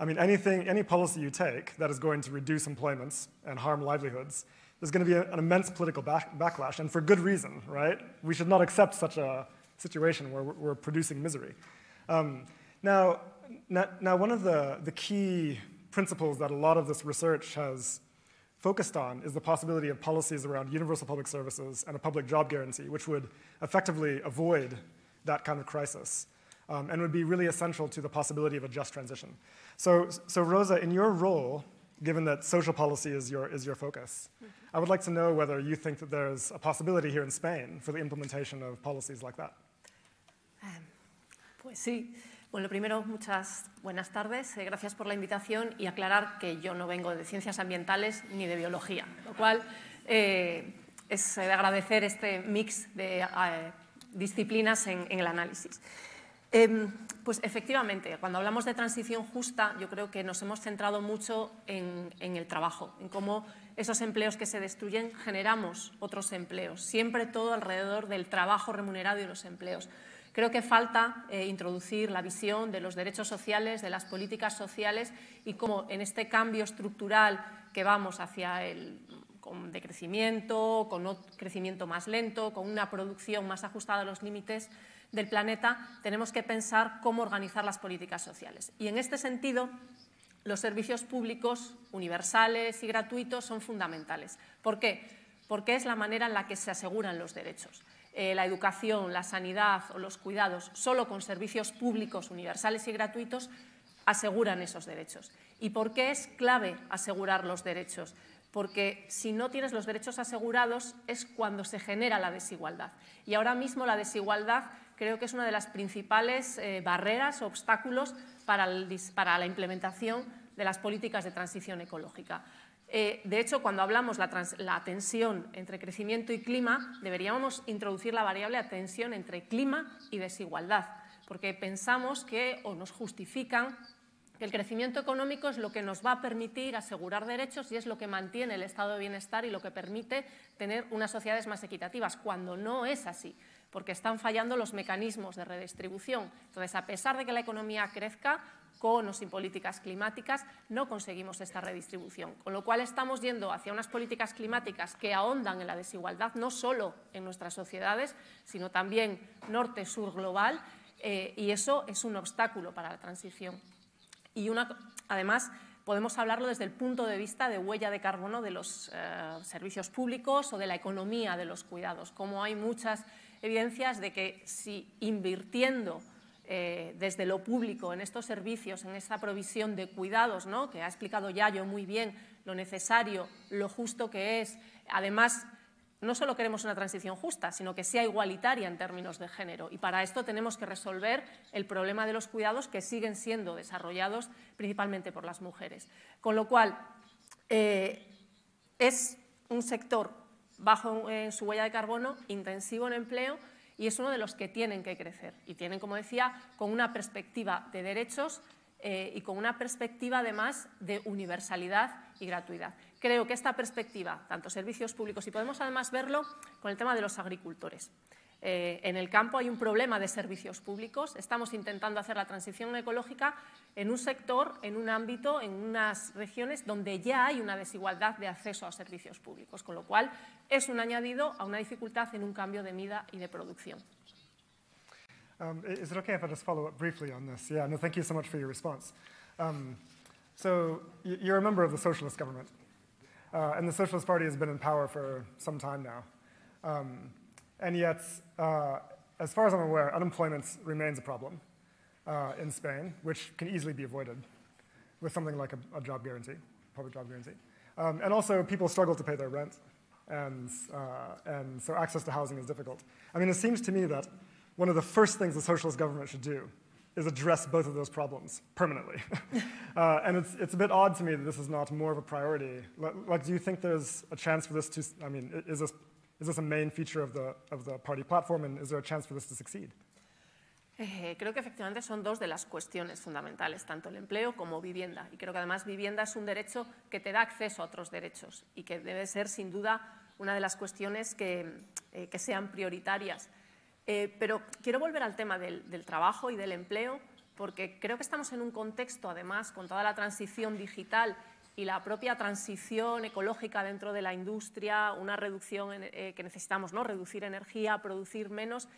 I mean, anything, any policy you take that is going to reduce employments and harm livelihoods there's going to be a, an immense political back, backlash, and for good reason, right? We should not accept such a situation where we're, producing misery. Um, now, now, one of the, the key principles that a lot of this research has focused on is the possibility of policies around universal public services and a public job guarantee, which would effectively avoid that kind of crisis um, and would be really essential to the possibility of a just transition. So, so Rosa, in your role given that social policy is your, is your focus. Mm -hmm. I would like to know whether you think that there's a possibility here in Spain for the implementation of policies like that. Um, pues sí. Bueno, primero, muchas buenas tardes. Eh, gracias por la invitación y aclarar que yo no vengo de ciencias ambientales ni de biología, lo cual eh, es de agradecer este mix de eh, disciplinas en, en el análisis. Eh, pues efectivamente, cuando hablamos de transición justa, yo creo que nos hemos centrado mucho en, en, el trabajo, en cómo esos empleos que se destruyen generamos otros empleos, siempre todo alrededor del trabajo remunerado y los empleos. Creo que falta eh, introducir la visión de los derechos sociales, de las políticas sociales y cómo en este cambio estructural que vamos hacia el con decrecimiento, con un crecimiento más lento, con una producción más ajustada a los límites, del planeta, tenemos que pensar cómo organizar las políticas sociales. Y en este sentido, los servicios públicos universales y gratuitos son fundamentales. ¿Por qué? Porque es la manera en la que se aseguran los derechos. Eh, la educación, la sanidad o los cuidados, solo con servicios públicos universales y gratuitos, aseguran esos derechos. ¿Y por qué es clave asegurar los derechos? Porque si no tienes los derechos asegurados es cuando se genera la desigualdad. Y ahora mismo la desigualdad creo que es una de las principales eh, barreras o obstáculos para, la implementación de las políticas de transición ecológica. Eh, de hecho, cuando hablamos la, la tensión entre crecimiento y clima, deberíamos introducir la variable tensión entre clima y desigualdad, porque pensamos que o nos justifican que el crecimiento económico es lo que nos va a permitir asegurar derechos y es lo que mantiene el estado de bienestar y lo que permite tener unas sociedades más equitativas, cuando no es así porque están fallando los mecanismos de redistribución. Entonces, a pesar de que la economía crezca, con o sin políticas climáticas, no conseguimos esta redistribución. Con lo cual estamos yendo hacia unas políticas climáticas que ahondan en la desigualdad, no solo en nuestras sociedades, sino también norte-sur global, eh, y eso es un obstáculo para la transición. Y además, podemos hablarlo desde el punto de vista de huella de carbono de los eh, servicios públicos o de la economía de los cuidados, como hay muchas evidencias de que si invirtiendo eh, desde lo público en estos servicios, en esta provisión de cuidados, ¿no? que ha explicado ya yo muy bien lo necesario, lo justo que es. Además, no solo queremos una transición justa, sino que sea igualitaria en términos de género. Y para esto tenemos que resolver el problema de los cuidados que siguen siendo desarrollados principalmente por las mujeres. Con lo cual, eh, es un sector bajo en su huella de carbono, intensivo en empleo y es uno de los que tienen que crecer. Y tienen, como decía, con una perspectiva de derechos eh, y con una perspectiva además de universalidad y gratuidad. Creo que esta perspectiva, tanto servicios públicos, y podemos además verlo con el tema de los agricultores. Eh, en el campo hay un problema de servicios públicos. Estamos intentando hacer la transición ecológica en un sector, en un ámbito, en unas regiones donde ya hay una desigualdad de acceso a servicios públicos, con lo cual es un añadido a una dificultad en un cambio de vida y de producción. Um, is it okay if I just follow up briefly on this? Yeah, no, thank you so much for your response. Um, so, you're a member of the socialist government, uh, and the Socialist Party has been in power for some time now. Um, and yet, uh, as far as I'm aware, unemployment remains a problem uh, in Spain, which can easily be avoided with something like a, a job guarantee, public job guarantee. Um, and also, people struggle to pay their rent, and, uh, and so access to housing is difficult. I mean, it seems to me that one of the first things the socialist government should do is address both of those problems permanently. <laughs> uh, and it's, it's a bit odd to me that this is not more of a priority. Like, do you think there's a chance for this to, I mean, is this, is this a main feature of the, of the party platform, and is there a chance for this to succeed? Eh, creo que efectivamente son dos de las cuestiones fundamentales, tanto el empleo como vivienda. Y creo que además vivienda es un derecho que te da acceso a otros derechos y que debe ser sin duda una de las cuestiones que, eh, que sean prioritarias. Eh, pero quiero volver al tema del, trabajo y del empleo, porque creo que estamos en un contexto, además, con toda la transición digital y la propia transición ecológica dentro de la industria, una reducción eh, que necesitamos, ¿no? reducir energía, producir menos,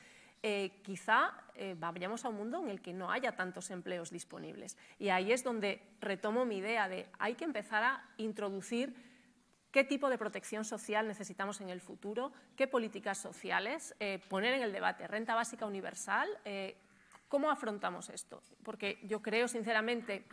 eh, quizá vayamos a un mundo en el que no haya tantos empleos disponibles. Y ahí es donde retomo mi idea de hay que empezar a introducir qué tipo de protección social necesitamos en el futuro, qué políticas sociales, eh, poner en el debate renta básica universal, eh, cómo afrontamos esto. Porque yo creo, sinceramente,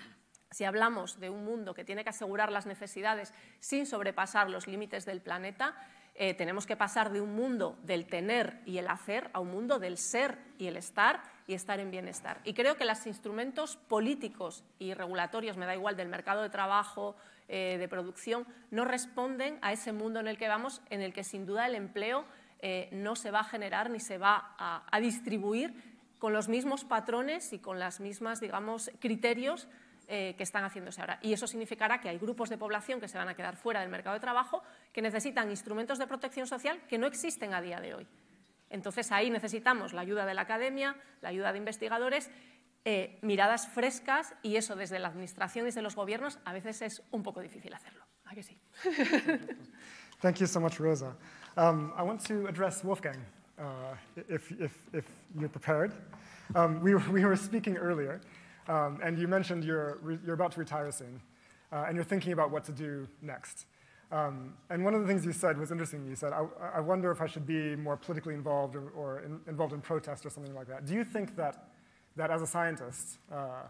si hablamos de un mundo que tiene que asegurar las necesidades sin sobrepasar los límites del planeta, eh, tenemos que pasar de un mundo del tener y el hacer a un mundo del ser y el estar y estar en bienestar. Y creo que los instrumentos políticos y regulatorios, me da igual, del mercado de trabajo, eh, de producción no responden a ese mundo en el que vamos, en el que sin duda el empleo eh, no se va a generar ni se va a, distribuir con los mismos patrones y con los mismos digamos, criterios eh, que están haciéndose ahora. Y eso significará que hay grupos de población que se van a quedar fuera del mercado de trabajo que necesitan instrumentos de protección social que no existen a día de hoy. Entonces ahí necesitamos la ayuda de la academia, la ayuda de investigadores eh, miradas frescas y eso desde la administración y desde los gobiernos a veces es un poco difícil hacerlo. ¿A que sí? <laughs> Thank you so much, Rosa. Um, I want to address Wolfgang, uh, if, if, if you're prepared. Um, we, we were speaking earlier, um, and you mentioned you're, you're about to retire soon, uh, and you're thinking about what to do next. Um, and one of the things you said was interesting. You said, I, I wonder if I should be more politically involved or, or in, involved in protest or something like that. Do you think that that as a scientist, uh,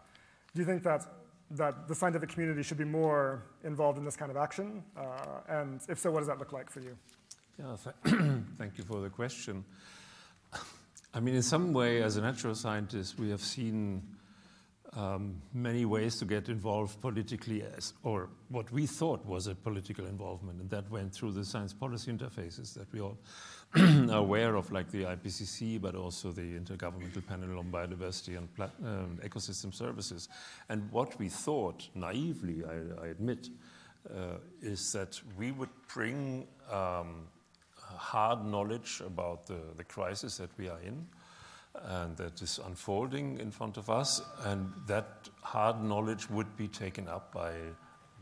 do you think that, that the scientific community should be more involved in this kind of action? Uh, and if so, what does that look like for you? Yeah, th <clears throat> thank you for the question. I mean, in some way, as a natural scientist, we have seen um, many ways to get involved politically, as, or what we thought was a political involvement, and that went through the science policy interfaces that we all <clears throat> are aware of, like the IPCC, but also the Intergovernmental Panel on Biodiversity and um, Ecosystem Services. And what we thought, naively, I, I admit, uh, is that we would bring um, hard knowledge about the, the crisis that we are in and that is unfolding in front of us, and that hard knowledge would be taken up by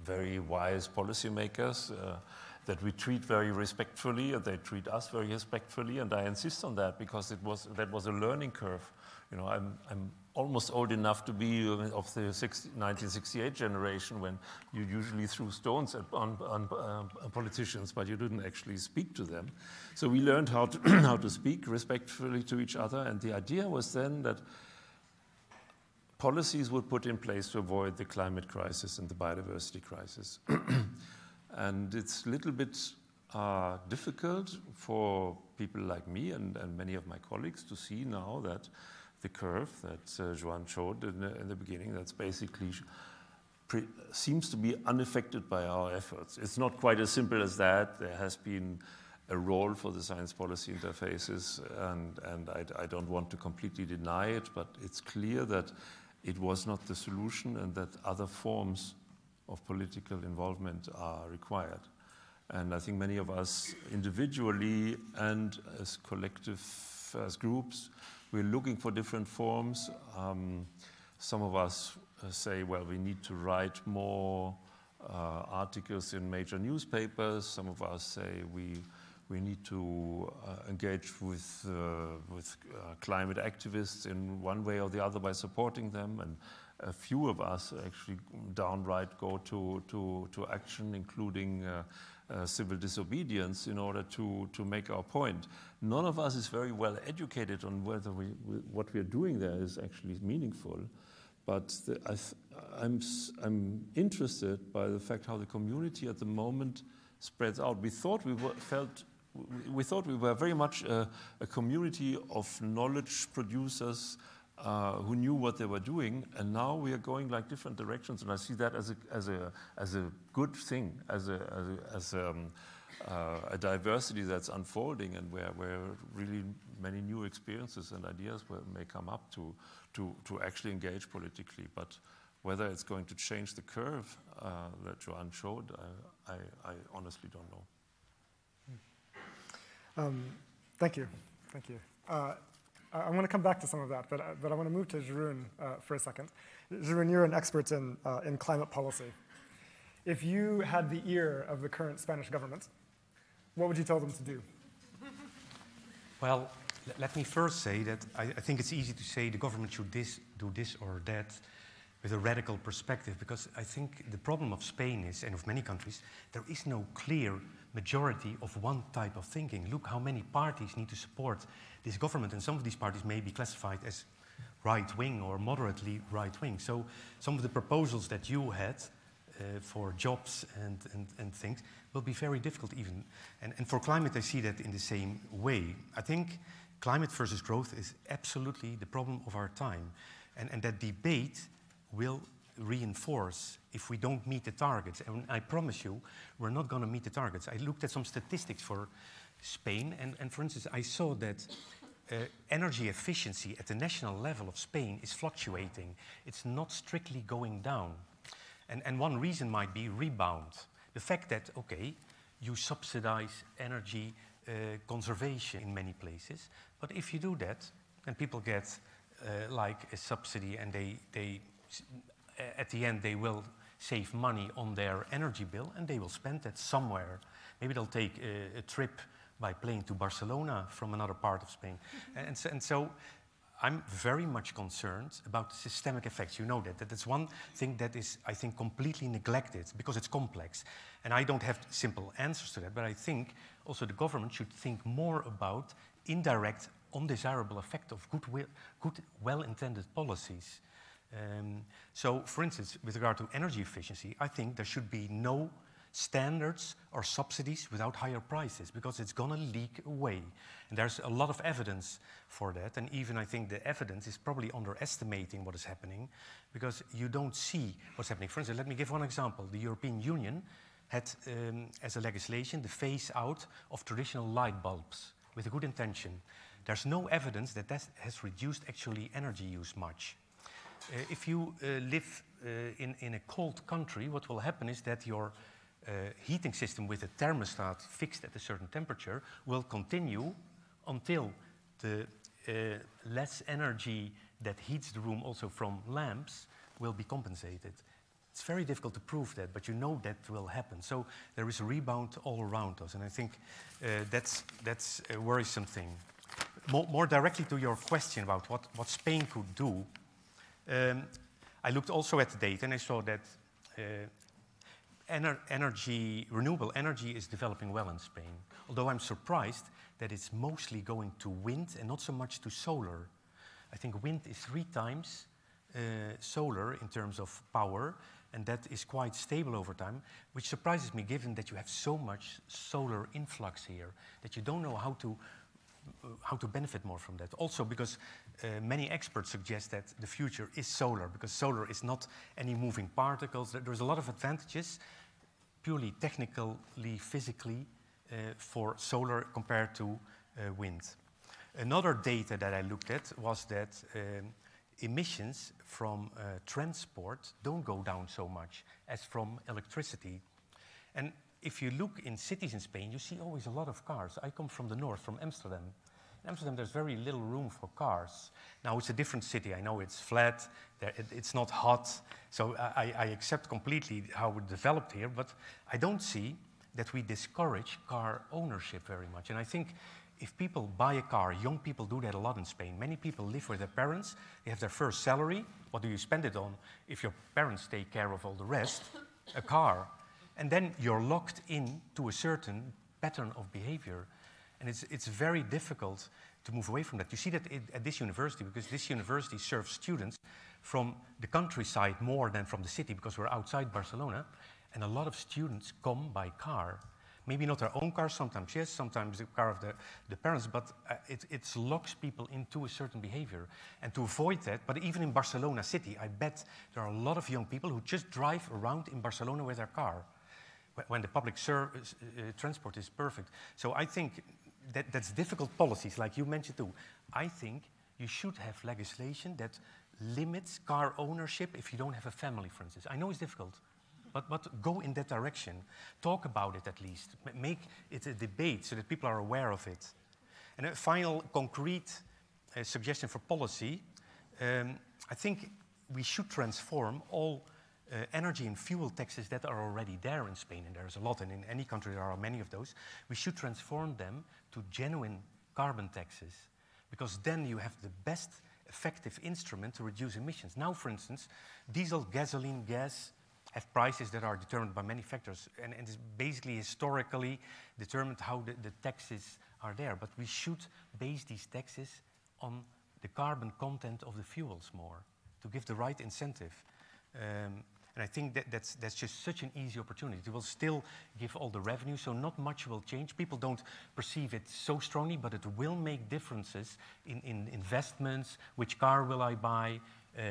very wise policymakers. Uh, that we treat very respectfully, and they treat us very respectfully, and I insist on that because it was, that was a learning curve. You know, I'm, I'm almost old enough to be of the 60, 1968 generation when you usually threw stones at, on, on uh, politicians, but you didn't actually speak to them. So we learned how to, <clears throat> how to speak respectfully to each other, and the idea was then that policies would put in place to avoid the climate crisis and the biodiversity crisis. <clears throat> And it's a little bit uh, difficult for people like me and, and, many of my colleagues to see now that the curve that uh, Joan showed in the, in the, beginning, that's basically seems to be unaffected by our efforts. It's not quite as simple as that. There has been a role for the science policy interfaces, and, and I, I, don't want to completely deny it, but it's clear that it was not the solution and that other forms of political involvement are required. And I think many of us individually and as collective, as groups, we're looking for different forms. Um, some of us uh, say, well, we need to write more uh, articles in major newspapers. Some of us say we we need to uh, engage with, uh, with uh, climate activists in one way or the other by supporting them. And a few of us actually downright go to, to, to action, including uh, civil disobedience, in order to, to make our point. None of us is very well educated on whether we, what we are doing there is actually meaningful. But the, I am I'm, I'm interested by the fact how the community at the moment spreads out. We thought we were, felt we thought we were very much a, a community of knowledge producers uh, who knew what they were doing, and now we are going like different directions, and I see that as a, as a, as a good thing, as a, as a, as um, uh, a diversity that's unfolding, and where, where really many new experiences and ideas will, may come up to, to, to actually engage politically. But whether it's going to change the curve uh, that Joan showed, I, I, I honestly don't know. Um, thank you. Thank you. Uh, I want to come back to some of that, but, uh, but I want to move to Jeroen uh, for a second. Jeroen, you're an expert in, uh, in climate policy. If you had the ear of the current Spanish government, what would you tell them to do? Well, let me first say that I, I, think it's easy to say the government should this, do this or that with a radical perspective, because I think the problem of Spain is, and of many countries, there is no clear majority of one type of thinking. Look how many parties need to support this government, and some of these parties may be classified as right wing or moderately right wing. So, some of the proposals that you had uh, for jobs and, and, and things will be very difficult, even. And, and for climate, I see that in the same way. I think climate versus growth is absolutely the problem of our time. And, and that debate will reinforce if we don't meet the targets. And I promise you, we're not going to meet the targets. I looked at some statistics for Spain, and, and for instance, I saw that uh, energy efficiency at the national level of Spain is fluctuating. It's not strictly going down. And, and one reason might be rebound. The fact that, okay, you subsidize energy uh, conservation in many places, but if you do that, then people get uh, like a subsidy and they, they at the end they will save money on their energy bill and they will spend that somewhere. Maybe they'll take a, a trip by plane to Barcelona from another part of Spain. Mm-hmm. and, so, and, so, I'm very much concerned about the systemic effects. You know that. that. That's one thing that is, I think, completely neglected because it's complex. And I don't have simple answers to that, but I think also the government should think more about indirect, undesirable effect of good, good well-intended policies. Um, so, for instance, with regard to energy efficiency, I think there should be no standards or subsidies without higher prices because it's going to leak away. And there's a lot of evidence for that. And even I think the evidence is probably underestimating what is happening because you don't see what's happening. For instance, let me give one example. The European Union had, um, as a legislation, the phase out of traditional light bulbs with a good intention. There's no evidence that that has reduced actually energy use much. Uh, if you uh, live uh, in, in a cold country, what will happen is that your heating system with a thermostat fixed at a certain temperature will continue until the less energy that heats the room also from lamps will be compensated. It's very difficult to prove that, but you know that will happen. So there is a rebound all around us, and I think uh, that's, that's a worrisome thing. More, more, directly to your question about what, what Spain could do, um, I looked also at the data and I saw that uh, ener energy, renewable energy is developing well in Spain. Although I'm surprised that it's mostly going to wind and not so much to solar. I think wind is three times uh, solar in terms of power, and that is quite stable over time, which surprises me given that you have so much solar influx here that you don't know how to how to benefit more from that. Also because uh, many experts suggest that the future is solar because solar is not any moving particles. There's a lot of advantages purely technically, physically uh, for solar compared to uh, wind. Another data that I looked at was that um, emissions from uh, transport don't go down so much as from electricity. And if you look in cities in Spain, you see always a lot of cars. I come from the north, from Amsterdam. In Amsterdam, there's very little room for cars. Now, it's a different city. I know it's flat, it's not hot, so I, I accept completely how it developed here, but I don't see that we discourage car ownership very much. And I think if people buy a car, young people do that a lot in Spain. Many people live with their parents, they have their first salary. What do you spend it on? If your parents take care of all the rest, a car. And then you're locked in to a certain pattern of behavior. And it's, it's very difficult to move away from that. You see that it, at this university, because this university serves students from the countryside more than from the city, because we're outside Barcelona. And a lot of students come by car. Maybe not their own car, sometimes yes, sometimes the car of the, the parents, but uh, it, it locks people into a certain behavior. And to avoid that, but even in Barcelona city, I bet there are a lot of young people who just drive around in Barcelona with their car when the public service, uh, transport is perfect. So I think that, that's difficult policies, like you mentioned too. I think you should have legislation that limits car ownership if you don't have a family, for instance. I know it's difficult, but, but go in that direction. Talk about it at least. M make it a debate so that people are aware of it. And a final concrete uh, suggestion for policy um, I think we should transform all uh, energy and fuel taxes that are already there in Spain, and there's a lot, and in any country there are many of those. We should transform them to genuine carbon taxes, because then you have the best effective instrument to reduce emissions. Now, for instance, diesel, gasoline, gas, have prices that are determined by many factors, and, and it's basically historically determined how the, the taxes are there. But we should base these taxes on the carbon content of the fuels more to give the right incentive. Um, and I think that that's, that's just such an easy opportunity. It will still give all the revenue, so not much will change. People don't perceive it so strongly, but it will make differences in, in investments, which car will I buy, uh,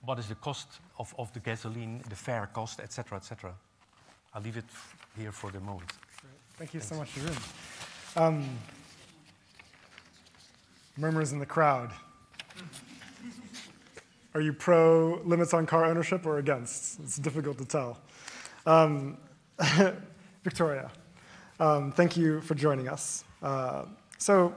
what is the cost of, of the gasoline, the fair cost, etc., etc. I'll leave it here for the moment. Great. Thank you Thanks. so much, Jeroen. Um, murmurs in the crowd. Are you pro limits on car ownership or against? It's difficult to tell. Um, <laughs> Victoria, um, thank you for joining us. Uh, so,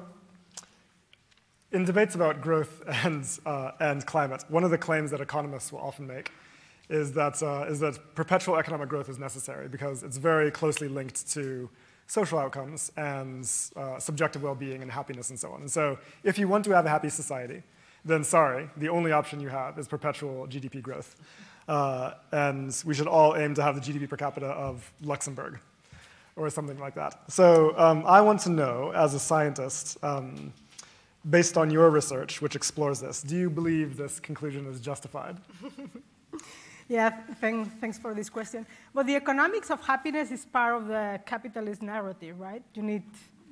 in debates about growth <laughs> and, uh, and climate, one of the claims that economists will often make is that, uh, is that perpetual economic growth is necessary because it's very closely linked to social outcomes and uh, subjective well-being and happiness and so on. And so if you want to have a happy society, then sorry, the only option you have is perpetual GDP growth. Uh, and we should all aim to have the GDP per capita of Luxembourg or something like that. So um, I want to know, as a scientist, um, based on your research, which explores this, do you believe this conclusion is justified? <laughs> yeah, thanks, thanks for this question. Well, the economics of happiness is part of the capitalist narrative, right? You need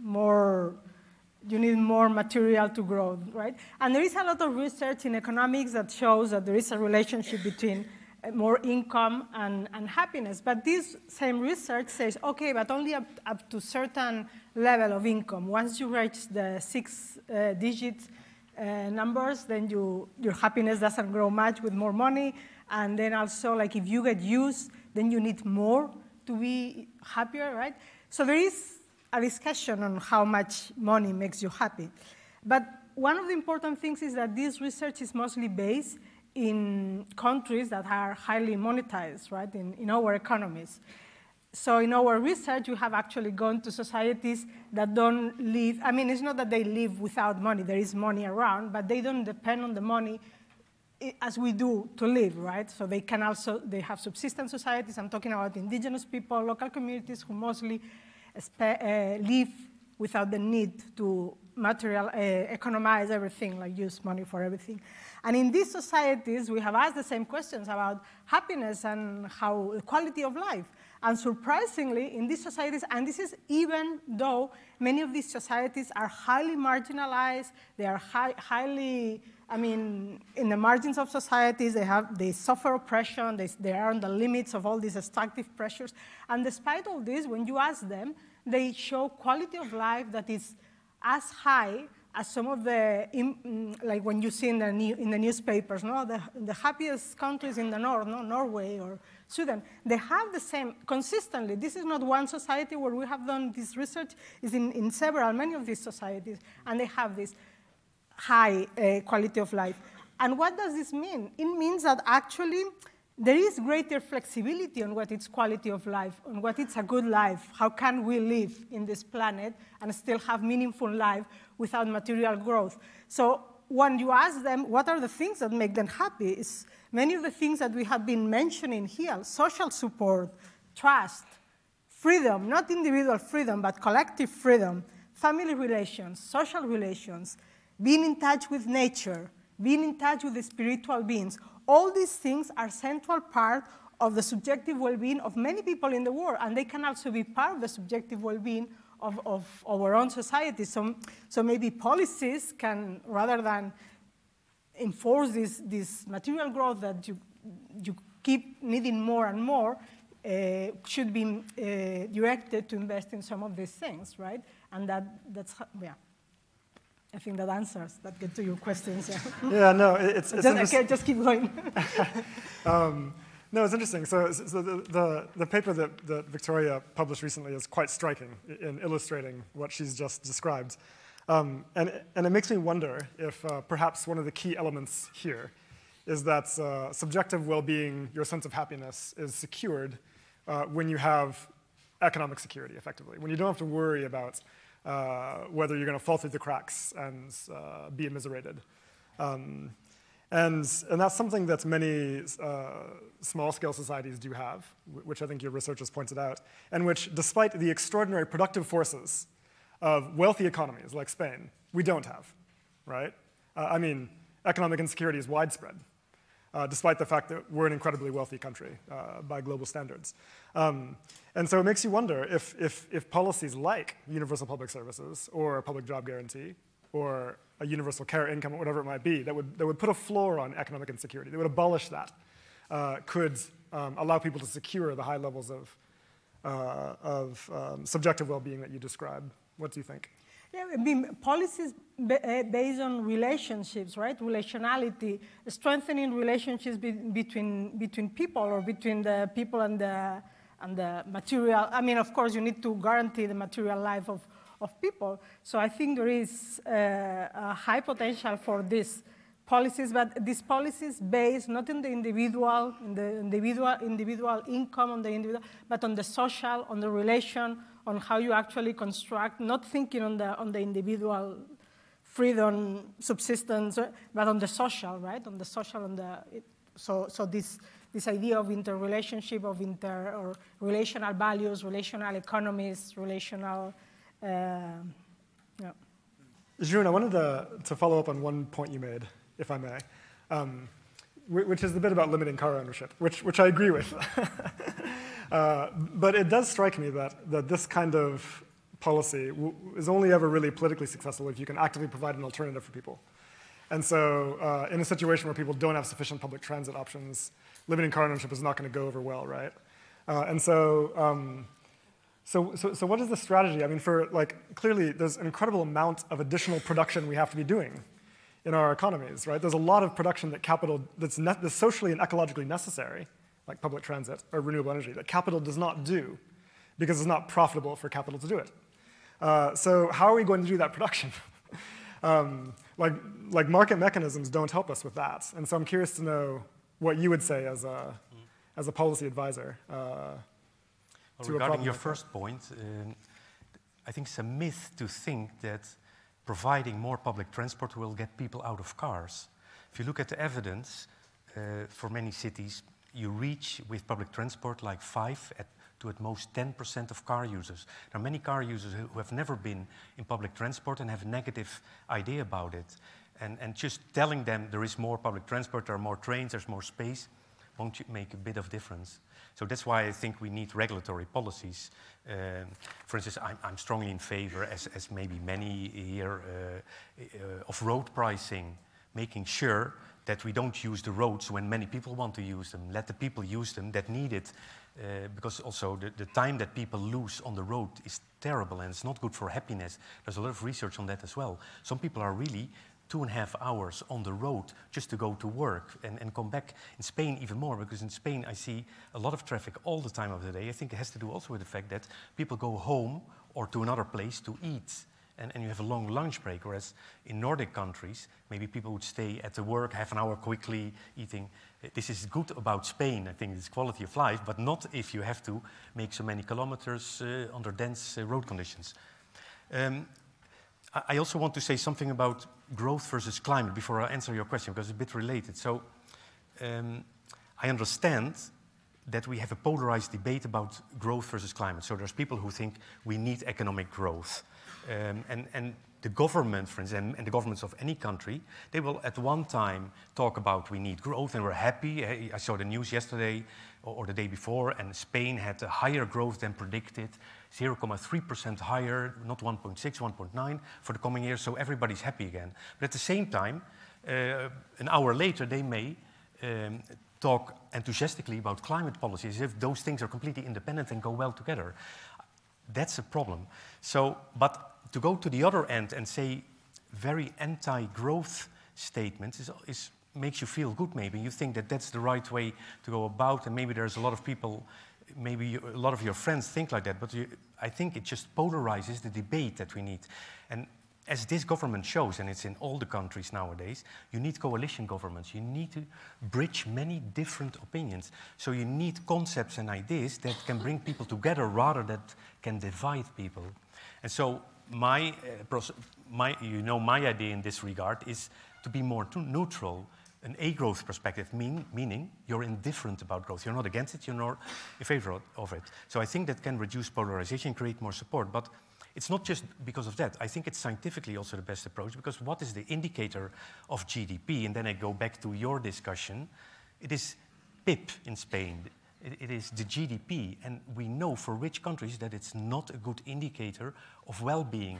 more, you need more material to grow, right? And there is a lot of research in economics that shows that there is a relationship between uh, more income and, and happiness. But this same research says, okay, but only up, up to certain level of income. Once you reach the six uh, digit uh, numbers, then you, your happiness doesn't grow much with more money. And then also, like if you get used, then you need more to be happier, right? So there is a discussion on how much money makes you happy. But one of the important things is that this research is mostly based in countries that are highly monetized, right, in, in our economies. So in our research, we have actually gone to societies that don't live, I mean, it's not that they live without money, there is money around, but they don't depend on the money eh, as we do to live, right? So they can also, they have subsistence societies. I'm talking about indigenous people, local communities who mostly live without the need to material, uh, economize everything, like use money for everything. And in these societies, we have asked the same questions about happiness and how quality of life. And surprisingly, in these societies, and this is even though many of these societies are highly marginalized, they are high, highly, I mean, in the margins of societies, they, have, they suffer oppression, they, they are on the limits of all these extractive pressures. And despite all this, when you ask them, they show quality of life that is as high as some of the, mm, like when you see in the, new, in the newspapers, no? the, the happiest countries in the north, no? Norway or Sweden, they have the same consistently. This is not one society where we have done this research, is in, in several, many of these societies, and they have this high uh, quality of life. And what does this mean? It means that actually there is greater flexibility on what is quality of life, on what is a good life. How can we live in this planet and still have meaningful life without material growth? So when you ask them what are the things that make them happy, it's many of the things that we have been mentioning here, social support, trust, freedom, not individual freedom, but collective freedom, family relations, social relations, being in touch with nature, being in touch with the spiritual beings, all these things are central part of the subjective well-being of many people in the world, and they can also be part of the subjective well-being of, of our own society. So, so maybe policies can, rather than enforce this, this material growth that you, you keep needing more and more, uh, should be uh, directed to invest in some of these things, right? And that, that's, yeah. I think that answers that get to your questions. Yeah, yeah no, it's, it's just, okay, just keep going. <laughs> <laughs> um, no, it's interesting. So, so the, the, the, paper that, that Victoria published recently is quite striking in illustrating what she's just described. Um, and, and it makes me wonder if uh, perhaps one of the key elements here is that uh, subjective well-being, your sense of happiness, is secured uh, when you have economic security, effectively, when you don't have to worry about uh, whether you're going to fall through the cracks and uh, be immiserated. Um, and, and that's something that many uh, small-scale societies do have, which I think your research has pointed out, and which, despite the extraordinary productive forces of wealthy economies like Spain, we don't have, right? Uh, I mean, economic insecurity is widespread uh, despite the fact that we're an incredibly wealthy country uh, by global standards. Um, and so it makes you wonder if, if, if policies like universal public services or a public job guarantee or a universal care income or whatever it might be that would, that would put a floor on economic insecurity, that would abolish that, uh, could um, allow people to secure the high levels of, uh, of um, subjective well-being that you describe. What do you think? Yeah, I mean, policies eh, based on relationships, right? Relationality, strengthening relationships be between, between people or between the people and the, and the material. I mean, of course, you need to guarantee the material life of, of people. So I think there is uh, a high potential for these policies, but these policies based not in the individual, in the individual, individual income on the individual, but on the social, on the relation, on how you actually construct, not thinking on the, on the individual freedom, subsistence, but on the social, right? On the social, on the, it, so, so this, this idea of interrelationship, of inter, or relational values, relational economies, relational, uh, yeah. Jeroen, I wanted to, to follow up on one point you made, if I may, um, which is the bit about limiting car ownership, which, which I agree with. <laughs> Uh, but it does strike me that, that this kind of policy is only ever really politically successful if you can actively provide an alternative for people. And so uh, in a situation where people don't have sufficient public transit options, limiting car ownership is not going to go over well, right? Uh, and so, um, so, so, so what is the strategy? I mean, for like, clearly there's an incredible amount of additional production we have to be doing in our economies, right? There's a lot of production that capital that's, that's socially and ecologically necessary like public transit or renewable energy, that capital does not do because it's not profitable for capital to do it. Uh, so how are we going to do that production? <laughs> um, like, like market mechanisms don't help us with that. And so I'm curious to know what you would say as a, as a policy advisor. Uh, well, regarding your like first that. point, uh, I think it's a myth to think that providing more public transport will get people out of cars. If you look at the evidence, uh, for many cities, you reach with public transport like 5 at to at most 10% of car users. There are many car users who, have never been in public transport and have a negative idea about it. And, and just telling them there is more public transport, there are more trains, there's more space, won't make a bit of difference. So that's why I think we need regulatory policies. Um, for instance, I'm, I'm, strongly in favor, as, as maybe many here, uh, uh, of road pricing, making sure that we don't use the roads when many people want to use them. Let the people use them that need it, uh, because also the, the time that people lose on the road is terrible and it's not good for happiness. There's a lot of research on that as well. Some people are really two and a half hours on the road just to go to work and, and come back. In Spain, even more, because in Spain I see a lot of traffic all the time of the day. I think it has to do also with the fact that people go home or to another place to eat. And, and you have a long lunch break, whereas in Nordic countries, maybe people would stay at the work half an hour quickly eating. This is good about Spain, I think it's quality of life, but not if you have to make so many kilometers uh, under dense uh, road conditions. Um, I also want to say something about growth versus climate before I answer your question, because it's a bit related. So um, I understand that we have a polarized debate about growth versus climate. So there's people who think we need economic growth. Um, and, and the government, for instance, and, the governments of any country, they will at one time talk about we need growth and we're happy. I saw the news yesterday or, the day before, and Spain had a higher growth than predicted. 0.3% higher, not 1.6, 1.9 for the coming years, so everybody's happy again. But at the same time, uh, an hour later, they may um, talk enthusiastically about climate policies if those things are completely independent and go well together. That's a problem. So, but to go to the other end and say very anti-growth statements is, is, makes you feel good maybe. You think that that's the right way to go about and maybe there's a lot of people maybe you, a lot of your friends think like that, but you, I think it just polarizes the debate that we need. And as this government shows, and it's in all the countries nowadays, you need coalition governments. You need to bridge many different opinions. So you need concepts and ideas that can bring people together rather than can divide people. And so my, uh, my, you know, my idea in this regard is to be more neutral an agrowth perspective, mean, meaning you're indifferent about growth. You're not against it, you're not in favor of it. So I think that can reduce polarization, create more support. But it's not just because of that. I think it's scientifically also the best approach because what is the indicator of GDP? And then I go back to your discussion. It is PIB in Spain. It, it is the GDP. And we know for rich countries that it's not a good indicator of well being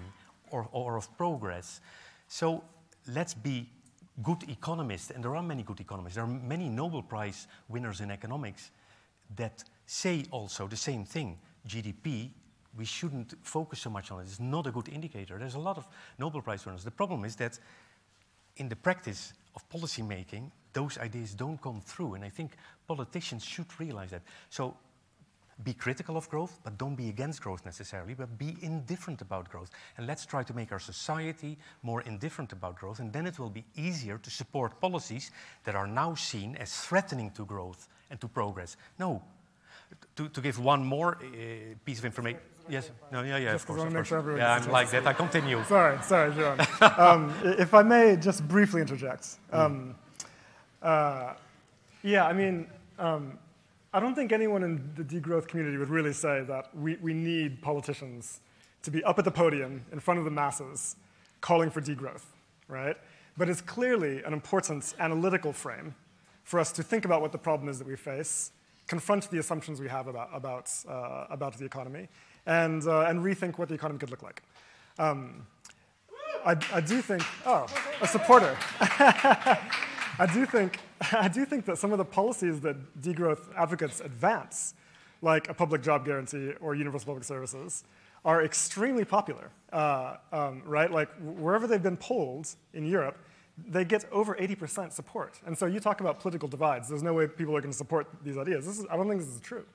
or, or of progress. So let's be good economists, and there are many good economists, there are many Nobel Prize winners in economics that say also the same thing. GDP, we shouldn't focus so much on it. It's not a good indicator. There's a lot of Nobel Prize winners. The problem is that in the practice of policy making, those ideas don't come through. And I think politicians should realize that. So be critical of growth, but don't be against growth necessarily, but be indifferent about growth. And let's try to make our society more indifferent about growth, and then it will be easier to support policies that are now seen as threatening to growth and to progress. No. To, to give one more uh, piece of information. Yes. No. Yeah. Yeah. Just of course. Of course. Yeah. I'm like that. I continue. Sorry. Sorry, John. <laughs> um, if I may, just briefly interject. Um, uh, yeah. I mean, um, I don't think anyone in the degrowth community would really say that we, we need politicians to be up at the podium in front of the masses calling for degrowth, right? But it's clearly an important analytical frame for us to think about what the problem is that we face, confront the assumptions we have about, about, uh, about the economy, and, uh, and rethink what the economy could look like. Um, I, I do think, oh, a supporter. <laughs> I do think <laughs> I do think that some of the policies that degrowth advocates advance, like a public job guarantee or universal public services, are extremely popular, uh, um, right? Like wherever they've been polled in Europe, they get over 80% support. And so you talk about political divides. There's no way people are going to support these ideas. Is, I don't think this is true.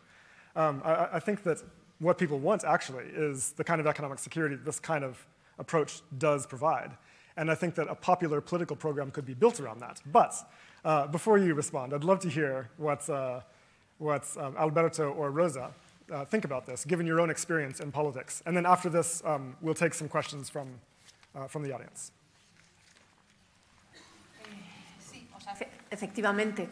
Um, I, I think that what people want actually is the kind of economic security this kind of approach does provide. And I think that a popular political program could be built around that. But uh, before you respond, I'd love to hear what, uh, what um, Alberto or Rosa uh, think about this, given your own experience in politics. And then after this, um, we'll take some questions from, uh, from the audience. Efectivamente.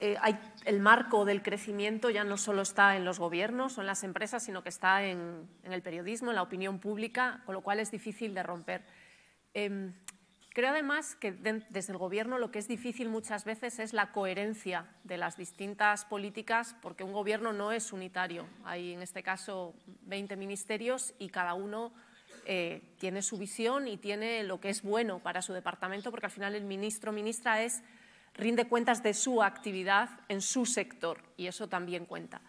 eh, hay, el marco del crecimiento ya no solo está en los gobiernos o en las empresas, sino que está en, el periodismo, en la opinión pública, con lo cual es difícil de romper. Em, creo además que desde el gobierno lo que es difícil muchas veces es la coherencia de las distintas políticas, porque un gobierno no es unitario. Hay en este caso 20 ministerios y cada uno eh, tiene su visión y tiene lo que es bueno para su departamento, porque al final el ministro o ministra es rinde cuentas de su actividad en su sector y eso también cuenta.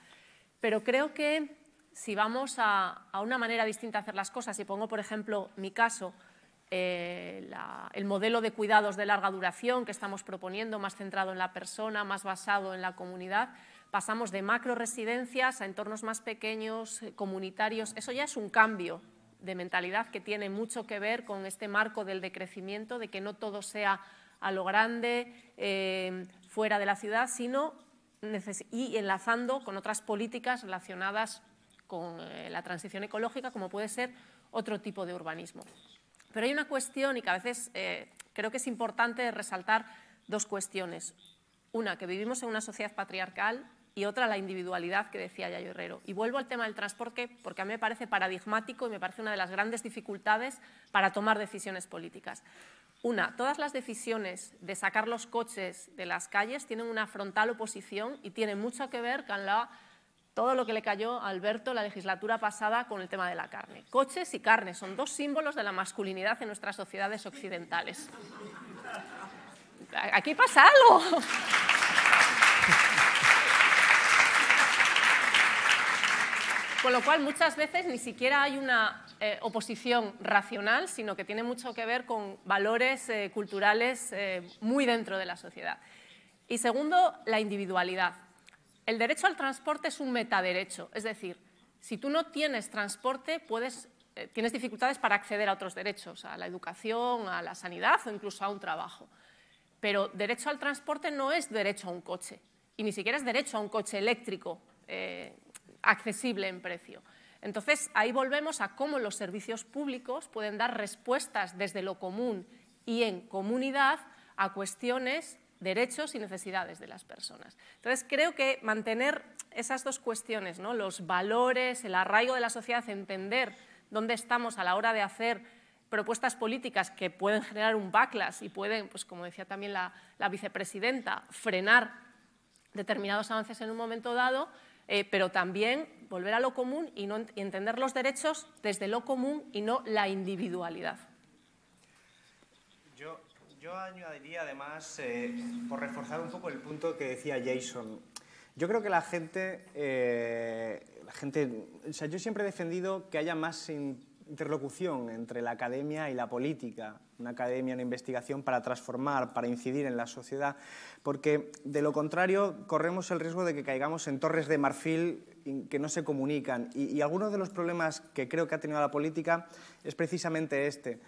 Pero creo que si vamos a, una manera distinta de hacer las cosas, y pongo por ejemplo mi caso, eh, el modelo de cuidados de larga duración que estamos proponiendo, más centrado en la persona, más basado en la comunidad, pasamos de macro residencias a entornos más pequeños, eh, comunitarios. Eso ya es un cambio de mentalidad que tiene mucho que ver con este marco del decrecimiento, de que no todo sea a lo grande, eh, fuera de la ciudad, sino y enlazando con otras políticas relacionadas con la transición ecológica, como puede ser otro tipo de urbanismo. Pero hay una cuestión y que a veces eh, creo que es importante resaltar dos cuestiones. Una, que vivimos en una sociedad patriarcal y otra, la individualidad que decía Yayo Herrero. Y vuelvo al tema del transporte porque a mí me parece paradigmático y me parece una de las grandes dificultades para tomar decisiones políticas. Una, todas las decisiones de sacar los coches de las calles tienen una frontal oposición y tienen mucho que ver con todo lo que le cayó a Alberto la legislatura pasada con el tema de la carne. Coches y carne son dos símbolos de la masculinidad en nuestras sociedades occidentales. Aquí pasa algo. Con lo cual, muchas veces ni siquiera hay una eh, oposición racional, sino que tiene mucho que ver con valores eh, culturales eh, muy dentro de la sociedad. Y segundo, la individualidad. El derecho al transporte es un metaderecho, es decir, si tú no tienes transporte, puedes, tienes dificultades para acceder a otros derechos, a la educación, a la sanidad o incluso a un trabajo. Pero derecho al transporte no es derecho a un coche, y ni siquiera es derecho a un coche eléctrico accesible en precio. Entonces, ahí volvemos a cómo los servicios públicos pueden dar respuestas desde lo común y en comunidad a cuestiones, derechos y necesidades de las personas. Entonces, creo que mantener esas dos cuestiones, ¿no? los valores, el arraigo de la sociedad, entender dónde estamos a la hora de hacer propuestas políticas que pueden generar un backlash y pueden, pues como decía también la, vicepresidenta, frenar determinados avances en un momento dado, eh, pero también volver a lo común y, no, entender los derechos desde lo común y no la individualidad. Yo, añadiría además, eh, por reforzar un poco el punto que decía Jason, yo creo que la gente, eh, la gente o sea, yo siempre he defendido que haya más interlocución entre la academia y la política, una academia, una investigación para transformar, para incidir en la sociedad, porque de lo contrario corremos el riesgo de que caigamos en torres de marfil que no se comunican. Y, y algunos de los problemas que creo que ha tenido la política es precisamente este.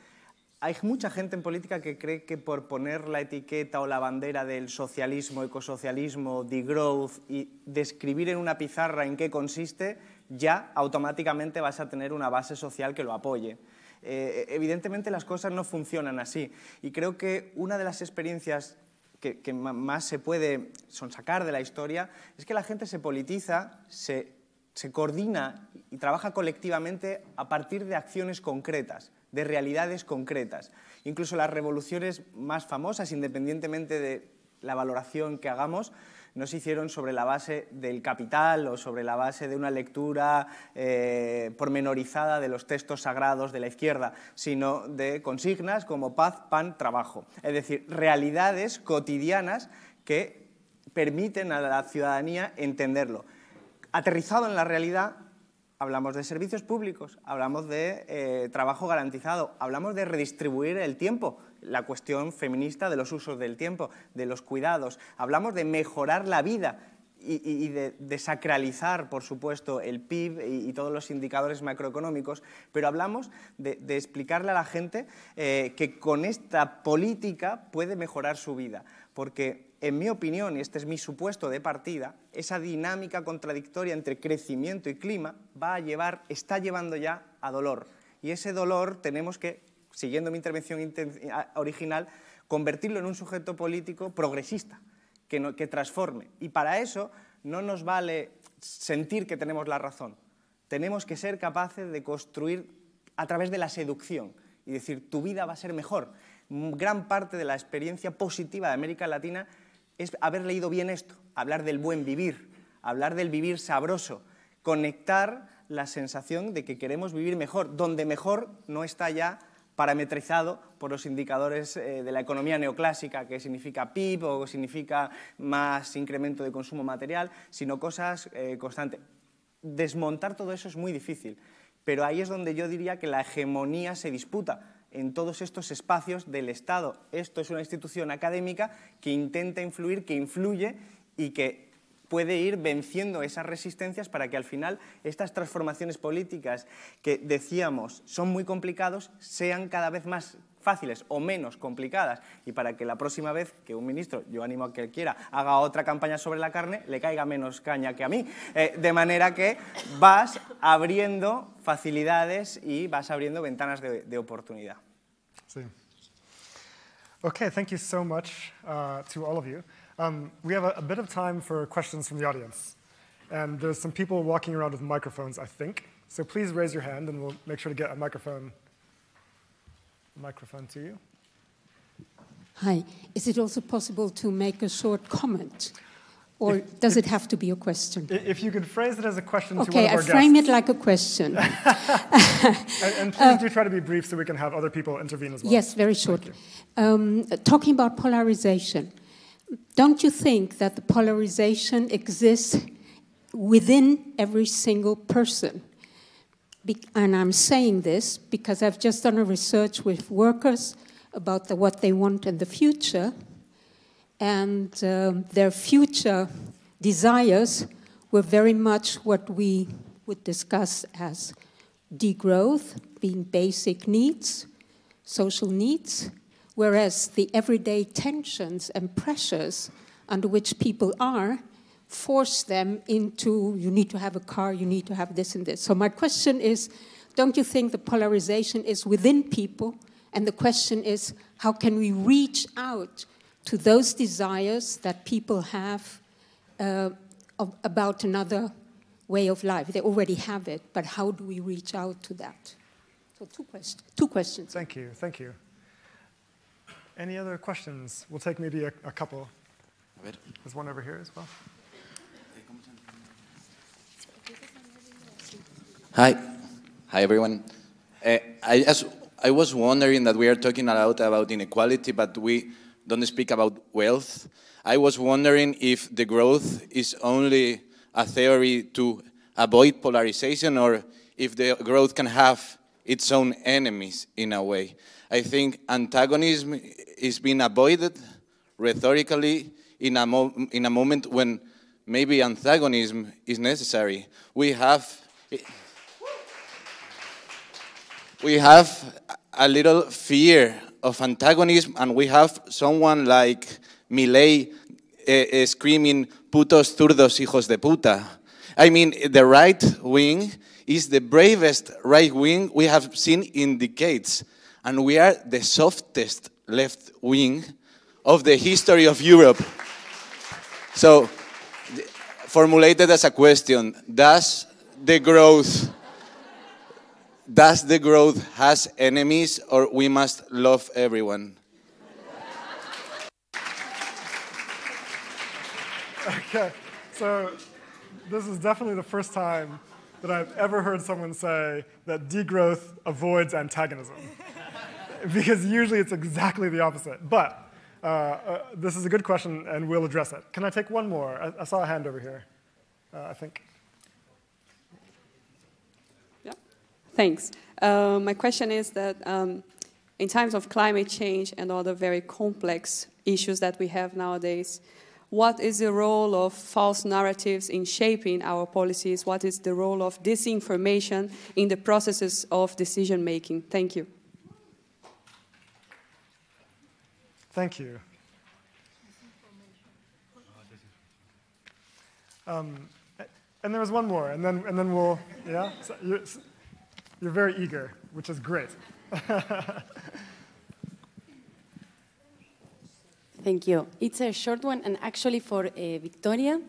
Hay mucha gente en política que cree que por poner la etiqueta o la bandera del socialismo, ecosocialismo, degrowth y describir en una pizarra en qué consiste, ya automáticamente vas a tener una base social que lo apoye. Eh, evidentemente las cosas no funcionan así y creo que una de las experiencias que, más se puede sonsacar de la historia es que la gente se politiza, se, se coordina y trabaja colectivamente a partir de acciones concretas, de realidades concretas. Incluso las revoluciones más famosas, independientemente de la valoración que hagamos, no se hicieron sobre la base del capital o sobre la base de una lectura eh, pormenorizada de los textos sagrados de la izquierda, sino de consignas como paz, pan, trabajo. Es decir, realidades cotidianas que permiten a la ciudadanía entenderlo. Aterrizado en la realidad, hablamos de servicios públicos, hablamos de eh, trabajo garantizado, hablamos de redistribuir el tiempo la cuestión feminista de los usos del tiempo, de los cuidados. Hablamos de mejorar la vida y, de desacralizar, por supuesto, el PIB y, todos los indicadores macroeconómicos, pero hablamos de, explicarle a la gente eh, que con esta política puede mejorar su vida, porque en mi opinión, y este es mi supuesto de partida, esa dinámica contradictoria entre crecimiento y clima va a llevar, está llevando ya a dolor. Y ese dolor tenemos que siguiendo mi intervención original, convertirlo en un sujeto político progresista, que, que transforme. Y para eso no nos vale sentir que tenemos la razón. Tenemos que ser capaces de construir a través de la seducción y decir, tu vida va a ser mejor. Gran parte de la experiencia positiva de América Latina es haber leído bien esto, hablar del buen vivir, hablar del vivir sabroso, conectar la sensación de que queremos vivir mejor, donde mejor no está ya parametrizado por los indicadores eh, de la economía neoclásica, que significa PIB o significa más incremento de consumo material, sino cosas eh, constantes. Desmontar todo eso es muy difícil, pero ahí es donde yo diría que la hegemonía se disputa en todos estos espacios del Estado. Esto es una institución académica que intenta influir, que influye y que puede ir venciendo esas resistencias para que al final estas transformaciones políticas que decíamos son muy complicados sean cada vez más fáciles o menos complicadas y para que la próxima vez que un ministro, yo animo a que quiera, haga otra campaña sobre la carne, le caiga menos caña que a mí. Eh, de manera que vas abriendo facilidades y vas abriendo ventanas de, de oportunidad. Okay, thank you so much uh, to all of you. Um, we have a, a, bit of time for questions from the audience. And there's some people walking around with microphones, I think. So please raise your hand and we'll make sure to get a microphone, microphone to you. Hi. Is it also possible to make a short comment? Or if, does if, it have to be a question? If you could phrase it as a question okay, to one of our guests. Okay, I frame it like a question. <laughs> and, and, please uh, do try to be brief so we can have other people intervene as well. Yes, very short. Um, talking about polarization, don't you think that the polarization exists within every single person? Be and I'm saying this because I've just done a research with workers about the, what they want in the future, and um, their future desires were very much what we would discuss as degrowth, being basic needs, social needs, whereas the everyday tensions and pressures under which people are force them into you need to have a car, you need to have this and this. So, my question is don't you think the polarization is within people? And the question is how can we reach out to those desires that people have uh, of, about another way of life? They already have it, but how do we reach out to that? So, two, quest- two questions. Thank you, thank you. Any other questions? We'll take maybe a, a couple. There's one over here as well. Hi. Hi, everyone. Uh, I, just, I was wondering that we are talking a lot about inequality, but we don't speak about wealth. I was wondering if degrowth is only a theory to avoid polarization or if degrowth can have its own enemies in a way. I think antagonism is being avoided rhetorically in a, in a moment when maybe antagonism is necessary. We have, we have a little fear of antagonism, and we have someone like Milei uh, uh, screaming, putos zurdos hijos de puta. I mean, the right wing is the bravest right wing we have seen in decades and we are the softest left wing of the history of Europe. So, formulated as a question, does degrowth does degrowth has enemies or we must love everyone? Okay, so this is definitely the first time that I've ever heard someone say that degrowth avoids antagonism. <laughs> because usually it's exactly the opposite. But uh, uh, this is a good question, and we'll address it. Can I take one more? I, I saw a hand over here, uh, I think. Yeah, thanks. Uh, my question is that um, in times of climate change and other very complex issues that we have nowadays, what is the role of false narratives in shaping our policies? What is the role of disinformation in the processes of decision making? Thank you. Thank you. Um, and there was one more, and then, and then we'll, yeah? So you're, very eager, which is great. <laughs> Thank you. It's a short one, and actually for uh, Victoria.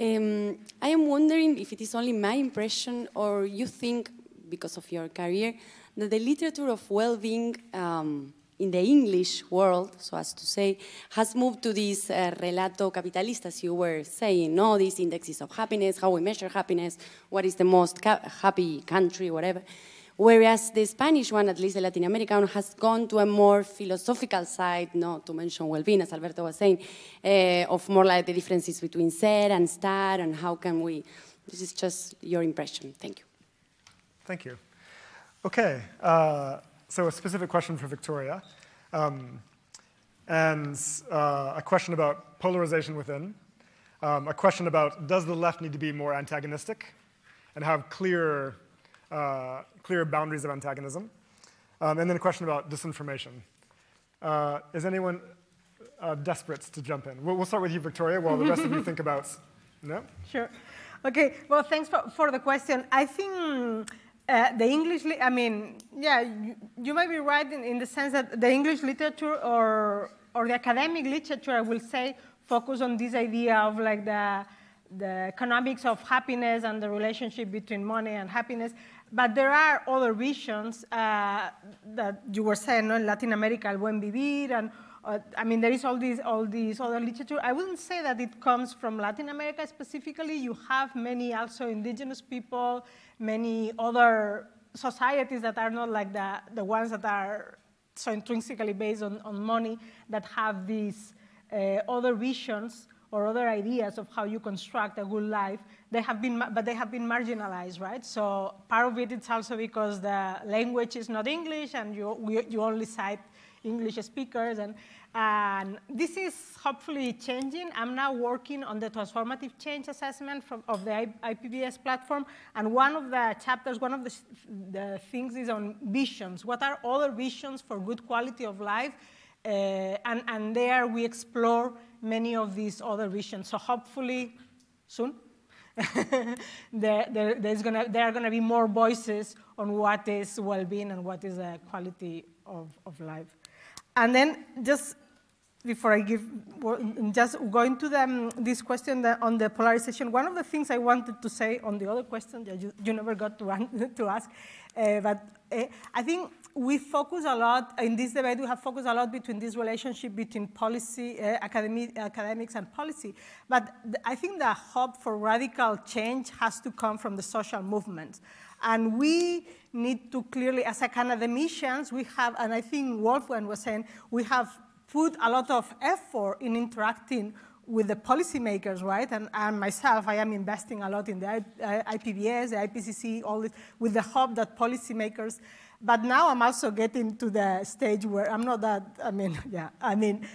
Um, I am wondering if it is only my impression, or you think, because of your career, that the literature of well-being um, in the English world, so as to say, has moved to this uh, relato capitalista, as you were saying, no, these indexes of happiness, how we measure happiness, what is the most happy country, whatever. Whereas the Spanish one, at least the Latin American one, has gone to a more philosophical side, not to mention well-being, as Alberto was saying, uh, of more like the differences between ser and estar, and how can we, this is just your impression. Thank you. Thank you. Okay, uh, so a specific question for Victoria, um, and uh, a question about polarization within, um, a question about does the left need to be more antagonistic and have clear uh, clear boundaries of antagonism. Um, and then a question about disinformation. Uh, is anyone uh, desperate to jump in? We'll, we'll, start with you, Victoria, while the rest of you think <laughs> about. No? Sure. Okay, well, thanks for, for the question. I think uh, the English, I mean, yeah, you, you might be right in, in, the sense that the English literature or, or the academic literature, I will say, focus on this idea of like the, the economics of happiness and the relationship between money and happiness. But there are other visions uh, that you were saying, no? in Latin America, el buen vivir, and uh, I mean, there is all these, all these other literature. I wouldn't say that it comes from Latin America specifically. You have many also indigenous people, many other societies that are not like the, the ones that are so intrinsically based on, on money that have these uh, other visions or other ideas of how you construct a good life they have been, but they have been marginalized, right? So part of it is also because the language is not English and you, you only cite English speakers. And, and this is hopefully changing. I'm now working on the transformative change assessment from, of the IPBES platform. And one of the chapters, one of the, the things is on visions. What are other visions for good quality of life? Uh, and, and there we explore many of these other visions. So hopefully soon, <laughs> there, there, there's gonna, there are going to be more voices on what is well-being and what is the quality of, of life. And then just before I give, just going to the, this question on the polarization, one of the things I wanted to say on the other question that you, you never got to, <laughs> to ask, uh, but uh, I think we focus a lot, in this debate, we have focused a lot between this relationship between policy, uh, academic, academics and policy. But I think the hope for radical change has to come from the social movements. And we need to clearly, as academicians, we have, and I think Wolfgang was saying, we have put a lot of effort in interacting with the policymakers, right? And, and, myself, I am investing a lot in the IPBES, the IPCC, all this, with the hope that policymakers but now I'm also getting to the stage where I'm not that, I mean, <laughs> yeah, I mean,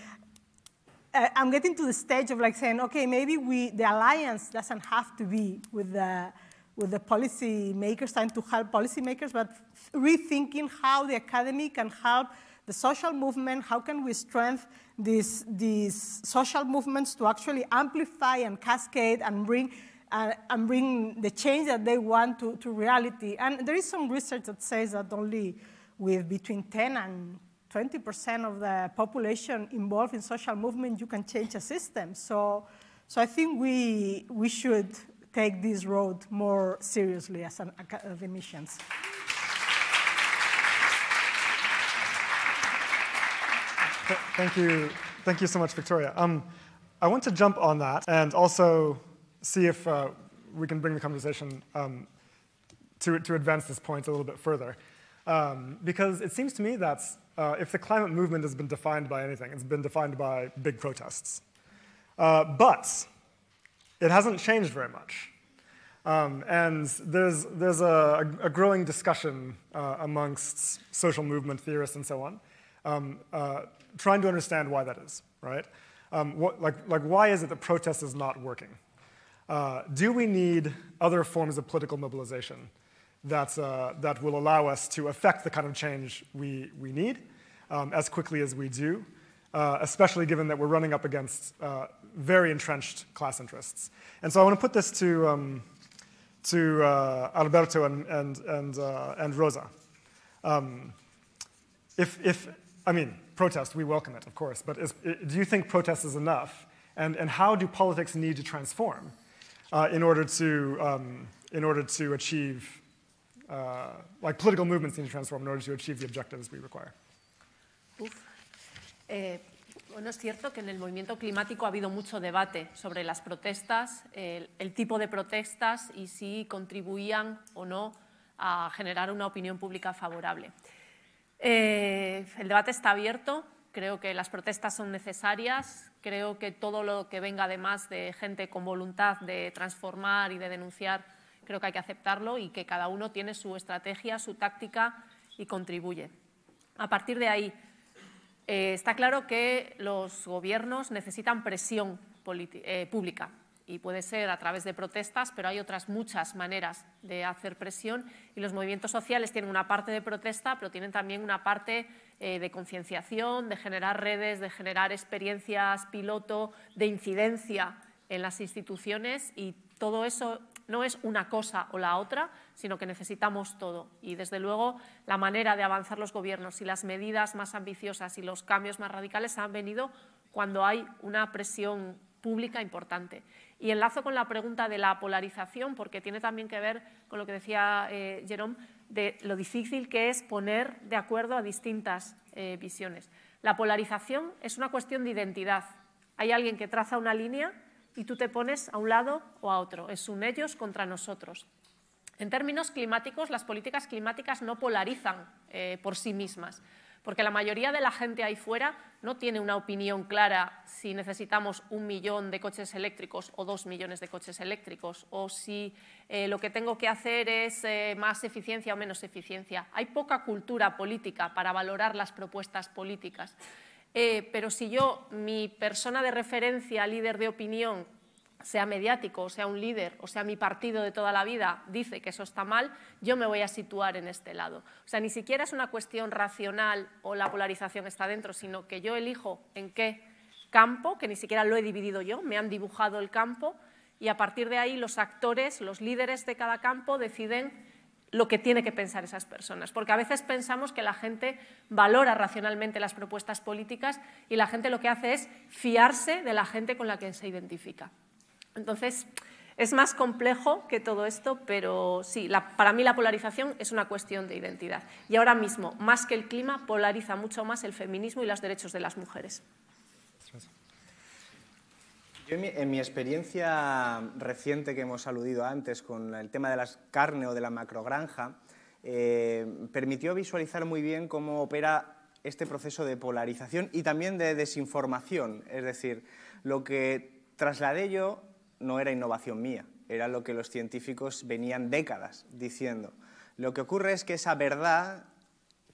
uh, I'm getting to the stage of like saying, okay, maybe we, the alliance doesn't have to be with the, with the policy makers, trying to help policymakers, but rethinking how the academy can help the social movement, how can we strengthen these, these social movements to actually amplify and cascade and bring and, and bring the change that they want to, to reality. And there is some research that says that only with between 10 and 20% of the population involved in social movement, you can change a system. So, so I think we, we should take this road more seriously as an academicians. Thank you. Thank you so much, Victoria. Um, I want to jump on that and also see if uh, we can bring the conversation um, to, to advance this point a little bit further. Um, because it seems to me that uh, if the climate movement has been defined by anything, it's been defined by big protests. Uh, but it hasn't changed very much. Um, and there's, there's a, a growing discussion uh, amongst social movement theorists and so on, um, uh, trying to understand why that is, right? Um, what, like, like, why is it that protest is not working? Uh, do we need other forms of political mobilization that, uh, that will allow us to affect the kind of change we, we need um, as quickly as we do, uh, especially given that we're running up against uh, very entrenched class interests? And so I want to put this to, um, to uh, Alberto and, and, and, and Rosa. Um, if, if, I mean, protest, we welcome it, of course, but is, do you think protest is enough? And, and how do politics need to transform uh, in, order to, um, in order to achieve, uh, like political movements need to transform in order to achieve the objectives we require? Uf. Eh, bueno, es cierto que en el movimiento climático ha habido mucho debate sobre las protestas, el, tipo de protestas y si contribuían o no a generar una opinión pública favorable. Eh, el debate está abierto, creo que las protestas son necesarias, creo que todo lo que venga además de gente con voluntad de transformar y de denunciar, creo que hay que aceptarlo y que cada uno tiene su estrategia, su táctica y contribuye. A partir de ahí, eh, está claro que los gobiernos necesitan presión eh, pública y puede ser a través de protestas, pero hay otras muchas maneras de hacer presión y los movimientos sociales tienen una parte de protesta, pero tienen también una parte eh, de concienciación, de generar redes, de generar experiencias piloto, de incidencia en las instituciones y todo eso no es una cosa o la otra, sino que necesitamos todo. Y desde luego la manera de avanzar los gobiernos y las medidas más ambiciosas y los cambios más radicales han venido cuando hay una presión pública importante. Y enlazo con la pregunta de la polarización, porque tiene también que ver con lo que decía eh, Jerome, de lo difícil que es poner de acuerdo a distintas eh, visiones. La polarización es una cuestión de identidad. Hay alguien que traza una línea y tú te pones a un lado o a otro. Es un ellos contra nosotros. En términos climáticos, las políticas climáticas no polarizan eh, por sí mismas porque la mayoría de la gente ahí fuera no tiene una opinión clara si necesitamos un millón de coches eléctricos o dos millones de coches eléctricos, o si eh, lo que tengo que hacer es eh, más eficiencia o menos eficiencia. Hay poca cultura política para valorar las propuestas políticas. Pero si yo, mi persona de referencia, líder de opinión, sea mediático, o sea un líder, o sea mi partido de toda la vida, dice que eso está mal, yo me voy a situar en este lado. O sea, ni siquiera es una cuestión racional o la polarización está dentro, sino que yo elijo en qué campo, que ni siquiera lo he dividido yo, me han dibujado el campo, y a partir de ahí los actores, los líderes de cada campo deciden lo que tiene que pensar esas personas, porque a veces pensamos que la gente valora racionalmente las propuestas políticas y la gente lo que hace es fiarse de la gente con la que se identifica. Entonces, es más complejo que todo esto, pero sí, para mí la polarización es una cuestión de identidad. Y ahora mismo, más que el clima, polariza mucho más el feminismo y los derechos de las mujeres. Yo en mi, experiencia reciente que hemos aludido antes con el tema de la carne o de la macrogranja, eh, permitió visualizar muy bien cómo opera este proceso de polarización y también de desinformación. Es decir, lo que trasladé yo no era innovación mía, era lo que los científicos venían décadas diciendo. Lo que ocurre es que esa verdad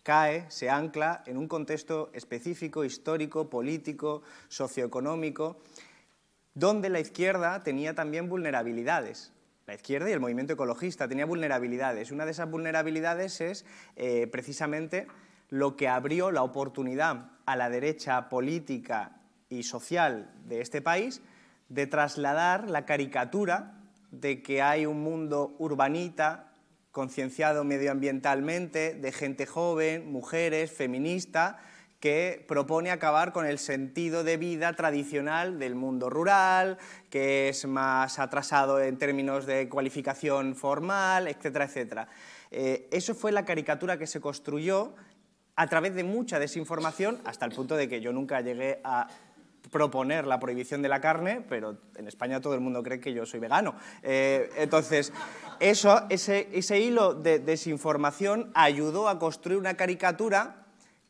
cae, se ancla en un contexto específico, histórico, político, socioeconómico, donde la izquierda tenía también vulnerabilidades. La izquierda y el movimiento ecologista tenía vulnerabilidades. Una de esas vulnerabilidades es eh, precisamente lo que abrió la oportunidad a la derecha política y social de este país de trasladar la caricatura de que hay un mundo urbanita, concienciado medioambientalmente, de gente joven, mujeres, feminista, que propone acabar con el sentido de vida tradicional del mundo rural, que es más atrasado en términos de cualificación formal, etcétera, etcétera. Eh, eso fue la caricatura que se construyó a través de mucha desinformación, hasta el punto de que yo nunca llegué a proponer la prohibición de la carne, pero en España todo el mundo cree que yo soy vegano. Eh, entonces, eso, ese, ese hilo de desinformación ayudó a construir una caricatura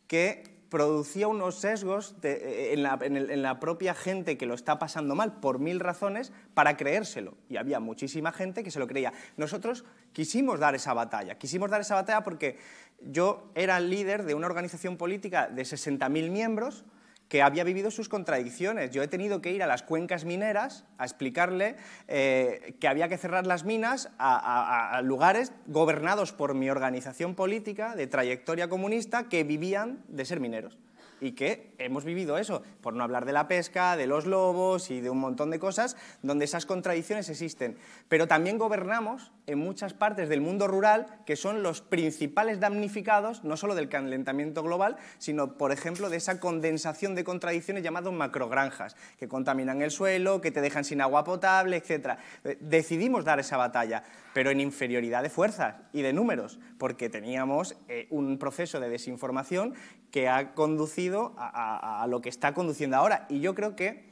que producía unos sesgos eh, en, la, propia gente que lo está pasando mal por mil razones para creérselo. Y había muchísima gente que se lo creía. Nosotros quisimos dar esa batalla. Quisimos dar esa batalla porque yo era líder de una organización política de 60.000 miembros que había vivido sus contradicciones. Yo he tenido que ir a las cuencas mineras a explicarle eh, que había que cerrar las minas a, lugares gobernados por mi organización política de trayectoria comunista que vivían de ser mineros. Y que hemos vivido eso, por no hablar de la pesca, de los lobos y de un montón de cosas donde esas contradicciones existen. Pero también gobernamos en muchas partes del mundo rural que son los principales damnificados, no solo del calentamiento global, sino, por ejemplo, de esa condensación de contradicciones llamadas macrogranjas, que contaminan el suelo, que te dejan sin agua potable, etc. Decidimos dar esa batalla, pero en inferioridad de fuerzas y de números, porque teníamos eh, un proceso de desinformación que ha conducido a, lo que está conduciendo ahora. Y yo creo que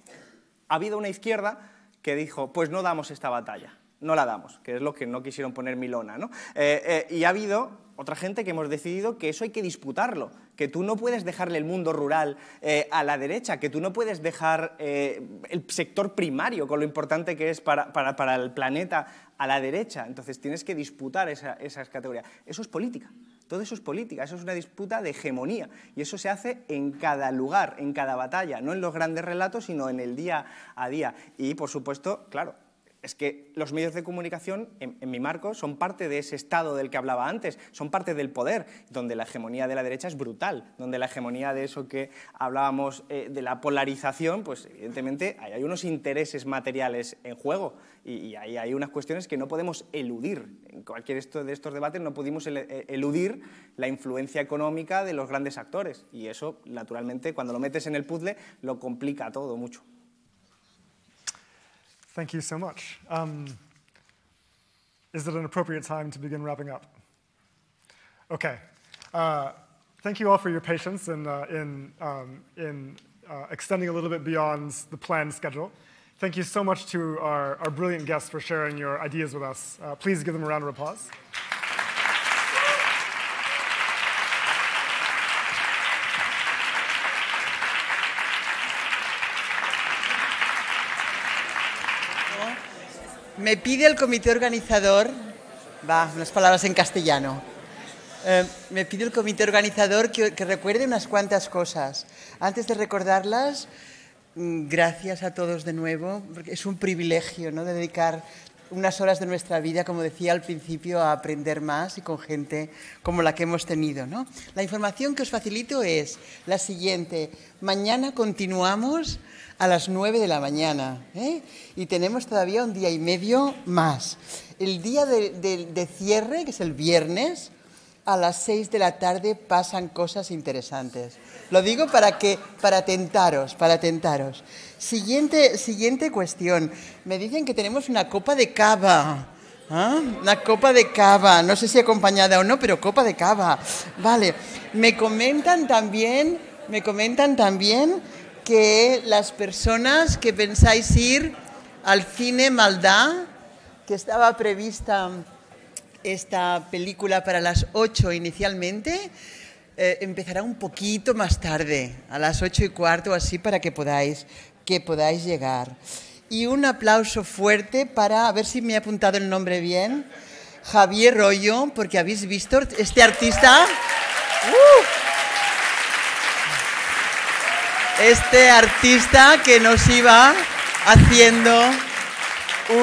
ha habido una izquierda que dijo, pues no damos esta batalla, no la damos, que es lo que no quisieron poner Milona. ¿no? Eh, eh, y ha habido otra gente que hemos decidido que eso hay que disputarlo, que tú no puedes dejarle el mundo rural eh, a la derecha, que tú no puedes dejar el sector primario, con lo importante que es para, para, para, el planeta, a la derecha. Entonces tienes que disputar esa, esas categorías. Eso es política. Todo eso es política, eso es una disputa de hegemonía y eso se hace en cada lugar, en cada batalla, no en los grandes relatos, sino en el día a día. Y, por supuesto, claro, es que los medios de comunicación, en, mi marco, son parte de ese estado del que hablaba antes, son parte del poder, donde la hegemonía de la derecha es brutal, donde la hegemonía de eso que hablábamos eh, de la polarización, pues evidentemente hay, unos intereses materiales en juego y, hay, unas cuestiones que no podemos eludir. En cualquier de estos debates no pudimos eh, eludir la influencia económica de los grandes actores y eso, naturalmente, cuando lo metes en el puzzle, lo complica todo mucho. Thank you so much. Um, is it an appropriate time to begin wrapping up? Okay. Uh, thank you all for your patience in, uh, in, um, in uh, extending a little bit beyond the planned schedule. Thank you so much to our, our brilliant guests for sharing your ideas with us. Uh, please give them a round of applause. Me pide el comité organizador, va, unas palabras en castellano. Eh, me pide el comité organizador que, recuerde unas cuantas cosas. Antes de recordarlas, mm, gracias a todos de nuevo, porque es un privilegio ¿no? dedicar unas horas de nuestra vida, como decía al principio, a aprender más y con gente como la que hemos tenido. ¿no? La información que os facilito es la siguiente. Mañana continuamos a las 9 de la mañana. ¿eh? Y tenemos todavía un día y medio más. El día de, cierre, que es el viernes, a las 6 de la tarde pasan cosas interesantes. Lo digo para, que, para tentaros, para tentaros. Siguiente, siguiente cuestión. Me dicen que tenemos una copa de cava. ¿Ah? Una copa de cava, no sé si acompañada o no, pero copa de cava. Vale. Me comentan también, me comentan también que las personas que pensáis ir al cine Maldá, que estaba prevista esta película para las 8 inicialmente, eh, empezará un poquito más tarde, a las 8 y cuarto o así, para que podáis, que podáis llegar. Y un aplauso fuerte para, a ver si me he apuntado el nombre bien, Javier Rollo, porque habéis visto este artista. ¡Uh! Este artista que nos iba haciendo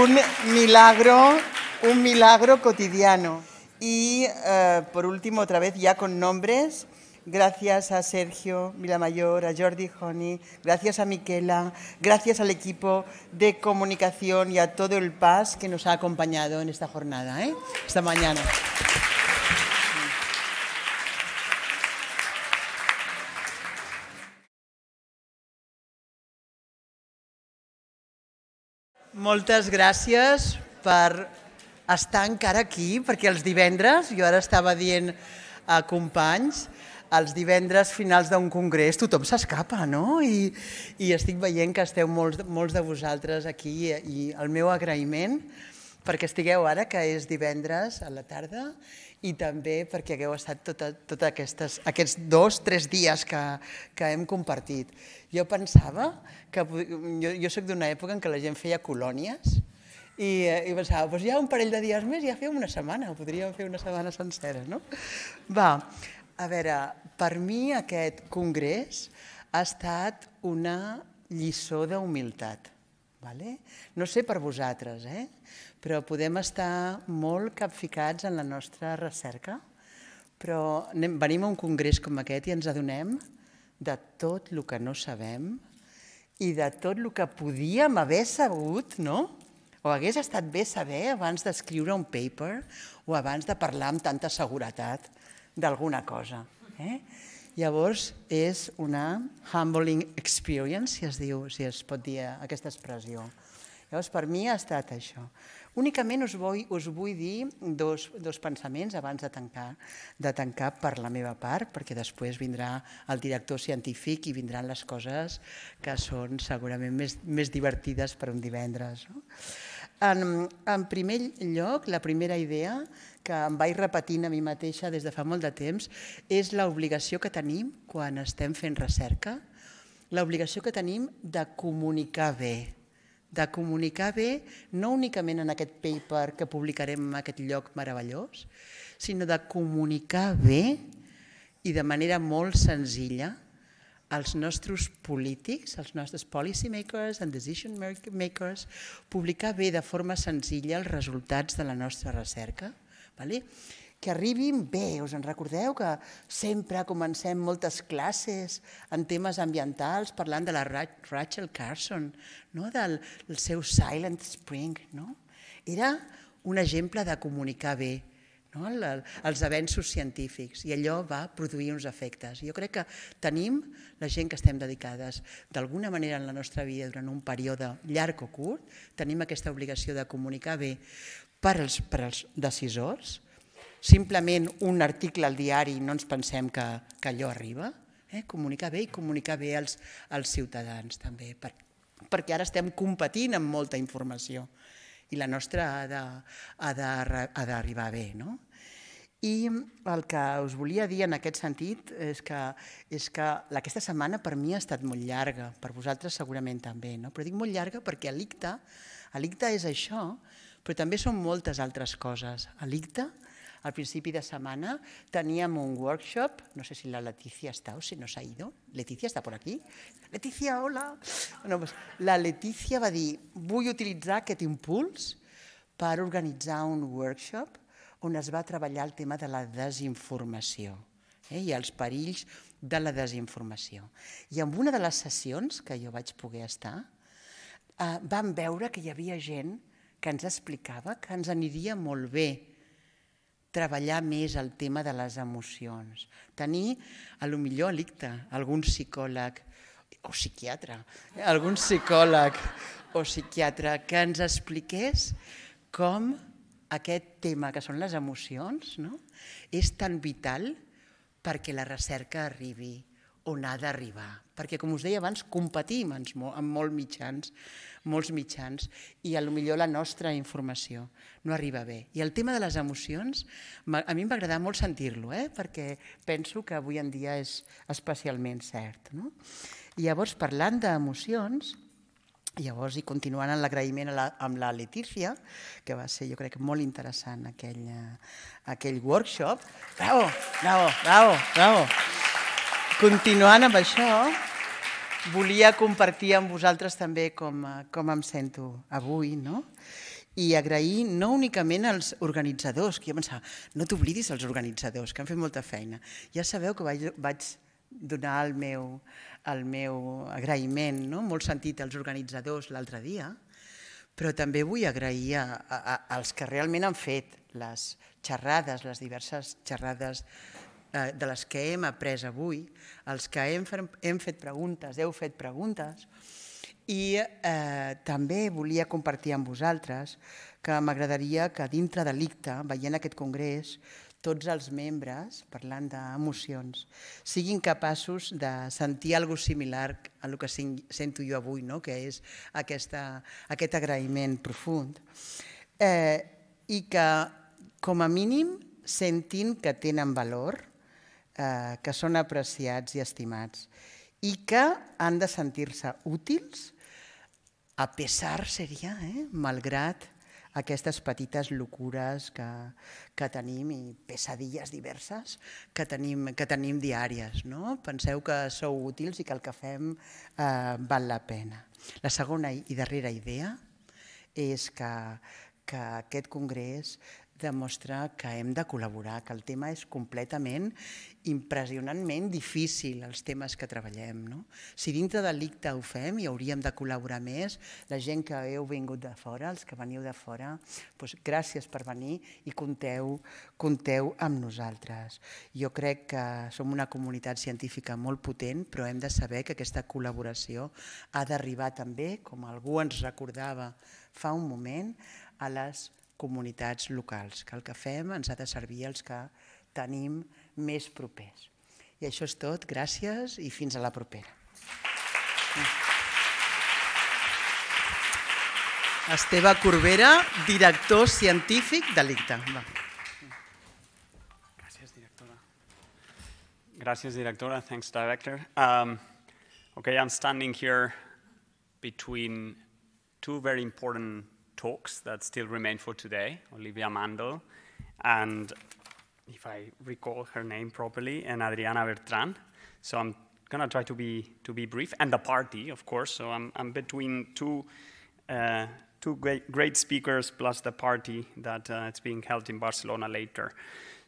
un milagro, un milagro cotidiano. Y uh, por último, otra vez ya con nombres, gracias a Sergio Vilamayor, a Jordi Honey, gracias a Miquela, gracias al equipo de comunicación y a todo el PAS que nos ha acompañado en esta jornada, ¿eh? esta mañana. Moltes gràcies per estar encara aquí, perquè els divendres, jo ara estava dient a companys, els divendres finals d'un congrés tothom s'escapa, no? I, I estic veient que esteu molts, molts de vosaltres aquí i el meu agraïment perquè estigueu ara, que és divendres a la tarda, i també perquè hagueu estat tots tot aquestes, aquests dos, tres dies que, que hem compartit. Jo pensava que... Jo, jo sóc d'una època en què la gent feia colònies i, eh, i pensava, doncs ja un parell de dies més ja fem una setmana, podríem fer una setmana sencera, no? Va, a veure, per mi aquest congrés ha estat una lliçó d'humilitat. Vale? No sé per vosaltres, eh? Però podem estar molt capficats en la nostra recerca, però anem, venim a un congrés com aquest i ens adonem de tot el que no sabem i de tot el que podíem haver sabut, no? O hagués estat bé saber abans d'escriure un paper o abans de parlar amb tanta seguretat d'alguna cosa. Eh? Llavors, és una humbling experience, si es diu, si es pot dir aquesta expressió. Llavors, per mi ha estat això. Únicament us vull, us vull dir dos, dos pensaments abans de tancar, de tancar per la meva part, perquè després vindrà el director científic i vindran les coses que són segurament més, més divertides per un divendres. No? En, en primer lloc, la primera idea que em vaig repetint a mi mateixa des de fa molt de temps és l'obligació que tenim quan estem fent recerca, l'obligació que tenim de comunicar bé, de comunicar bé no únicament en aquest paper que publicarem en aquest lloc meravellós, sinó de comunicar bé i de manera molt senzilla als nostres polítics, als nostres policy makers and decision makers, publicar bé de forma senzilla els resultats de la nostra recerca, vale? Que arribin bé. Us en recordeu que sempre comencem moltes classes en temes ambientals parlant de la Rachel Carson, no? del, seu Silent Spring. No? Era un exemple de comunicar bé no? El, els avenços científics i allò va produir uns efectes. Jo crec que tenim, la gent que estem dedicades d'alguna manera en la nostra vida durant un període llarg o curt, tenim aquesta obligació de comunicar bé per als, per als decisors, simplement un article al diari no ens pensem que, que allò arriba, eh? comunicar bé i comunicar bé als, als ciutadans també, per, perquè ara estem competint amb molta informació i la nostra ha d'arribar bé. No? I el que us volia dir en aquest sentit és que, és que aquesta setmana per mi ha estat molt llarga, per vosaltres segurament també, no? però dic molt llarga perquè l'ICTA, és això, però també són moltes altres coses. L'ICTA al principi de setmana teníem un workshop, no sé si la Leticia està o si no s'ha ido. Leticia està por aquí? Leticia, hola! No, pues, la Leticia va dir, vull utilitzar aquest impuls per organitzar un workshop on es va treballar el tema de la desinformació eh, i els perills de la desinformació. I en una de les sessions que jo vaig poder estar, eh, vam veure que hi havia gent que ens explicava que ens aniria molt bé treballar més el tema de les emocions. Tenir, a lo millor, l'ICTA, algun psicòleg o psiquiatre, algun psicòleg o psiquiatre que ens expliqués com aquest tema que són les emocions no? és tan vital perquè la recerca arribi on ha d'arribar. Perquè, com us deia abans, competim amb molts mitjans molts mitjans i a lo millor la nostra informació no arriba bé. I el tema de les emocions, a mi em va agradar molt sentir-lo, eh? perquè penso que avui en dia és especialment cert. No? I llavors, parlant d'emocions, Llavors, i continuant en l'agraïment amb la Letícia, que va ser, jo crec, molt interessant aquell, aquell workshop. Bravo, bravo, bravo, bravo. Continuant amb això, volia compartir amb vosaltres també com, com em sento avui, no? i agrair no únicament als organitzadors, que jo pensava, no t'oblidis els organitzadors, que han fet molta feina. Ja sabeu que vaig, vaig donar el meu, el meu agraïment, no? molt sentit als organitzadors l'altre dia, però també vull agrair a, a, als que realment han fet les xerrades, les diverses xerrades Eh, de les que hem après avui, els que hem, hem fet preguntes, heu fet preguntes, i eh, també volia compartir amb vosaltres que m'agradaria que dintre de l'ICTA, veient aquest congrés, tots els membres, parlant d'emocions, siguin capaços de sentir alguna similar a el que sento jo avui, no? que és aquesta, aquest agraïment profund. Eh, I que, com a mínim, sentin que tenen valor, eh, que són apreciats i estimats i que han de sentir-se útils a pesar seria, eh? malgrat aquestes petites locures que, que tenim i pesadilles diverses que tenim, que tenim diàries. No? Penseu que sou útils i que el que fem eh, val la pena. La segona i darrera idea és que, que aquest congrés demostra que hem de col·laborar, que el tema és completament impressionantment difícil, els temes que treballem. No? Si dintre del LICTA ho fem i hauríem de col·laborar més, la gent que heu vingut de fora, els que veniu de fora, doncs gràcies per venir i compteu, compteu amb nosaltres. Jo crec que som una comunitat científica molt potent, però hem de saber que aquesta col·laboració ha d'arribar també, com algú ens recordava fa un moment, a les comunitats locals, que el que fem ens ha de servir als que tenim més propers. I això és tot, gràcies i fins a la propera. Esteve Corbera, director científic de l'ICTA. Gràcies, directora. Gràcies, directora. Thanks, director. Um, okay, I'm standing here between two very important talks that still remain for today, Olivia Mandle and, if I recall her name properly, and Adriana Bertrán. So I'm to try to be, to be brief, and the party, of course. So I'm, I'm between two, uh, two great, great speakers plus the party that uh, it's being held in Barcelona later.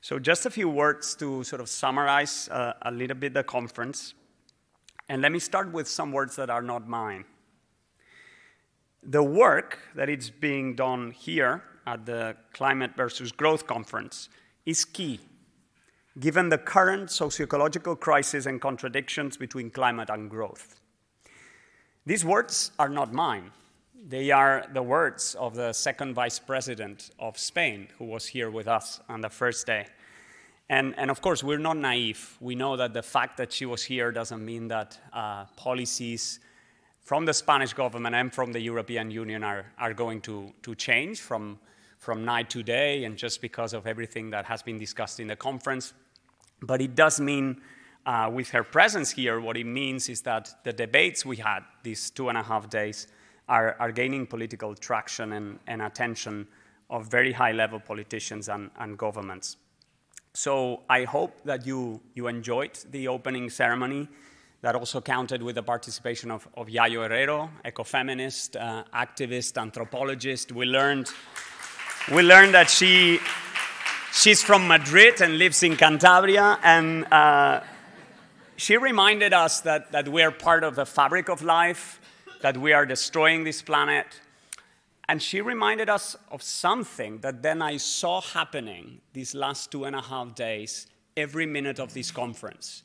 So just a few words to sort of summarize uh, a little bit the conference. And let me start with some words that are not mine the work that is being done here at the Climate versus Growth Conference is key, given the current socio-ecological crisis and contradictions between climate and growth. These words are not mine. They are the words of the second vice president of Spain, who was here with us on the first day. And, and of course, we're not naive. We know that the fact that she was here doesn't mean that uh, policies from the Spanish government and from the European Union are, are going to, to change from, from night to day and just because of everything that has been discussed in the conference. But it does mean, uh, with her presence here, what it means is that the debates we had these two and a half days are, are gaining political traction and, and attention of very high level politicians and, and governments. So I hope that you, you enjoyed the opening ceremony that also counted with the participation of, of Yayo Herrero, ecofeminist, uh, activist, anthropologist. We learned, we learned that she, she's from Madrid and lives in Cantabria, and uh, she reminded us that, that we are part of the fabric of life, that we are destroying this planet. And she reminded us of something that then I saw happening these last two and a half days, every minute of this conference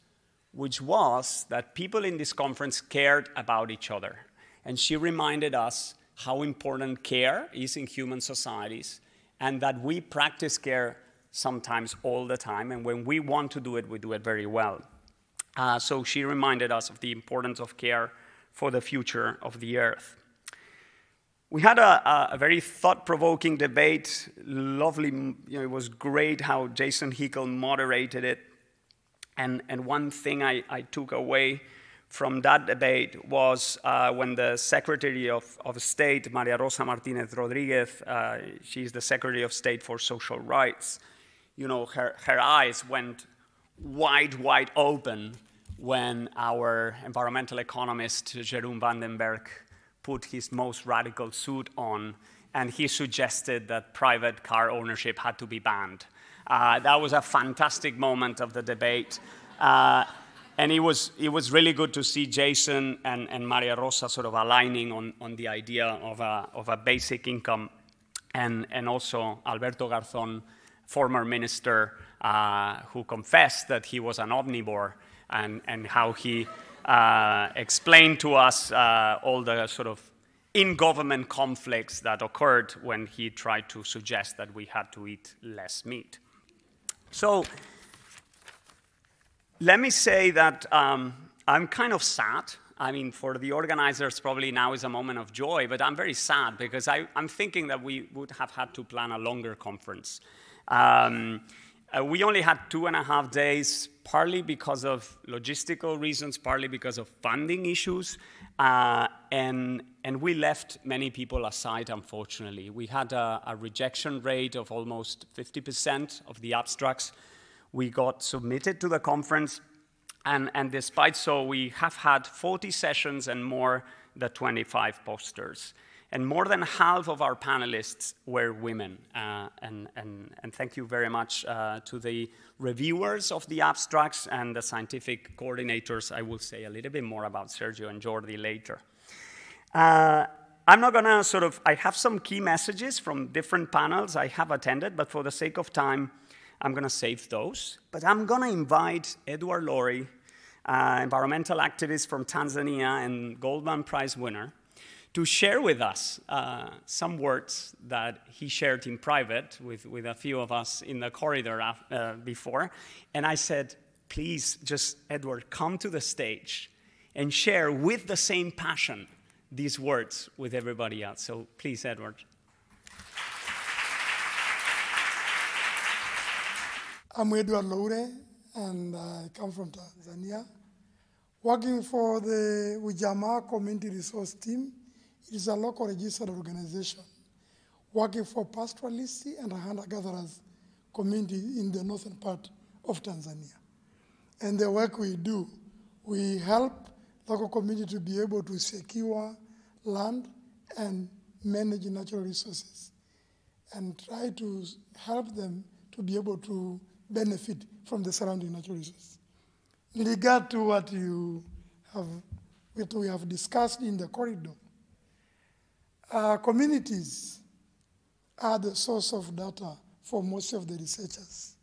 which was that people in this conference cared about each other. And she reminded us how important care is in human societies and that we practice care sometimes all the time. And when we want to do it, we do it very well. Uh, so she reminded us of the importance of care for the future of the earth. We had a, a very thought provoking debate. Lovely, you know, it was great how Jason Hickel moderated it. And, and one thing I, I took away from that debate was uh, when the Secretary of, of State, Maria Rosa Martinez Rodriguez, uh, she's the Secretary of State for Social Rights, you know, her, her eyes went wide, wide open when our environmental economist, Jeroen van den Bergh, put his most radical suit on and he suggested that private car ownership had to be banned. Uh, that was a fantastic moment of the debate. Uh, and it was, it was really good to see Jason and, and Maria Rosa sort of aligning on, on the idea of a, of a basic income, and, and also Alberto Garzón, former minister, uh, who confessed that he was an omnivore, and, and how he uh, explained to us uh, all the sort of in government conflicts that occurred when he tried to suggest that we had to eat less meat. So let me say that um, I'm kind of sad. I mean, for the organizers, probably now is a moment of joy, but I'm very sad because I, am thinking that we would have had to plan a longer conference. Um, uh, we only had two and a half days, partly because of logistical reasons, partly because of funding issues, uh, and, and we left many people aside, unfortunately. We had a, a rejection rate of almost 50% of the abstracts we got submitted to the conference. And, and despite so, we have had 40 sessions and more than 25 posters. And more than half of our panelists were women. Uh, and, and, and thank you very much uh, to the reviewers of the abstracts and the scientific coordinators. I will say a little bit more about Sergio and Jordi later. Uh, I'm not gonna sort of, I have some key messages from different panels I have attended, but for the sake of time, I'm gonna save those. But I'm gonna invite Edward Loure, uh, environmental activist from Tanzania and Goldman Prize winner, to share with us uh, some words that he shared in private with, with a few of us in the corridor uh, before. And I said, please, just Edward, come to the stage and share with the same passion these words with everybody else. So please, Edward. I'm Edward Loure, and I come from Tanzania. Working for the Ujamaa Community Resource Team, is a local registered organization working for pastoralists and hunter-gatherers community in the northern part of Tanzania. And the work we do, we help local community to be able to secure land and manage natural resources and try to help them to be able to benefit from the surrounding natural resources. In regard to what you have, what we have discussed in the corridor, uh, communities are the source of data for most of the researchers.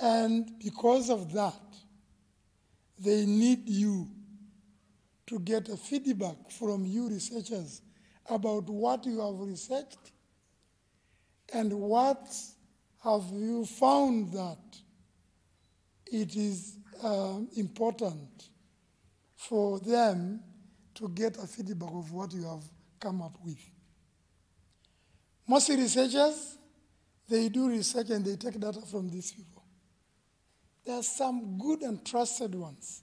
And because of that, they need you to get a feedback from you researchers about what you have researched and what have you found that it is uh, important for them to get a feedback of what you have come up with. Most researchers, they do research and they take data from these people. There are some good and trusted ones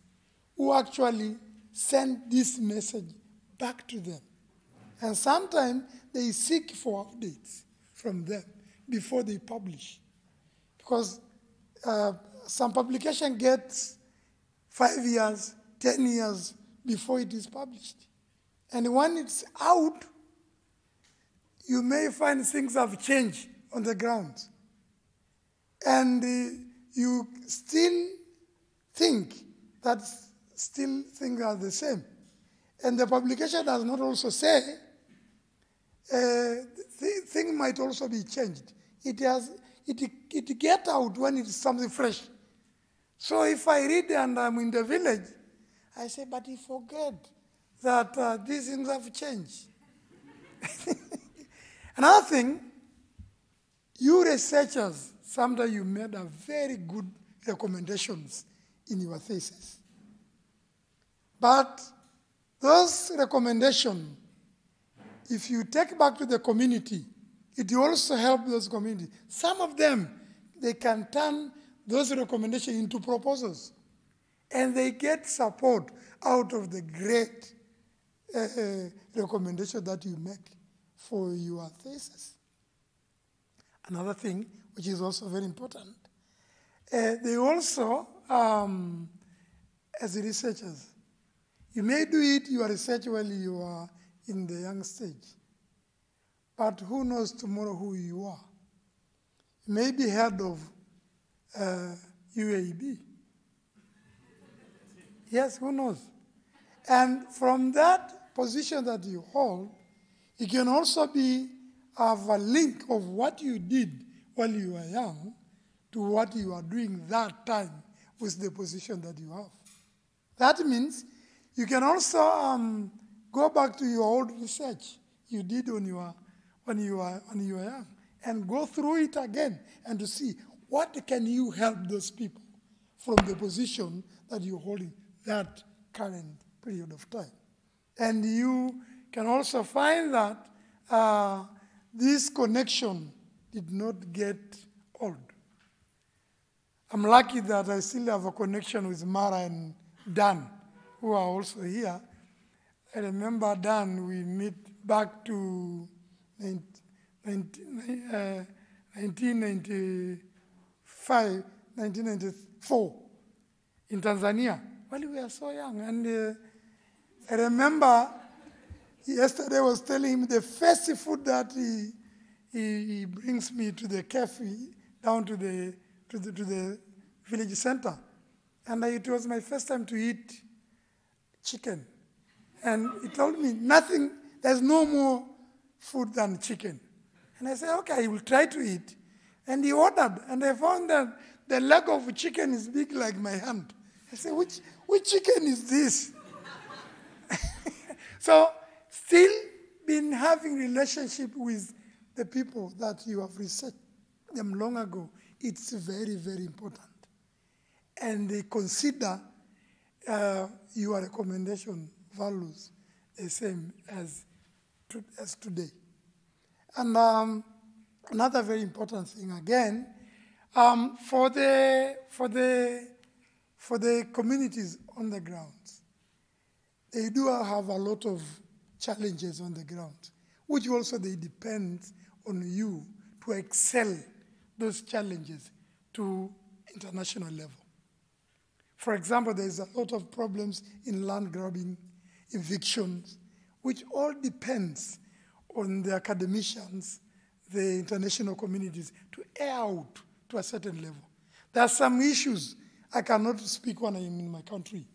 who actually send this message back to them. And sometimes they seek for updates from them before they publish. Because uh, some publication gets five years, 10 years before it is published. And when it's out, you may find things have changed on the ground. And uh, you still think that still things are the same. And the publication does not also say uh, th- thing might also be changed. It has it it get out when it's something fresh. So if I read and I'm in the village, I say, but you forget that uh, these things have changed. <laughs> Another thing, you researchers, sometimes you made a very good recommendations in your thesis. But those recommendations, if you take back to the community, it also help those communities. Some of them, they can turn those recommendations into proposals. And they get support out of the great uh, uh, recommendation that you make for your thesis. Another thing, which is also very important, uh, they also, um, as researchers, you may do it, your research while you are in the young stage. But who knows tomorrow who you are? You may be head of uh, UAB. Yes, who knows? And from that position that you hold, it can also be have a link of what you did while you were young to what you are doing that time with the position that you have. That means you can also um, go back to your old research you did when you were when you were when you were young and go through it again and to see what can you help those people from the position that you're holding that current period of time. And you can also find that uh, this connection did not get old. I'm lucky that I still have a connection with Mara and Dan who are also here. I remember Dan, we meet back to 19, 19, uh, 1995, 1994 in Tanzania. Well, we were so young. And uh, I remember Yesterday I was telling him the first food that he, he, he brings me to the cafe down to the, to the, to the village center. And I, it was my first time to eat chicken. And he told me, nothing, there's no more food than chicken. And I said, okay, I will try to eat. And he ordered, and I found that the leg of chicken is big like my hand. I said, which, which chicken is this? <laughs> so, still been having relationship with the people that you have researched them long ago, it's very, very important. And they consider uh, your recommendation values the same as, to, as today. And um, another very important thing again, um, for, the, for, the, for the communities on the ground, they do have a lot of challenges on the ground, which also they depend on you to excel those challenges to international level. For example, there's a lot of problems in land grabbing, evictions, which all depends on the academicians, the international communities to air out to a certain level. There are some issues I cannot speak when I am in my country,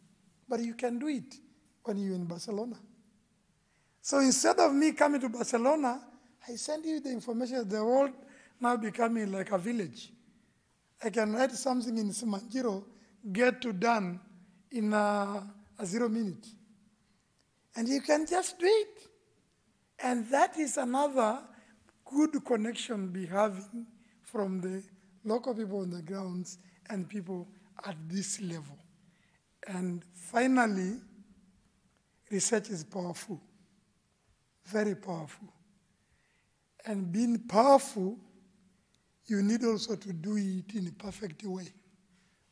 but you can do it when you're in Barcelona. So instead of me coming to Barcelona, I send you the information. The world now becoming like a village. I can write something in Simanjiro, get to done in a, a zero minute. And you can just do it. And that is another good connection be having from the local people on the grounds and people at this level. And finally, research is powerful, very powerful. And being powerful, you need also to do it in a perfect way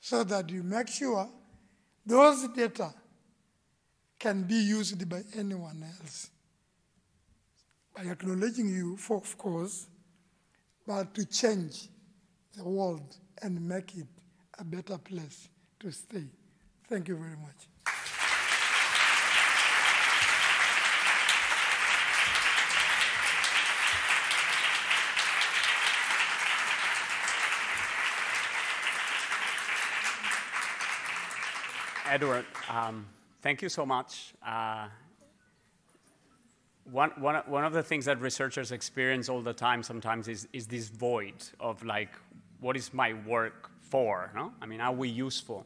so that you make sure those data can be used by anyone else. By acknowledging you, for, of course, but to change the world and make it a better place to stay. Thank you very much. Edward, um, thank you so much. Uh, one, one, one of the things that researchers experience all the time sometimes is, is this void of like, what is my work for? No? I mean, are we useful?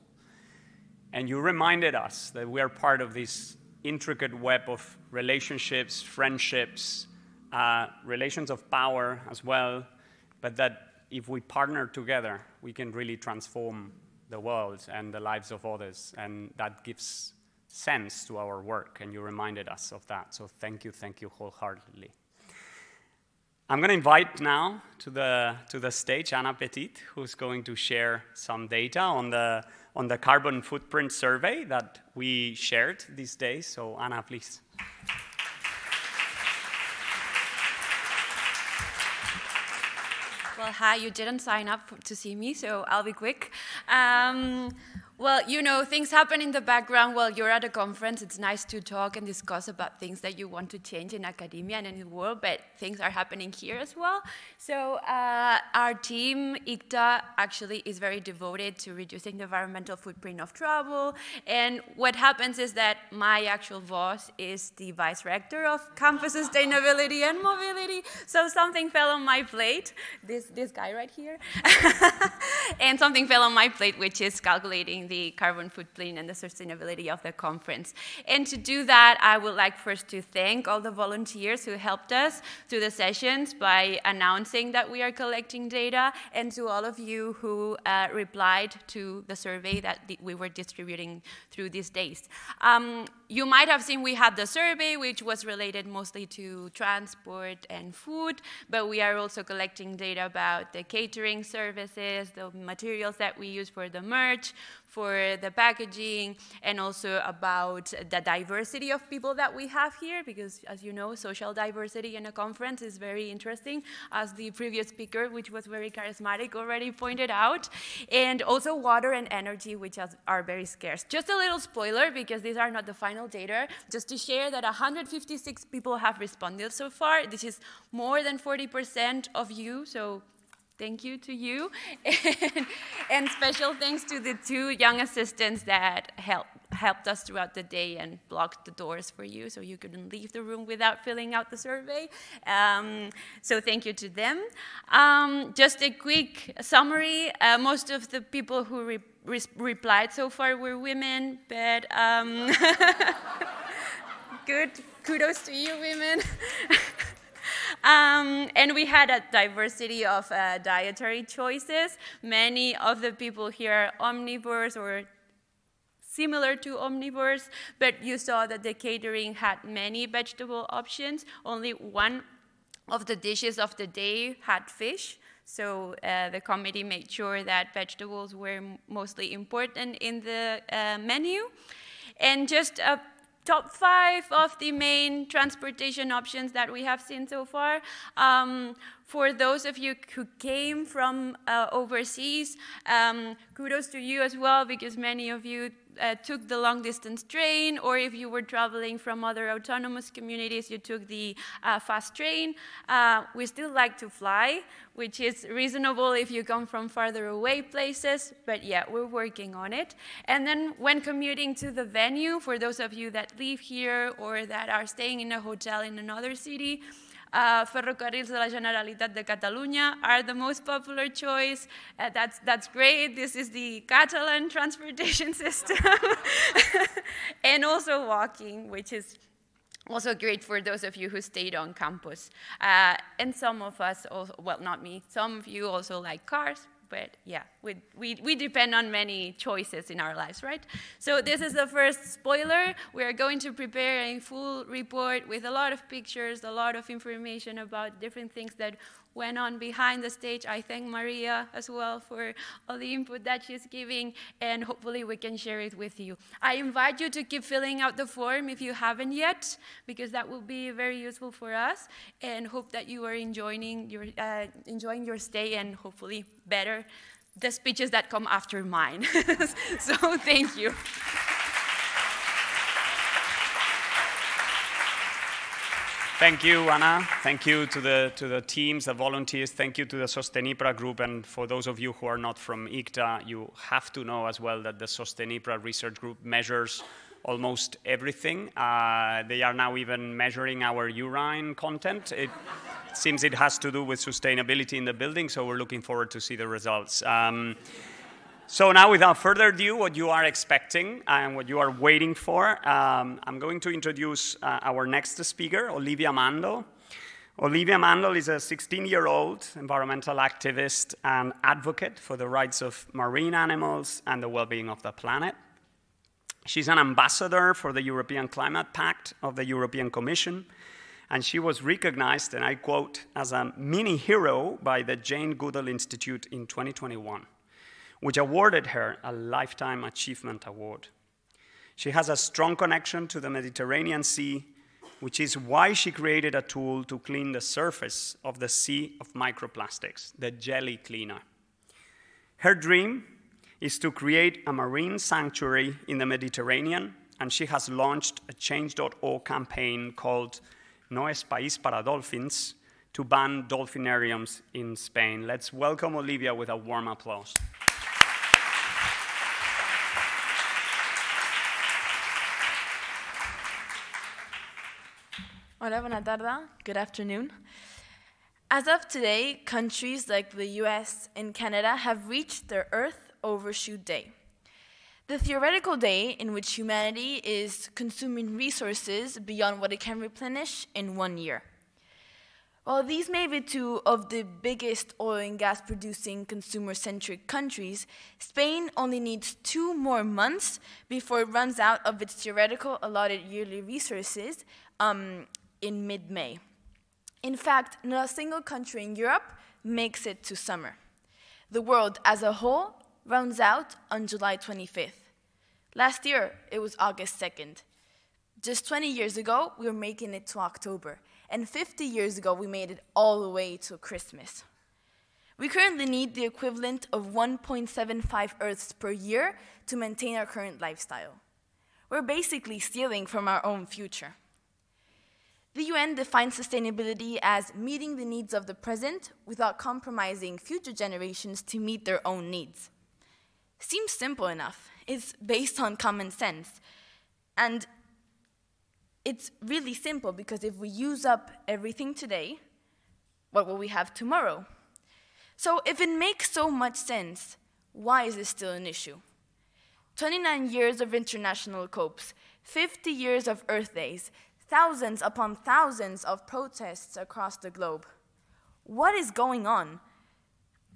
And you reminded us that we are part of this intricate web of relationships, friendships, uh, relations of power as well, but that if we partner together, we can really transform the world and the lives of others, and that gives sense to our work, and you reminded us of that. So thank you, thank you wholeheartedly. I'm going to invite now to the, to the stage Anna Petit, who's going to share some data on the, on the carbon footprint survey that we shared these days. So Anna, please. Well, hi, you didn't sign up to see me, so I'll be quick. Um, well, you know, things happen in the background while you're at a conference. It's nice to talk and discuss about things that you want to change in academia and in the world, but things are happening here as well. So uh, our team, ICTA, actually is very devoted to reducing the environmental footprint of travel. And what happens is that my actual boss is the vice rector of campus sustainability and mobility. So something fell on my plate, this, this guy right here. <laughs> and something fell on my plate, which is calculating the carbon footprint and the sustainability of the conference. And to do that, I would like first to thank all the volunteers who helped us through the sessions by announcing that we are collecting data, and to all of you who uh, replied to the survey that we were distributing through these days. Um, you might have seen we had the survey, which was related mostly to transport and food, but we are also collecting data about the catering services, the materials that we use for the merch, for the packaging and also about the diversity of people that we have here, because as you know, social diversity in a conference is very interesting, as the previous speaker, which was very charismatic, already pointed out, and also water and energy, which are very scarce. Just a little spoiler, because these are not the final data, just to share that 156 people have responded so far. This is more than 40% of you, so thank you to you. <laughs> And, and, special thanks to the two young assistants that helped, helped us throughout the day and blocked the doors for you so you couldn't leave the room without filling out the survey. Um, so thank you to them. Um, just a quick summary. Uh, most of the people who re re replied so far were women, but um, <laughs> good. Kudos to you, women. <laughs> <laughs> Um, and we had a diversity of uh, dietary choices. Many of the people here are omnivores or similar to omnivores, but you saw that the catering had many vegetable options. Only one of the dishes of the day had fish. So uh, the committee made sure that vegetables were mostly important in the uh, menu. And just a top five of the main transportation options that we have seen so far. Um, for those of you who came from uh, overseas, um, kudos to you as well, because many of you uh, took the long distance train, or if you were traveling from other autonomous communities, you took the uh, fast train. Uh, we still like to fly, which is reasonable if you come from farther away places, but yeah, we're working on it. And then when commuting to the venue, for those of you that live here or that are staying in a hotel in another city, uh, Ferrocarrils de la Generalitat de Catalunya are the most popular choice. Uh, that's, that's great. This is the Catalan transportation <laughs> system. <laughs> and also walking, which is also great for those of you who stayed on campus. Uh, and some of us, also, well, not me, some of you also like cars, but yeah, we, we, we depend on many choices in our lives, right? So this is the first spoiler. We are going to prepare a full report with a lot of pictures, a lot of information about different things that went on behind the stage. I thank Maria as well for all the input that she's giving, and hopefully we can share it with you. I invite you to keep filling out the form if you haven't yet, because that will be very useful for us, and hope that you are enjoying your, uh, enjoying your stay and hopefully better the speeches that come after mine. <laughs> so thank you. Thank you, Anna. Thank you to the, to the teams, the volunteers. Thank you to the Sostenipra group. And for those of you who are not from ICTA, you have to know as well that the Sostenipra research group measures almost everything. Uh, they are now even measuring our urine content. It seems it has to do with sustainability in the building, so we're looking forward to see the results. Um, so now, without further ado, what you are expecting and what you are waiting for, um, I'm going to introduce uh, our next speaker, Olivia Mandle. Olivia Mandle is a 16-year-old environmental activist and advocate for the rights of marine animals and the well-being of the planet. She's an ambassador for the European Climate Pact of the European Commission, and she was recognized, and I quote, as a mini hero by the Jane Goodall Institute in 2021 which awarded her a Lifetime Achievement Award. She has a strong connection to the Mediterranean Sea, which is why she created a tool to clean the surface of the sea of microplastics, the Jelly Cleaner. Her dream is to create a marine sanctuary in the Mediterranean, and she has launched a Change.org campaign called No es país para dolphins to ban dolphinariums in Spain. Let's welcome Olivia with a warm applause. Hola, buena tarde. Good afternoon. As of today, countries like the US and Canada have reached their Earth Overshoot Day. The theoretical day in which humanity is consuming resources beyond what it can replenish in one year. While these may be two of the biggest oil and gas producing consumer centric countries, Spain only needs two more months before it runs out of its theoretical allotted yearly resources um, in mid May. In fact, not a single country in Europe makes it to summer. The world as a whole rounds out on July 25th. Last year, it was August 2nd. Just 20 years ago, we were making it to October, and 50 years ago, we made it all the way to Christmas. We currently need the equivalent of 1.75 Earths per year to maintain our current lifestyle. We're basically stealing from our own future. The UN defines sustainability as meeting the needs of the present without compromising future generations to meet their own needs. Seems simple enough. It's based on common sense. And it's really simple because if we use up everything today, what will we have tomorrow? So if it makes so much sense, why is this still an issue? 29 years of international COPs, 50 years of Earth Days, thousands upon thousands of protests across the globe. What is going on?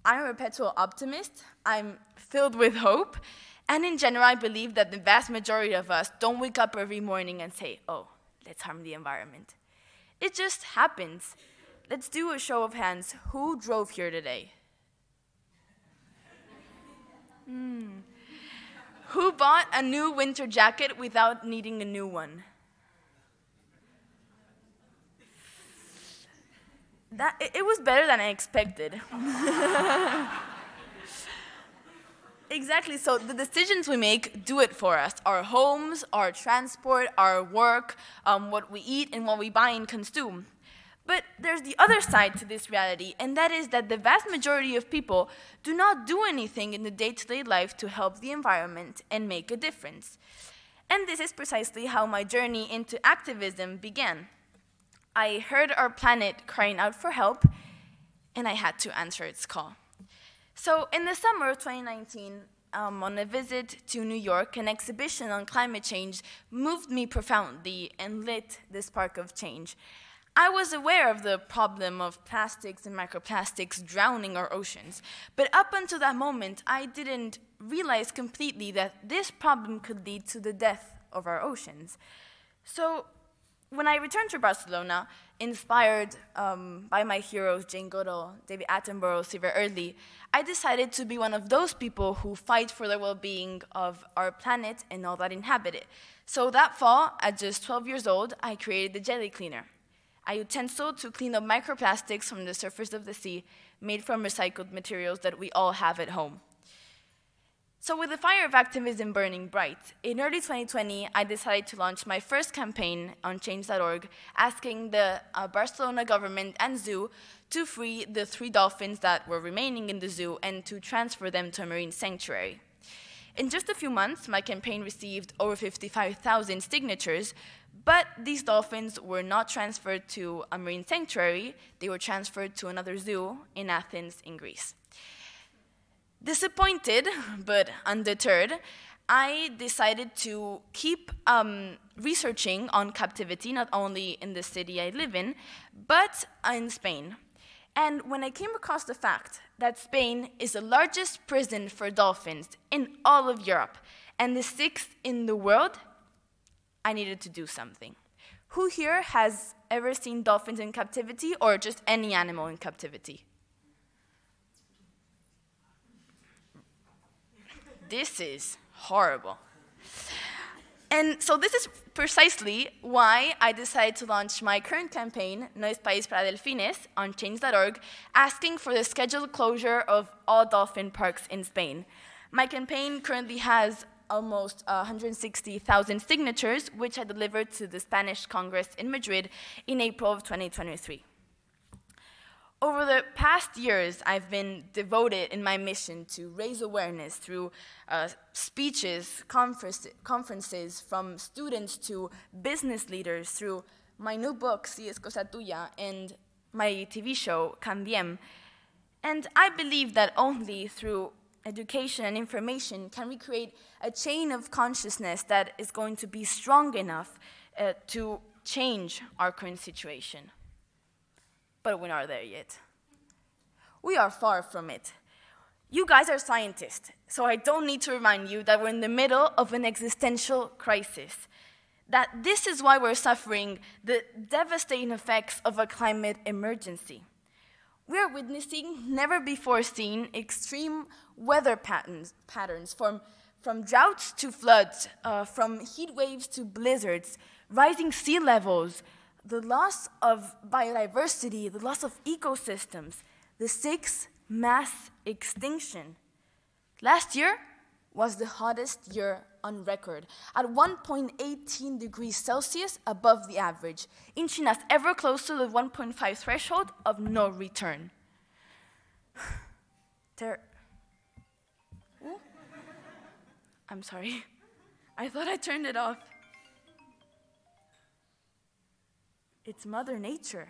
I'm a perpetual optimist, I'm filled with hope, and in general, I believe that the vast majority of us don't wake up every morning and say, oh, let's harm the environment. It just happens. Let's do a show of hands. Who drove here today? Hmm. Who bought a new winter jacket without needing a new one? That, it, was better than I expected. <laughs> exactly, so the decisions we make do it for us. Our homes, our transport, our work, um, what we eat, and what we buy and consume. But there's the other side to this reality, and that is that the vast majority of people do not do anything in the day to day life to help the environment and make a difference. And this is precisely how my journey into activism began. I heard our planet crying out for help, and I had to answer its call. So, in the summer of 2019, um, on a visit to New York, an exhibition on climate change moved me profoundly and lit the spark of change. I was aware of the problem of plastics and microplastics drowning our oceans, but up until that moment, I didn't realize completely that this problem could lead to the death of our oceans. So, when I returned to Barcelona, inspired um, by my heroes Jane Goodall, David Attenborough, Steve Early, I decided to be one of those people who fight for the well-being of our planet and all that inhabit it. So that fall, at just 12 years old, I created the Jelly Cleaner, a utensil to clean up microplastics from the surface of the sea, made from recycled materials that we all have at home. So, with the fire of activism burning bright, in early 2020, I decided to launch my first campaign on change.org, asking the uh, Barcelona government and zoo to free the three dolphins that were remaining in the zoo and to transfer them to a marine sanctuary. In just a few months, my campaign received over 55,000 signatures, but these dolphins were not transferred to a marine sanctuary, they were transferred to another zoo in Athens, in Greece. Disappointed, but undeterred, I decided to keep um, researching on captivity, not only in the city I live in, but in Spain. And when I came across the fact that Spain is the largest prison for dolphins in all of Europe and the sixth in the world, I needed to do something. Who here has ever seen dolphins in captivity or just any animal in captivity? This is horrible. And so this is precisely why I decided to launch my current campaign, No es País para Delfines, on change.org, asking for the scheduled closure of all dolphin parks in Spain. My campaign currently has almost uh, 160,000 signatures, which I delivered to the Spanish Congress in Madrid in April of 2023. Over the past years, I've been devoted in my mission to raise awareness through uh, speeches, conference, conferences, from students to business leaders, through my new book, Si es cosa tuya, and my TV show, Cambiem. And I believe that only through education and information can we create a chain of consciousness that is going to be strong enough uh, to change our current situation but we're not there yet. We are far from it. You guys are scientists, so I don't need to remind you that we're in the middle of an existential crisis. That this is why we're suffering the devastating effects of a climate emergency. We are witnessing never before seen extreme weather patterns, patterns from, from droughts to floods, uh, from heat waves to blizzards, rising sea levels, the loss of biodiversity, the loss of ecosystems, the sixth mass extinction. Last year was the hottest year on record, at 1.18 degrees Celsius above the average, inching us ever closer to the 1.5 threshold of no return. <sighs> There. I'm sorry. <laughs> I thought I turned it off. It's Mother Nature.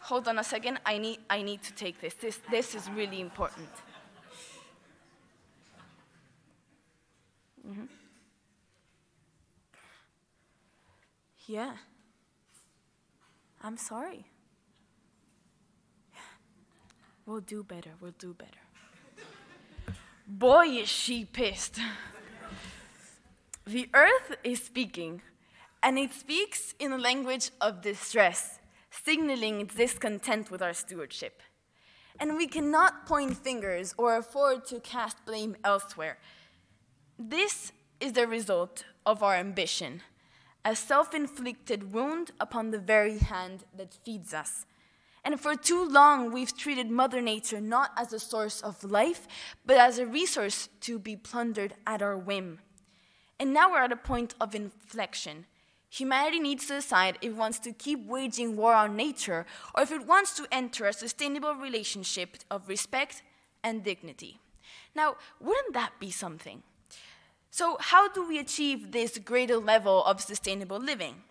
Hold on a second. I need, I need to take this. This, this is really important. Mm-hmm. Yeah. I'm sorry. We'll do better. We'll do better. Boy, is she pissed. The earth is speaking, and it speaks in a language of distress, signaling its discontent with our stewardship. And we cannot point fingers or afford to cast blame elsewhere. This is the result of our ambition, a self inflicted wound upon the very hand that feeds us. And for too long, we've treated Mother Nature not as a source of life, but as a resource to be plundered at our whim. And now we're at a point of inflection. Humanity needs to decide if it wants to keep waging war on nature or if it wants to enter a sustainable relationship of respect and dignity. Now, wouldn't that be something? So, how do we achieve this greater level of sustainable living?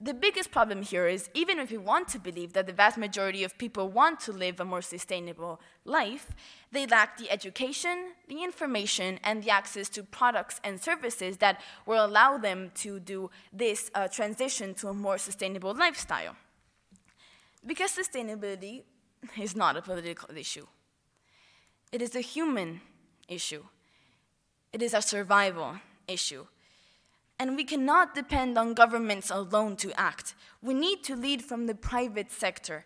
The biggest problem here is even if we want to believe that the vast majority of people want to live a more sustainable life, they lack the education, the information, and the access to products and services that will allow them to do this uh, transition to a more sustainable lifestyle. Because sustainability is not a political issue, it is a human issue. It is a survival issue. And we cannot depend on governments alone to act. We need to lead from the private sector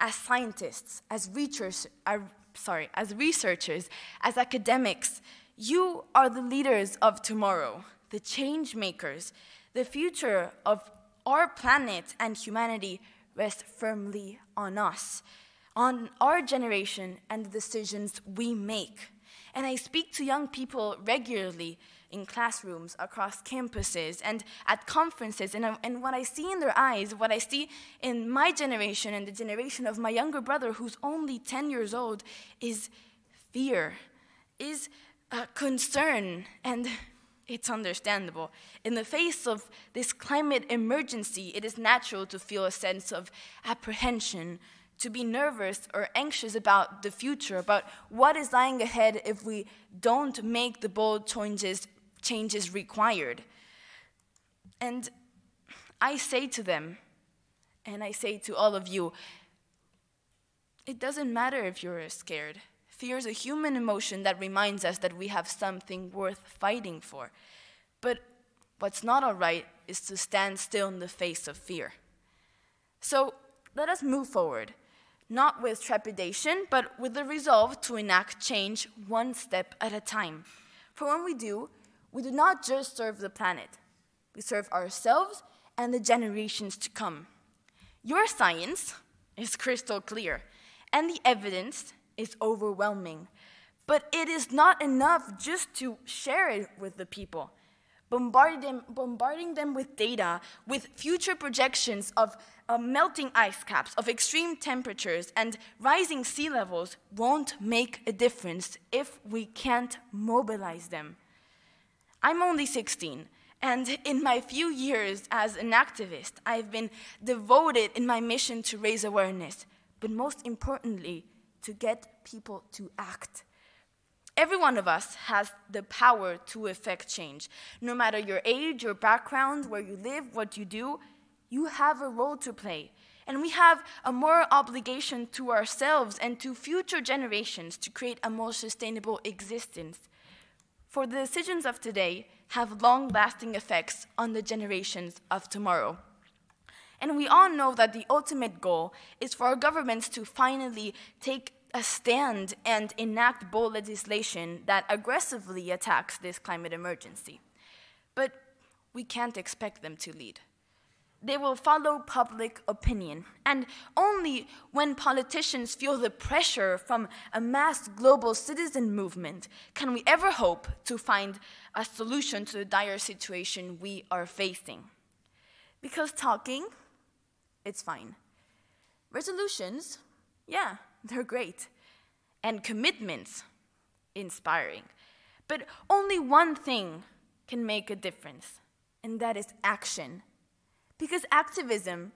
as scientists, as researchers, uh, sorry, as researchers, as academics. You are the leaders of tomorrow, the change makers. The future of our planet and humanity rests firmly on us, on our generation and the decisions we make. And I speak to young people regularly in classrooms, across campuses, and at conferences. And, and what I see in their eyes, what I see in my generation and the generation of my younger brother, who's only 10 years old, is fear, is uh, concern, and it's understandable. In the face of this climate emergency, it is natural to feel a sense of apprehension, to be nervous or anxious about the future, about what is lying ahead if we don't make the bold changes, changes required. And I say to them, and I say to all of you, it doesn't matter if you're scared. Fear is a human emotion that reminds us that we have something worth fighting for. But what's not all right is to stand still in the face of fear. So let us move forward not with trepidation, but with the resolve to enact change one step at a time. For when we do, we do not just serve the planet, we serve ourselves and the generations to come. Your science is crystal clear, and the evidence is overwhelming. But it is not enough just to share it with the people. Bombarding them, bombarding them with data, with future projections of uh, melting ice caps, of extreme temperatures, and rising sea levels won't make a difference if we can't mobilize them. I'm only 16, and in my few years as an activist, I've been devoted in my mission to raise awareness, but most importantly, to get people to act. Every one of us has the power to effect change. No matter your age, your background, where you live, what you do, you have a role to play. And we have a moral obligation to ourselves and to future generations to create a more sustainable existence. For the decisions of today have long lasting effects on the generations of tomorrow. And we all know that the ultimate goal is for our governments to finally take a stand and enact bold legislation that aggressively attacks this climate emergency. But we can't expect them to lead. They will follow public opinion, and only when politicians feel the pressure from a mass global citizen movement can we ever hope to find a solution to the dire situation we are facing. Because talking, it's fine. Resolutions, yeah, <laughs> they're great. And commitments, inspiring. But only one thing can make a difference, and that is action. Because activism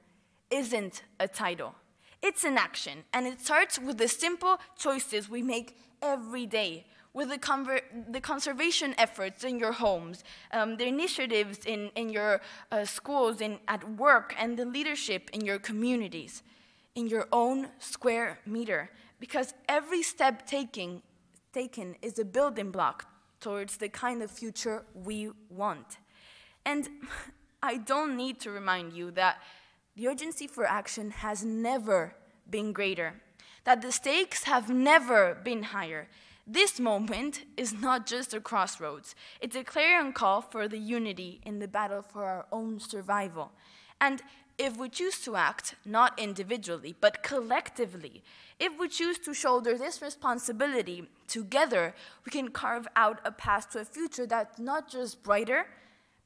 isn't a title, it's an action, and it starts with the simple choices we make every day. With the, the conservation efforts in your homes, um, the initiatives in, in your uh, schools, in, at work, and the leadership in your communities, in your own square meter. Because every step taking, taken is a building block towards the kind of future we want. And <laughs> I don't need to remind you that the urgency for action has never been greater, that the stakes have never been higher. This moment is not just a crossroads, it's a clarion call for the unity in the battle for our own survival. And if we choose to act, not individually, but collectively, if we choose to shoulder this responsibility together, we can carve out a path to a future that's not just brighter,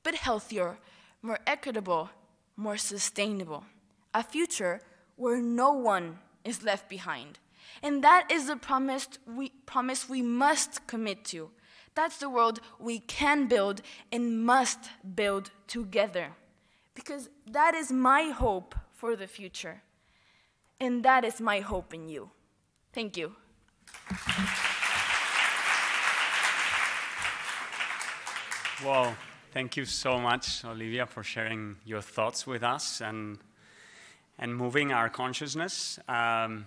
but healthier, more equitable, more sustainable. A future where no one is left behind. And that is the promise we, promise we must commit to. That's the world we can build and must build together. Because that is my hope for the future. And that is my hope in you. Thank you. Well, thank you so much, Olivia, for sharing your thoughts with us and, and moving our consciousness. Um,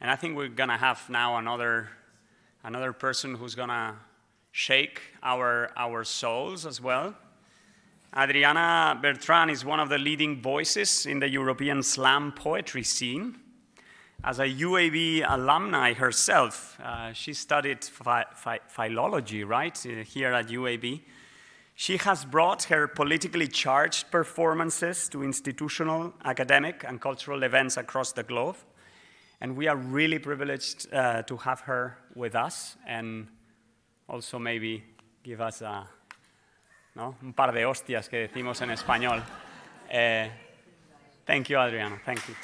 and I think we're going to have now another, another person who's going to shake our, our souls as well. Adriana Bertrán is one of the leading voices in the European slam poetry scene. As a UAB alumni herself, uh, she studied phi phi philology, right, uh, here at UAB. She has brought her politically charged performances to institutional, academic, and cultural events across the globe. And we are really privileged uh, to have her with us and also maybe give us a, ¿no? un par de hostias que decimos en español. Eh, thank you, Adriana. Thank you.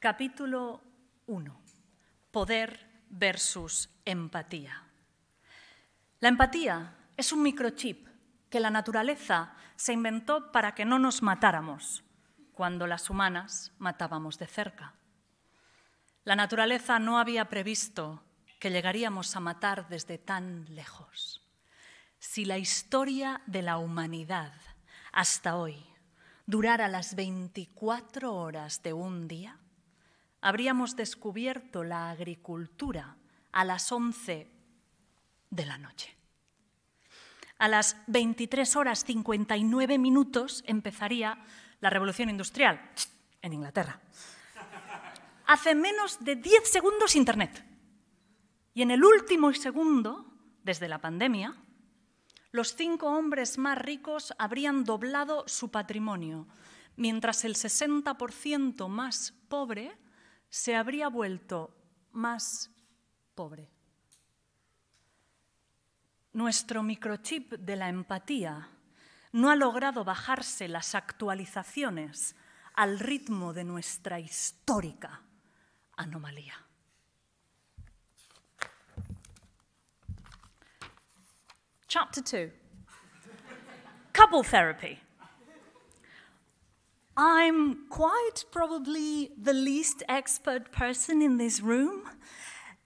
Capítulo 1. Poder versus empatía. La empatía es un microchip que la naturaleza se inventó para que no nos matáramos cuando las humanas matábamos de cerca. La naturaleza no había previsto que llegaríamos a matar desde tan lejos. Si la historia de la humanidad hasta hoy durara las 24 horas de un día, habríamos descubierto la agricultura a las 11 de la noche. A las 23 horas 59 minutos empezaría la revolución industrial en Inglaterra. Hace menos de 10 segundos Internet. Y en el último segundo, desde la pandemia, los cinco hombres más ricos habrían doblado su patrimonio, mientras el 60% más pobre se habría vuelto más pobre. Nuestro microchip de la empatía no ha logrado bajarse las actualizaciones al ritmo de nuestra histórica anomalía. Chapter 2 Couple Therapy. I'm quite probably the least expert person in this room,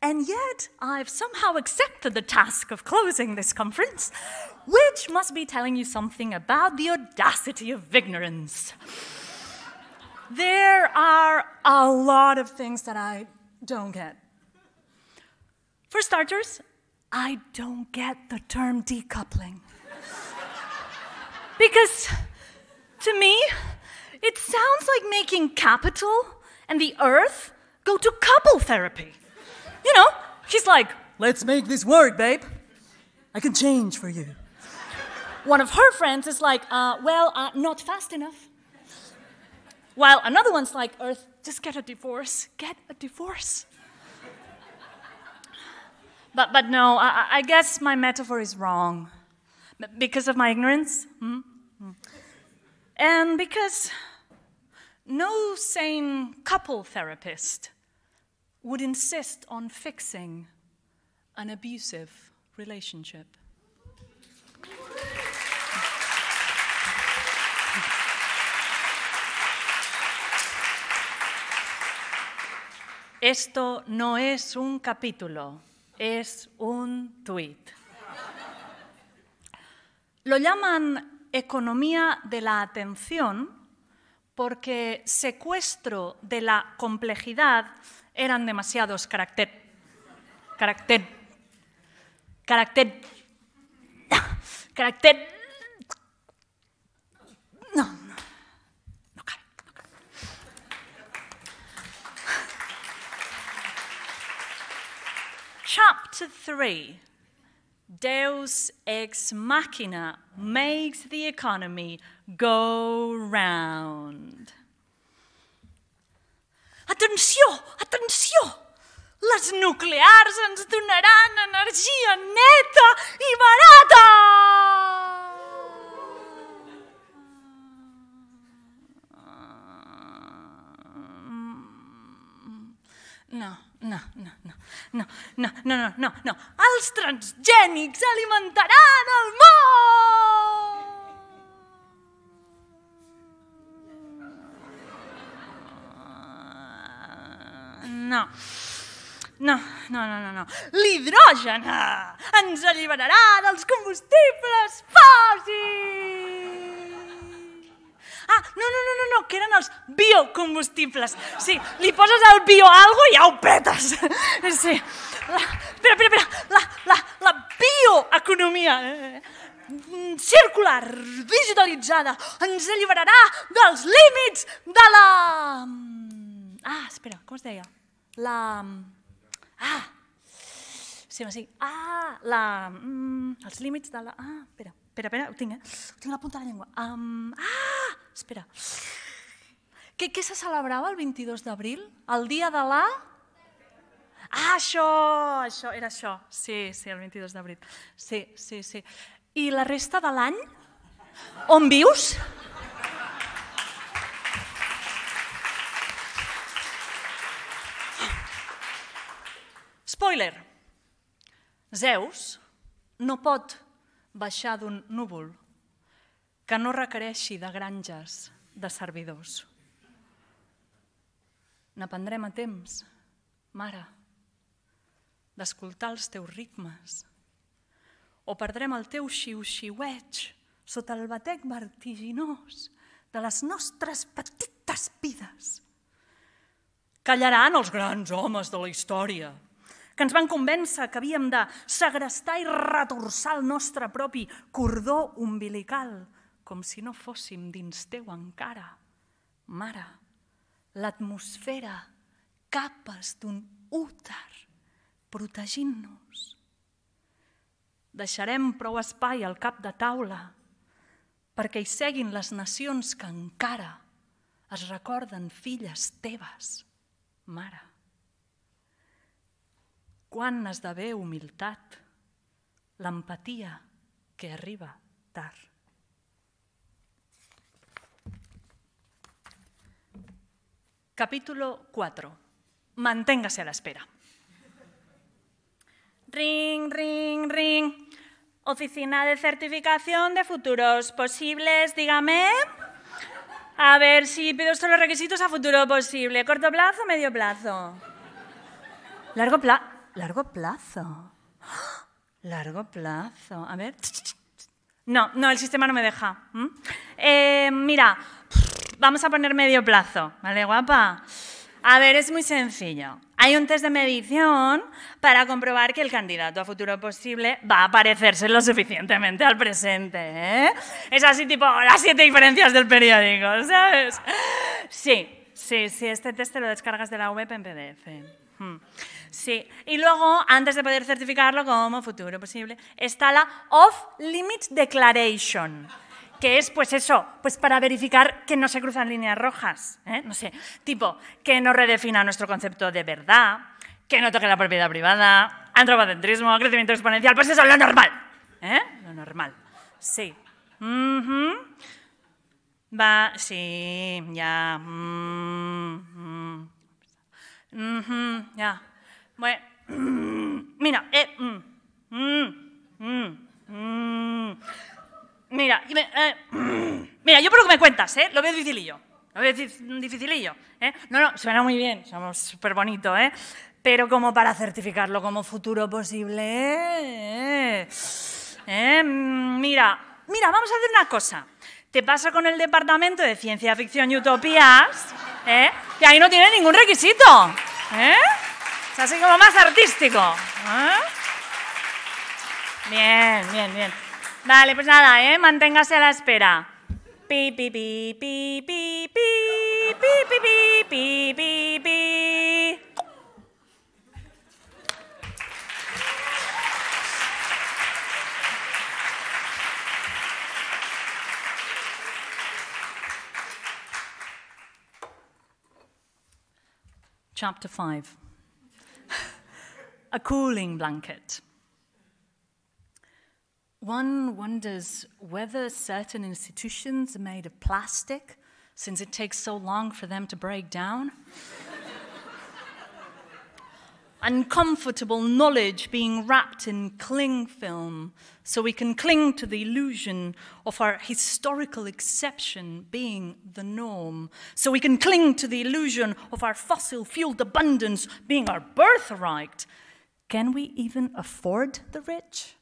and yet I've somehow accepted the task of closing this conference, which must be telling you something about the audacity of ignorance. There are a lot of things that I don't get. For starters, I don't get the term decoupling. <laughs> because to me, it sounds like making capital and the earth go to couple therapy. You know, he's like, let's make this work, babe. I can change for you. One of her friends is like, uh, well, uh, not fast enough. While another one's like, Earth, just get a divorce. Get a divorce. But, but no, I, I guess my metaphor is wrong. Because of my ignorance. Hmm? Hmm. And because no sane couple therapist would insist on fixing an abusive relationship. Esto no es un capítulo, es un tweet. Lo llaman economía de la atención porque secuestro de la complejidad eran demasiados carácter, carácter, carácter, carácter. No, no, no cabe, no cabe. Chapter 3 Deus ex machina makes the economy go round. Atenció, atenció! Les nuclears ens donaran energia neta i barata! No, no, no, no, no, no, no, no, no, no. Els transgènics alimentaran el món! No. No, no, no, no, no. L'hidrogen ah, ens alliberarà dels combustibles fòssils! Ah, no, no, no, no, no, que eren els biocombustibles. Sí, li poses el bio algo i ja ho petes. <laughs> Sí. La, espera, espera, espera. La, la, la bioeconomia eh, circular, digitalitzada, ens alliberarà dels límits de la... Ah, espera, com es deia? La... Ah, sí, sí. Ah, la... Mm, els límits de la... Ah, espera, espera, espera, ho tinc, eh? Ho tinc a la punta de la llengua. Um, ah, espera. Què, què se celebrava el 22 d'abril? El dia de la... Ah, això, això, era això. Sí, sí, el 22 d'abril. Sí, sí, sí. I la resta de l'any? On vius? Spoiler. Zeus no pot baixar d'un núvol que no requereixi de granges de servidors. N'aprendrem a temps, mare, d'escoltar els teus ritmes. O perdrem el teu xiu-xiueig sota el batec vertiginós de les nostres petites vides. Callaran els grans homes de la història, que ens van convèncer que havíem de segrestar i retorçar el nostre propi cordó umbilical, com si no fóssim dins teu encara. Mare, l'atmosfera, capes d'un úter, protegint-nos. Deixarem prou espai al cap de taula perquè hi seguin les nacions que encara es recorden filles teves, mare. Quan esdevé humilitat, l'empatia que arriba tard. Capítulo 4. Manténgase a la espera. Ring, ring, ring. Oficina de certificación de futuros posibles, dígame. A ver si pido usted los requisitos a futuro posible. ¿Corto plazo o medio plazo? Largo, pla largo plazo. <gasps> Largo plazo. A ver. No, no, el sistema no me deja. ¿Mm? Eh, mira, vamos a poner medio plazo, ¿vale, guapa? A ver, es muy sencillo. Hay un test de medición para comprobar que el candidato a futuro posible va a parecerse lo suficientemente al presente. ¿eh? Es así tipo las siete diferencias del periódico, ¿sabes? Sí, sí, sí, este test te lo descargas de la web en PDF. Hmm. Sí, y luego, antes de poder certificarlo como futuro posible, está la Off-Limit Declaration que es pues eso, pues para verificar que no se cruzan líneas rojas, ¿eh? no sé, tipo, que no redefina nuestro concepto de verdad, que no toque la propiedad privada, antropocentrismo, crecimiento exponencial, pues eso, lo normal, ¿eh? Lo normal, sí. Va, sí, ya. Mm, mm. ya. Bueno, <coughs> mira, eh, mm, Mira, eh, <coughs> mira, yo por que me cuentas, ¿eh? Lo veo dificilillo. Lo veo dificilillo. ¿eh? No, no, suena muy bien, somos súper bonito, ¿eh? Pero como para certificarlo como futuro posible, ¿eh? ¿eh? Mira, mira, vamos a hacer una cosa. Te pasa con el departamento de ciencia ficción y utopías, ¿eh? que ahí no tiene ningún requisito. ¿eh? Es así como más artístico. ¿eh? Bien, bien, bien. Vale, pues nada, ¿eh? Manténgase a la espera. Pi, pi, pi, pi, pi, pi, pi, pi, pi, pi, pi, Chapter 5 A cooling blanket. One wonders whether certain institutions are made of plastic, since it takes so long for them to break down. <laughs> Uncomfortable knowledge being wrapped in cling film, so we can cling to the illusion of our historical exception being the norm, so we can cling to the illusion of our fossil fueled abundance being our birthright. Can we even afford the rich?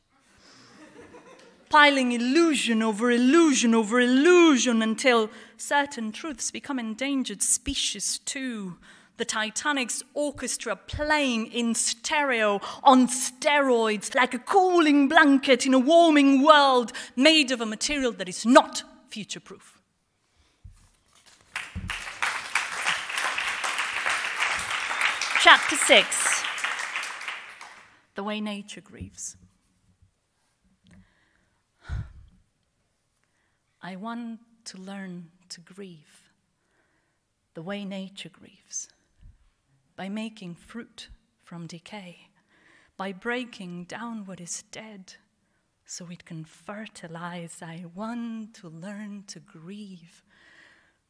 piling illusion over illusion over illusion until certain truths become endangered species too. The Titanic's orchestra playing in stereo on steroids like a cooling blanket in a warming world made of a material that is not future proof. Chapter 6 The Way Nature Grieves. I want to learn to grieve the way nature grieves by making fruit from decay, by breaking down what is dead so it can fertilize. I want to learn to grieve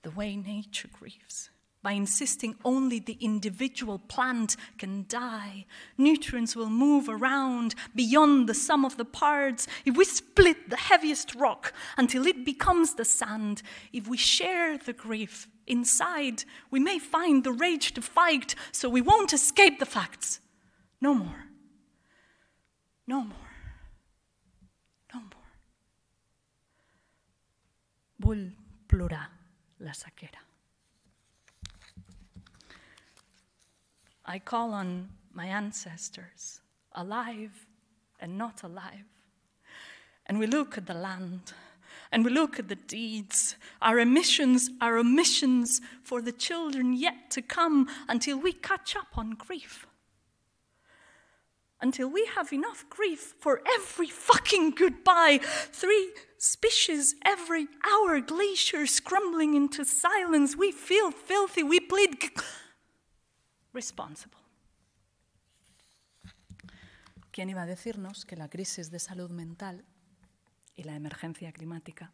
the way nature grieves by insisting only the individual plant can die. Nutrients will move around beyond the sum of the parts. If we split the heaviest rock until it becomes the sand, if we share the grief inside, we may find the rage to fight, so we won't escape the facts. No more. No more. No more. Bull plura la saquera. I call on my ancestors, alive and not alive. And we look at the land and we look at the deeds, our emissions, our omissions for the children yet to come until we catch up on grief. Until we have enough grief for every fucking goodbye. Three species every hour, glaciers crumbling into silence. We feel filthy, we bleed responsible. ¿Quién iba a decirnos que la crisis de salud mental y la emergencia climática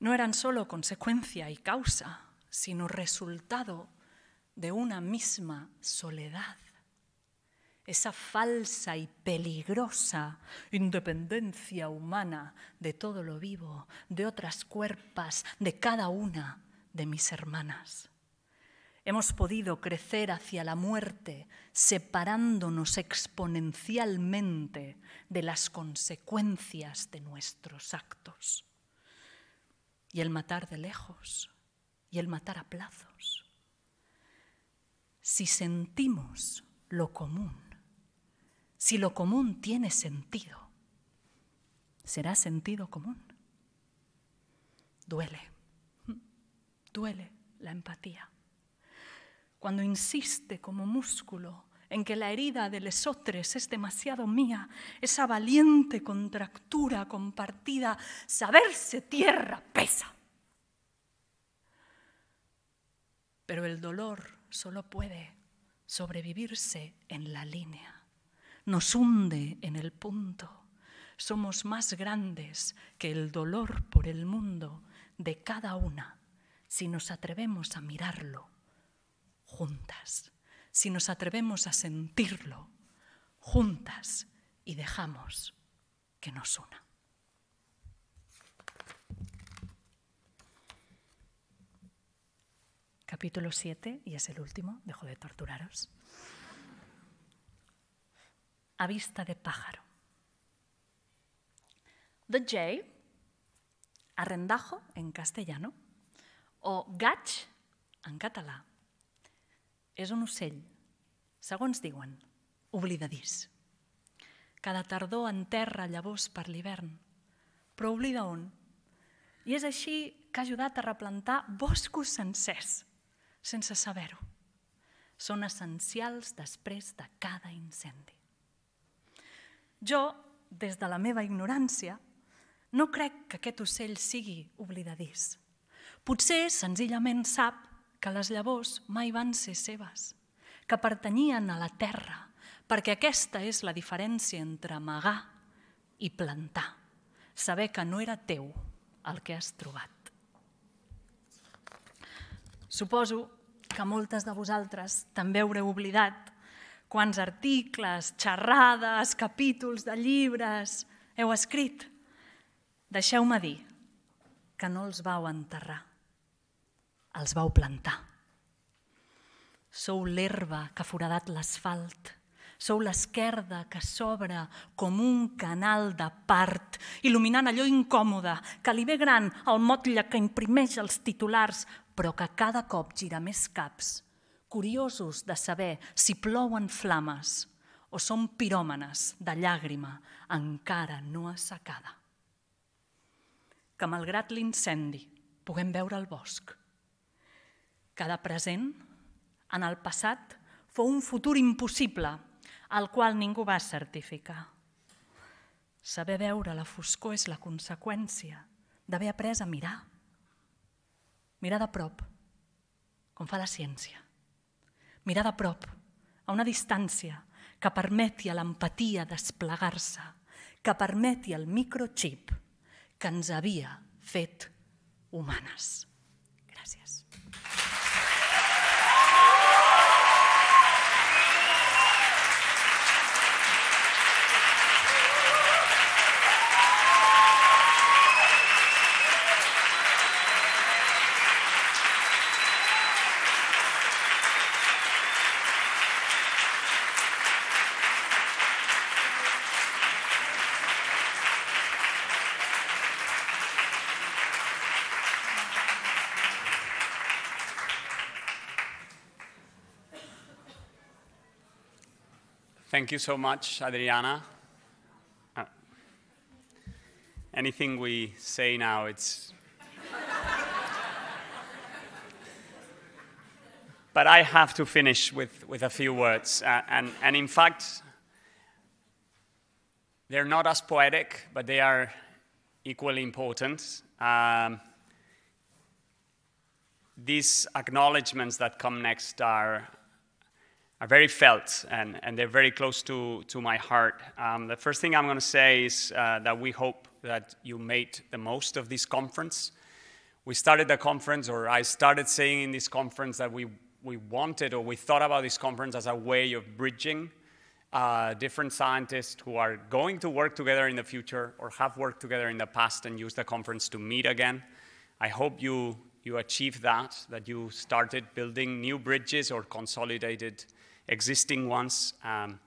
no eran solo consecuencia y causa, sino resultado de una misma soledad? Esa falsa y peligrosa independencia humana de todo lo vivo, de otras cuerpas, de cada una de mis hermanas. Hemos podido crecer hacia la muerte separándonos exponencialmente de las consecuencias de nuestros actos. Y el matar de lejos y el matar a plazos. si sentimos lo común, si lo común tiene sentido, ¿será sentido común? Duele, duele la empatía. Cuando insiste como músculo en que la herida de lesotres es demasiado mía, esa valiente contractura compartida, saberse tierra pesa. Pero el dolor solo puede sobrevivirse en la línea, nos hunde en el punto. Somos más grandes que el dolor por el mundo de cada una si nos atrevemos a mirarlo juntas, si nos atrevemos a sentirlo juntas y dejamos que nos una. Capítulo 7, y es el último, dejo de torturaros. A vista de pájaro. The Jay, arrendajo en castellano, o gaig en català, és un ocell, segons diuen, oblidadís. Cada tardor enterra llavors per l'hivern, però oblida on. I és així que ha ajudat a replantar boscos sencers, sense saber-ho. Són essencials després de cada incendi. Jo, des de la meva ignorància, no crec que aquest ocell sigui oblidadís. Potser senzillament sap que les llavors mai van ser seves, que pertanyien a la terra, perquè aquesta és la diferència entre amagar i plantar, saber que no era teu el que has trobat. Suposo que moltes de vosaltres també haureu oblidat quants articles, xerrades, capítols de llibres heu escrit. Deixeu-me dir que no els vau enterrar els vau plantar. Sou l'herba que ha foradat l'asfalt, sou l'esquerda que s'obre com un canal de part, il·luminant allò incòmode, que li ve gran el motlle que imprimeix els titulars, però que cada cop gira més caps, curiosos de saber si plouen flames o són piròmanes de llàgrima encara no assecada. Que malgrat l'incendi puguem veure el bosc, cada present, en el passat, fou un futur impossible, al qual ningú va certificar. Saber veure la foscor és la conseqüència d'haver après a mirar. Mirar de prop, com fa la ciència. Mirar de prop, a una distància que permeti a l'empatia desplegar-se, que permeti al microchip que ens havia fet humanes. Gràcies. Thank you so much, Adriana. Uh, anything we say now, it's. but I have to finish with, with a few words. Uh, and, and in fact, they're not as poetic, but they are equally important. Um, these acknowledgements that come next are are very felt and, and they're very close to, to my heart. Um, the first thing I'm going to say is uh, that we hope that you made the most of this conference. We started the conference, or I started saying in this conference that we, we wanted or we thought about this conference as a way of bridging uh, different scientists who are going to work together in the future or have worked together in the past and use the conference to meet again. I hope you, you achieved that, that you started building new bridges or consolidated existing ones, um,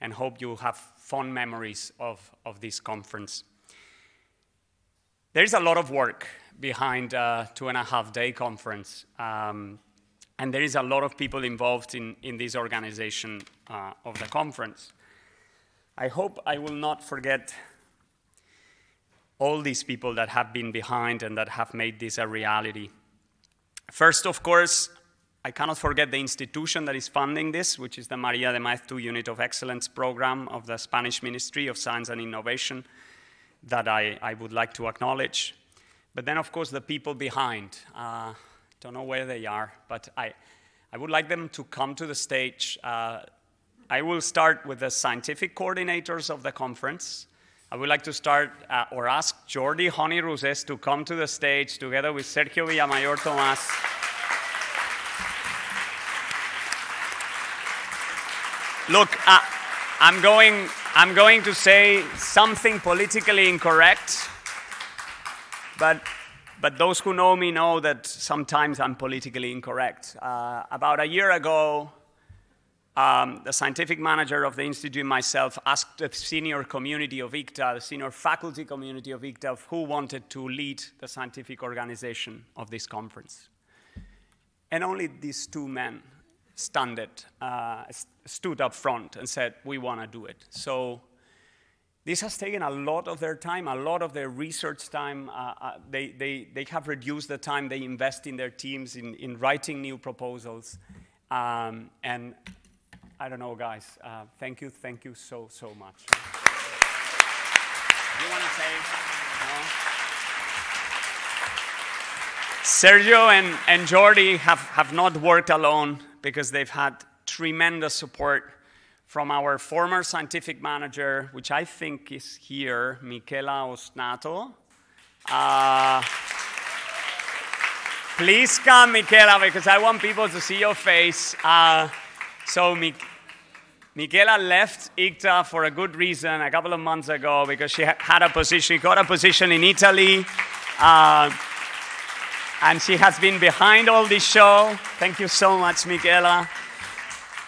and hope you have fond memories of, of this conference. There's a lot of work behind a two and a half day conference. Um, And there is a lot of people involved in, in this organization uh, of the conference. I hope I will not forget all these people that have been behind and that have made this a reality. First, of course, I cannot forget the institution that is funding this, which is the Maria de Maeztu Unit of Excellence program of the Spanish Ministry of Science and Innovation that I, I would like to acknowledge. But then, of course, the people behind. Uh, don't know where they are, but I, I would like them to come to the stage. Uh, I will start with the scientific coordinators of the conference. I would like to start uh, or ask Jordi Honey Rosés to come to the stage together with Sergio Villamayor Tomás. Look, I'm, going, I'm going to say something politically incorrect, but, but those who know me know that sometimes I'm politically incorrect. Uh, about a year ago, um, the scientific manager of the institute and myself asked the senior community of ICTA, the senior faculty community of ICTA, who wanted to lead the scientific organization of this conference. And only these two men stood, uh, stood up front and said, we want to do it. So this has taken a lot of their time, a lot of their research time. Uh, uh, they, they, they have reduced the time they invest in their teams in, in writing new proposals. Um, and I don't know, guys. Uh, thank you, thank you so, so much. You want to say? No? Sergio and, and Jordi have, have not worked alone because they've had tremendous support from our former scientific manager, which I think is here, Michela Osnato. Uh, please come, Michela, because I want people to see your face. Uh, so, Michela left ICTA for a good reason a couple of months ago because she had a position, she got a position in Italy. Uh, and she has been behind all this show. Thank you so much, Michela.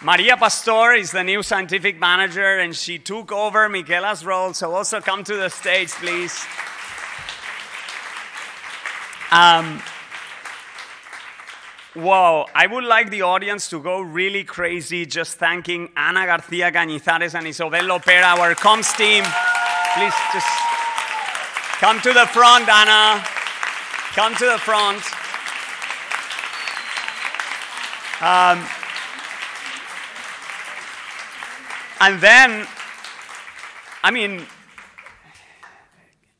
Maria Pastor is the new scientific manager, and she took over Michela's role. So also come to the stage, please. Um, Wow, I would like the audience to go really crazy just thanking Ana Garcia Cañizares and Isobel Lopera, our comms team. Please just come to the front, Ana. Come to the front. Um, and then, I mean,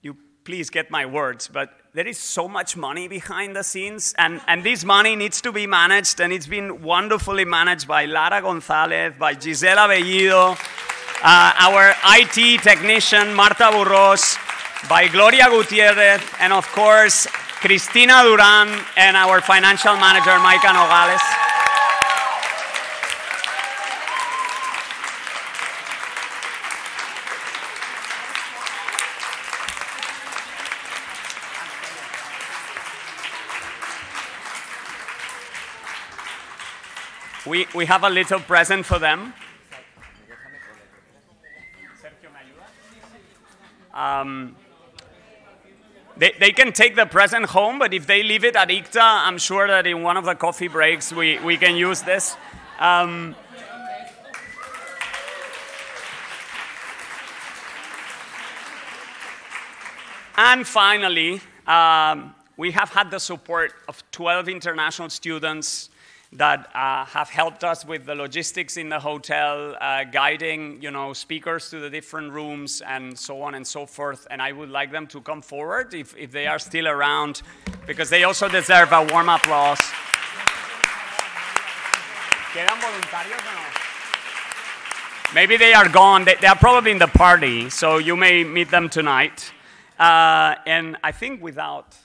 you please get my words, but there is so much money behind the scenes, and, and this money needs to be managed, and it's been wonderfully managed by Lara Gonzalez, by Gisela Bellido, uh, our IT technician, Marta Burros, by Gloria Gutierrez, and of course, Cristina Duran, and our financial manager, Maika Nogales. We, we have a little present for them. Um, they, they can take the present home, but if they leave it at ICTA, I'm sure that in one of the coffee breaks we, we can use this. Um, and finally, um, we have had the support of 12 international students that uh, have helped us with the logistics in the hotel, uh, guiding you know speakers to the different rooms and so on and so forth. And I would like them to come forward if, if they are still around, because they also deserve a warm applause. Maybe they are gone. They, they, are probably in the party, so you may meet them tonight. Uh, and I think without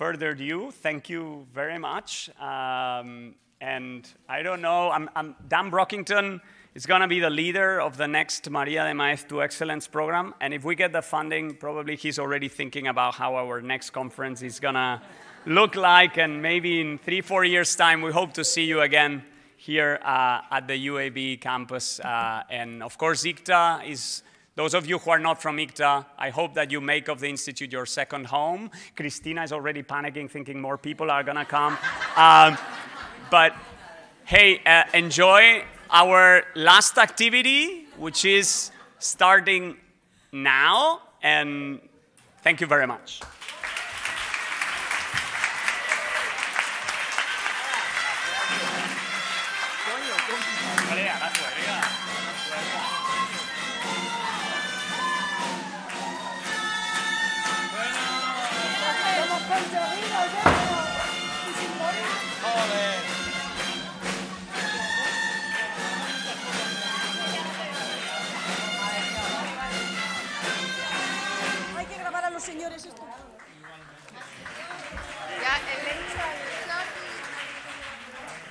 further ado, thank you very much. Um, and I don't know, I'm, I'm, Dan Brockington is going to be the leader of the next Maria de Maeztu Excellence program. And if we get the funding, probably he's already thinking about how our next conference is going to look like. And maybe in three, four years' time, we hope to see you again here uh, at the UAB campus. Uh, and of course, ICTA is those of you who are not from ICTA, I hope that you make of the Institute your second home. Christina is already panicking, thinking more people are going to come. <laughs> Um, But hey, uh, enjoy our last activity, which is starting now. And thank you very much.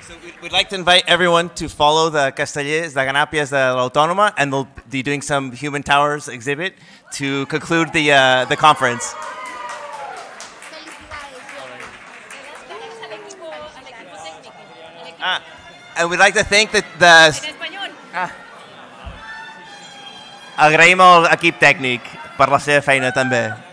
So we- we'd like to invite everyone to follow the Castellers, the Ganàpies de la Autónoma, and they'll be doing some Human Towers exhibit to conclude the, uh, the conference. Ah, and we'd like to thank the... the ah. Agraïm al equip tècnic per la seva feina també.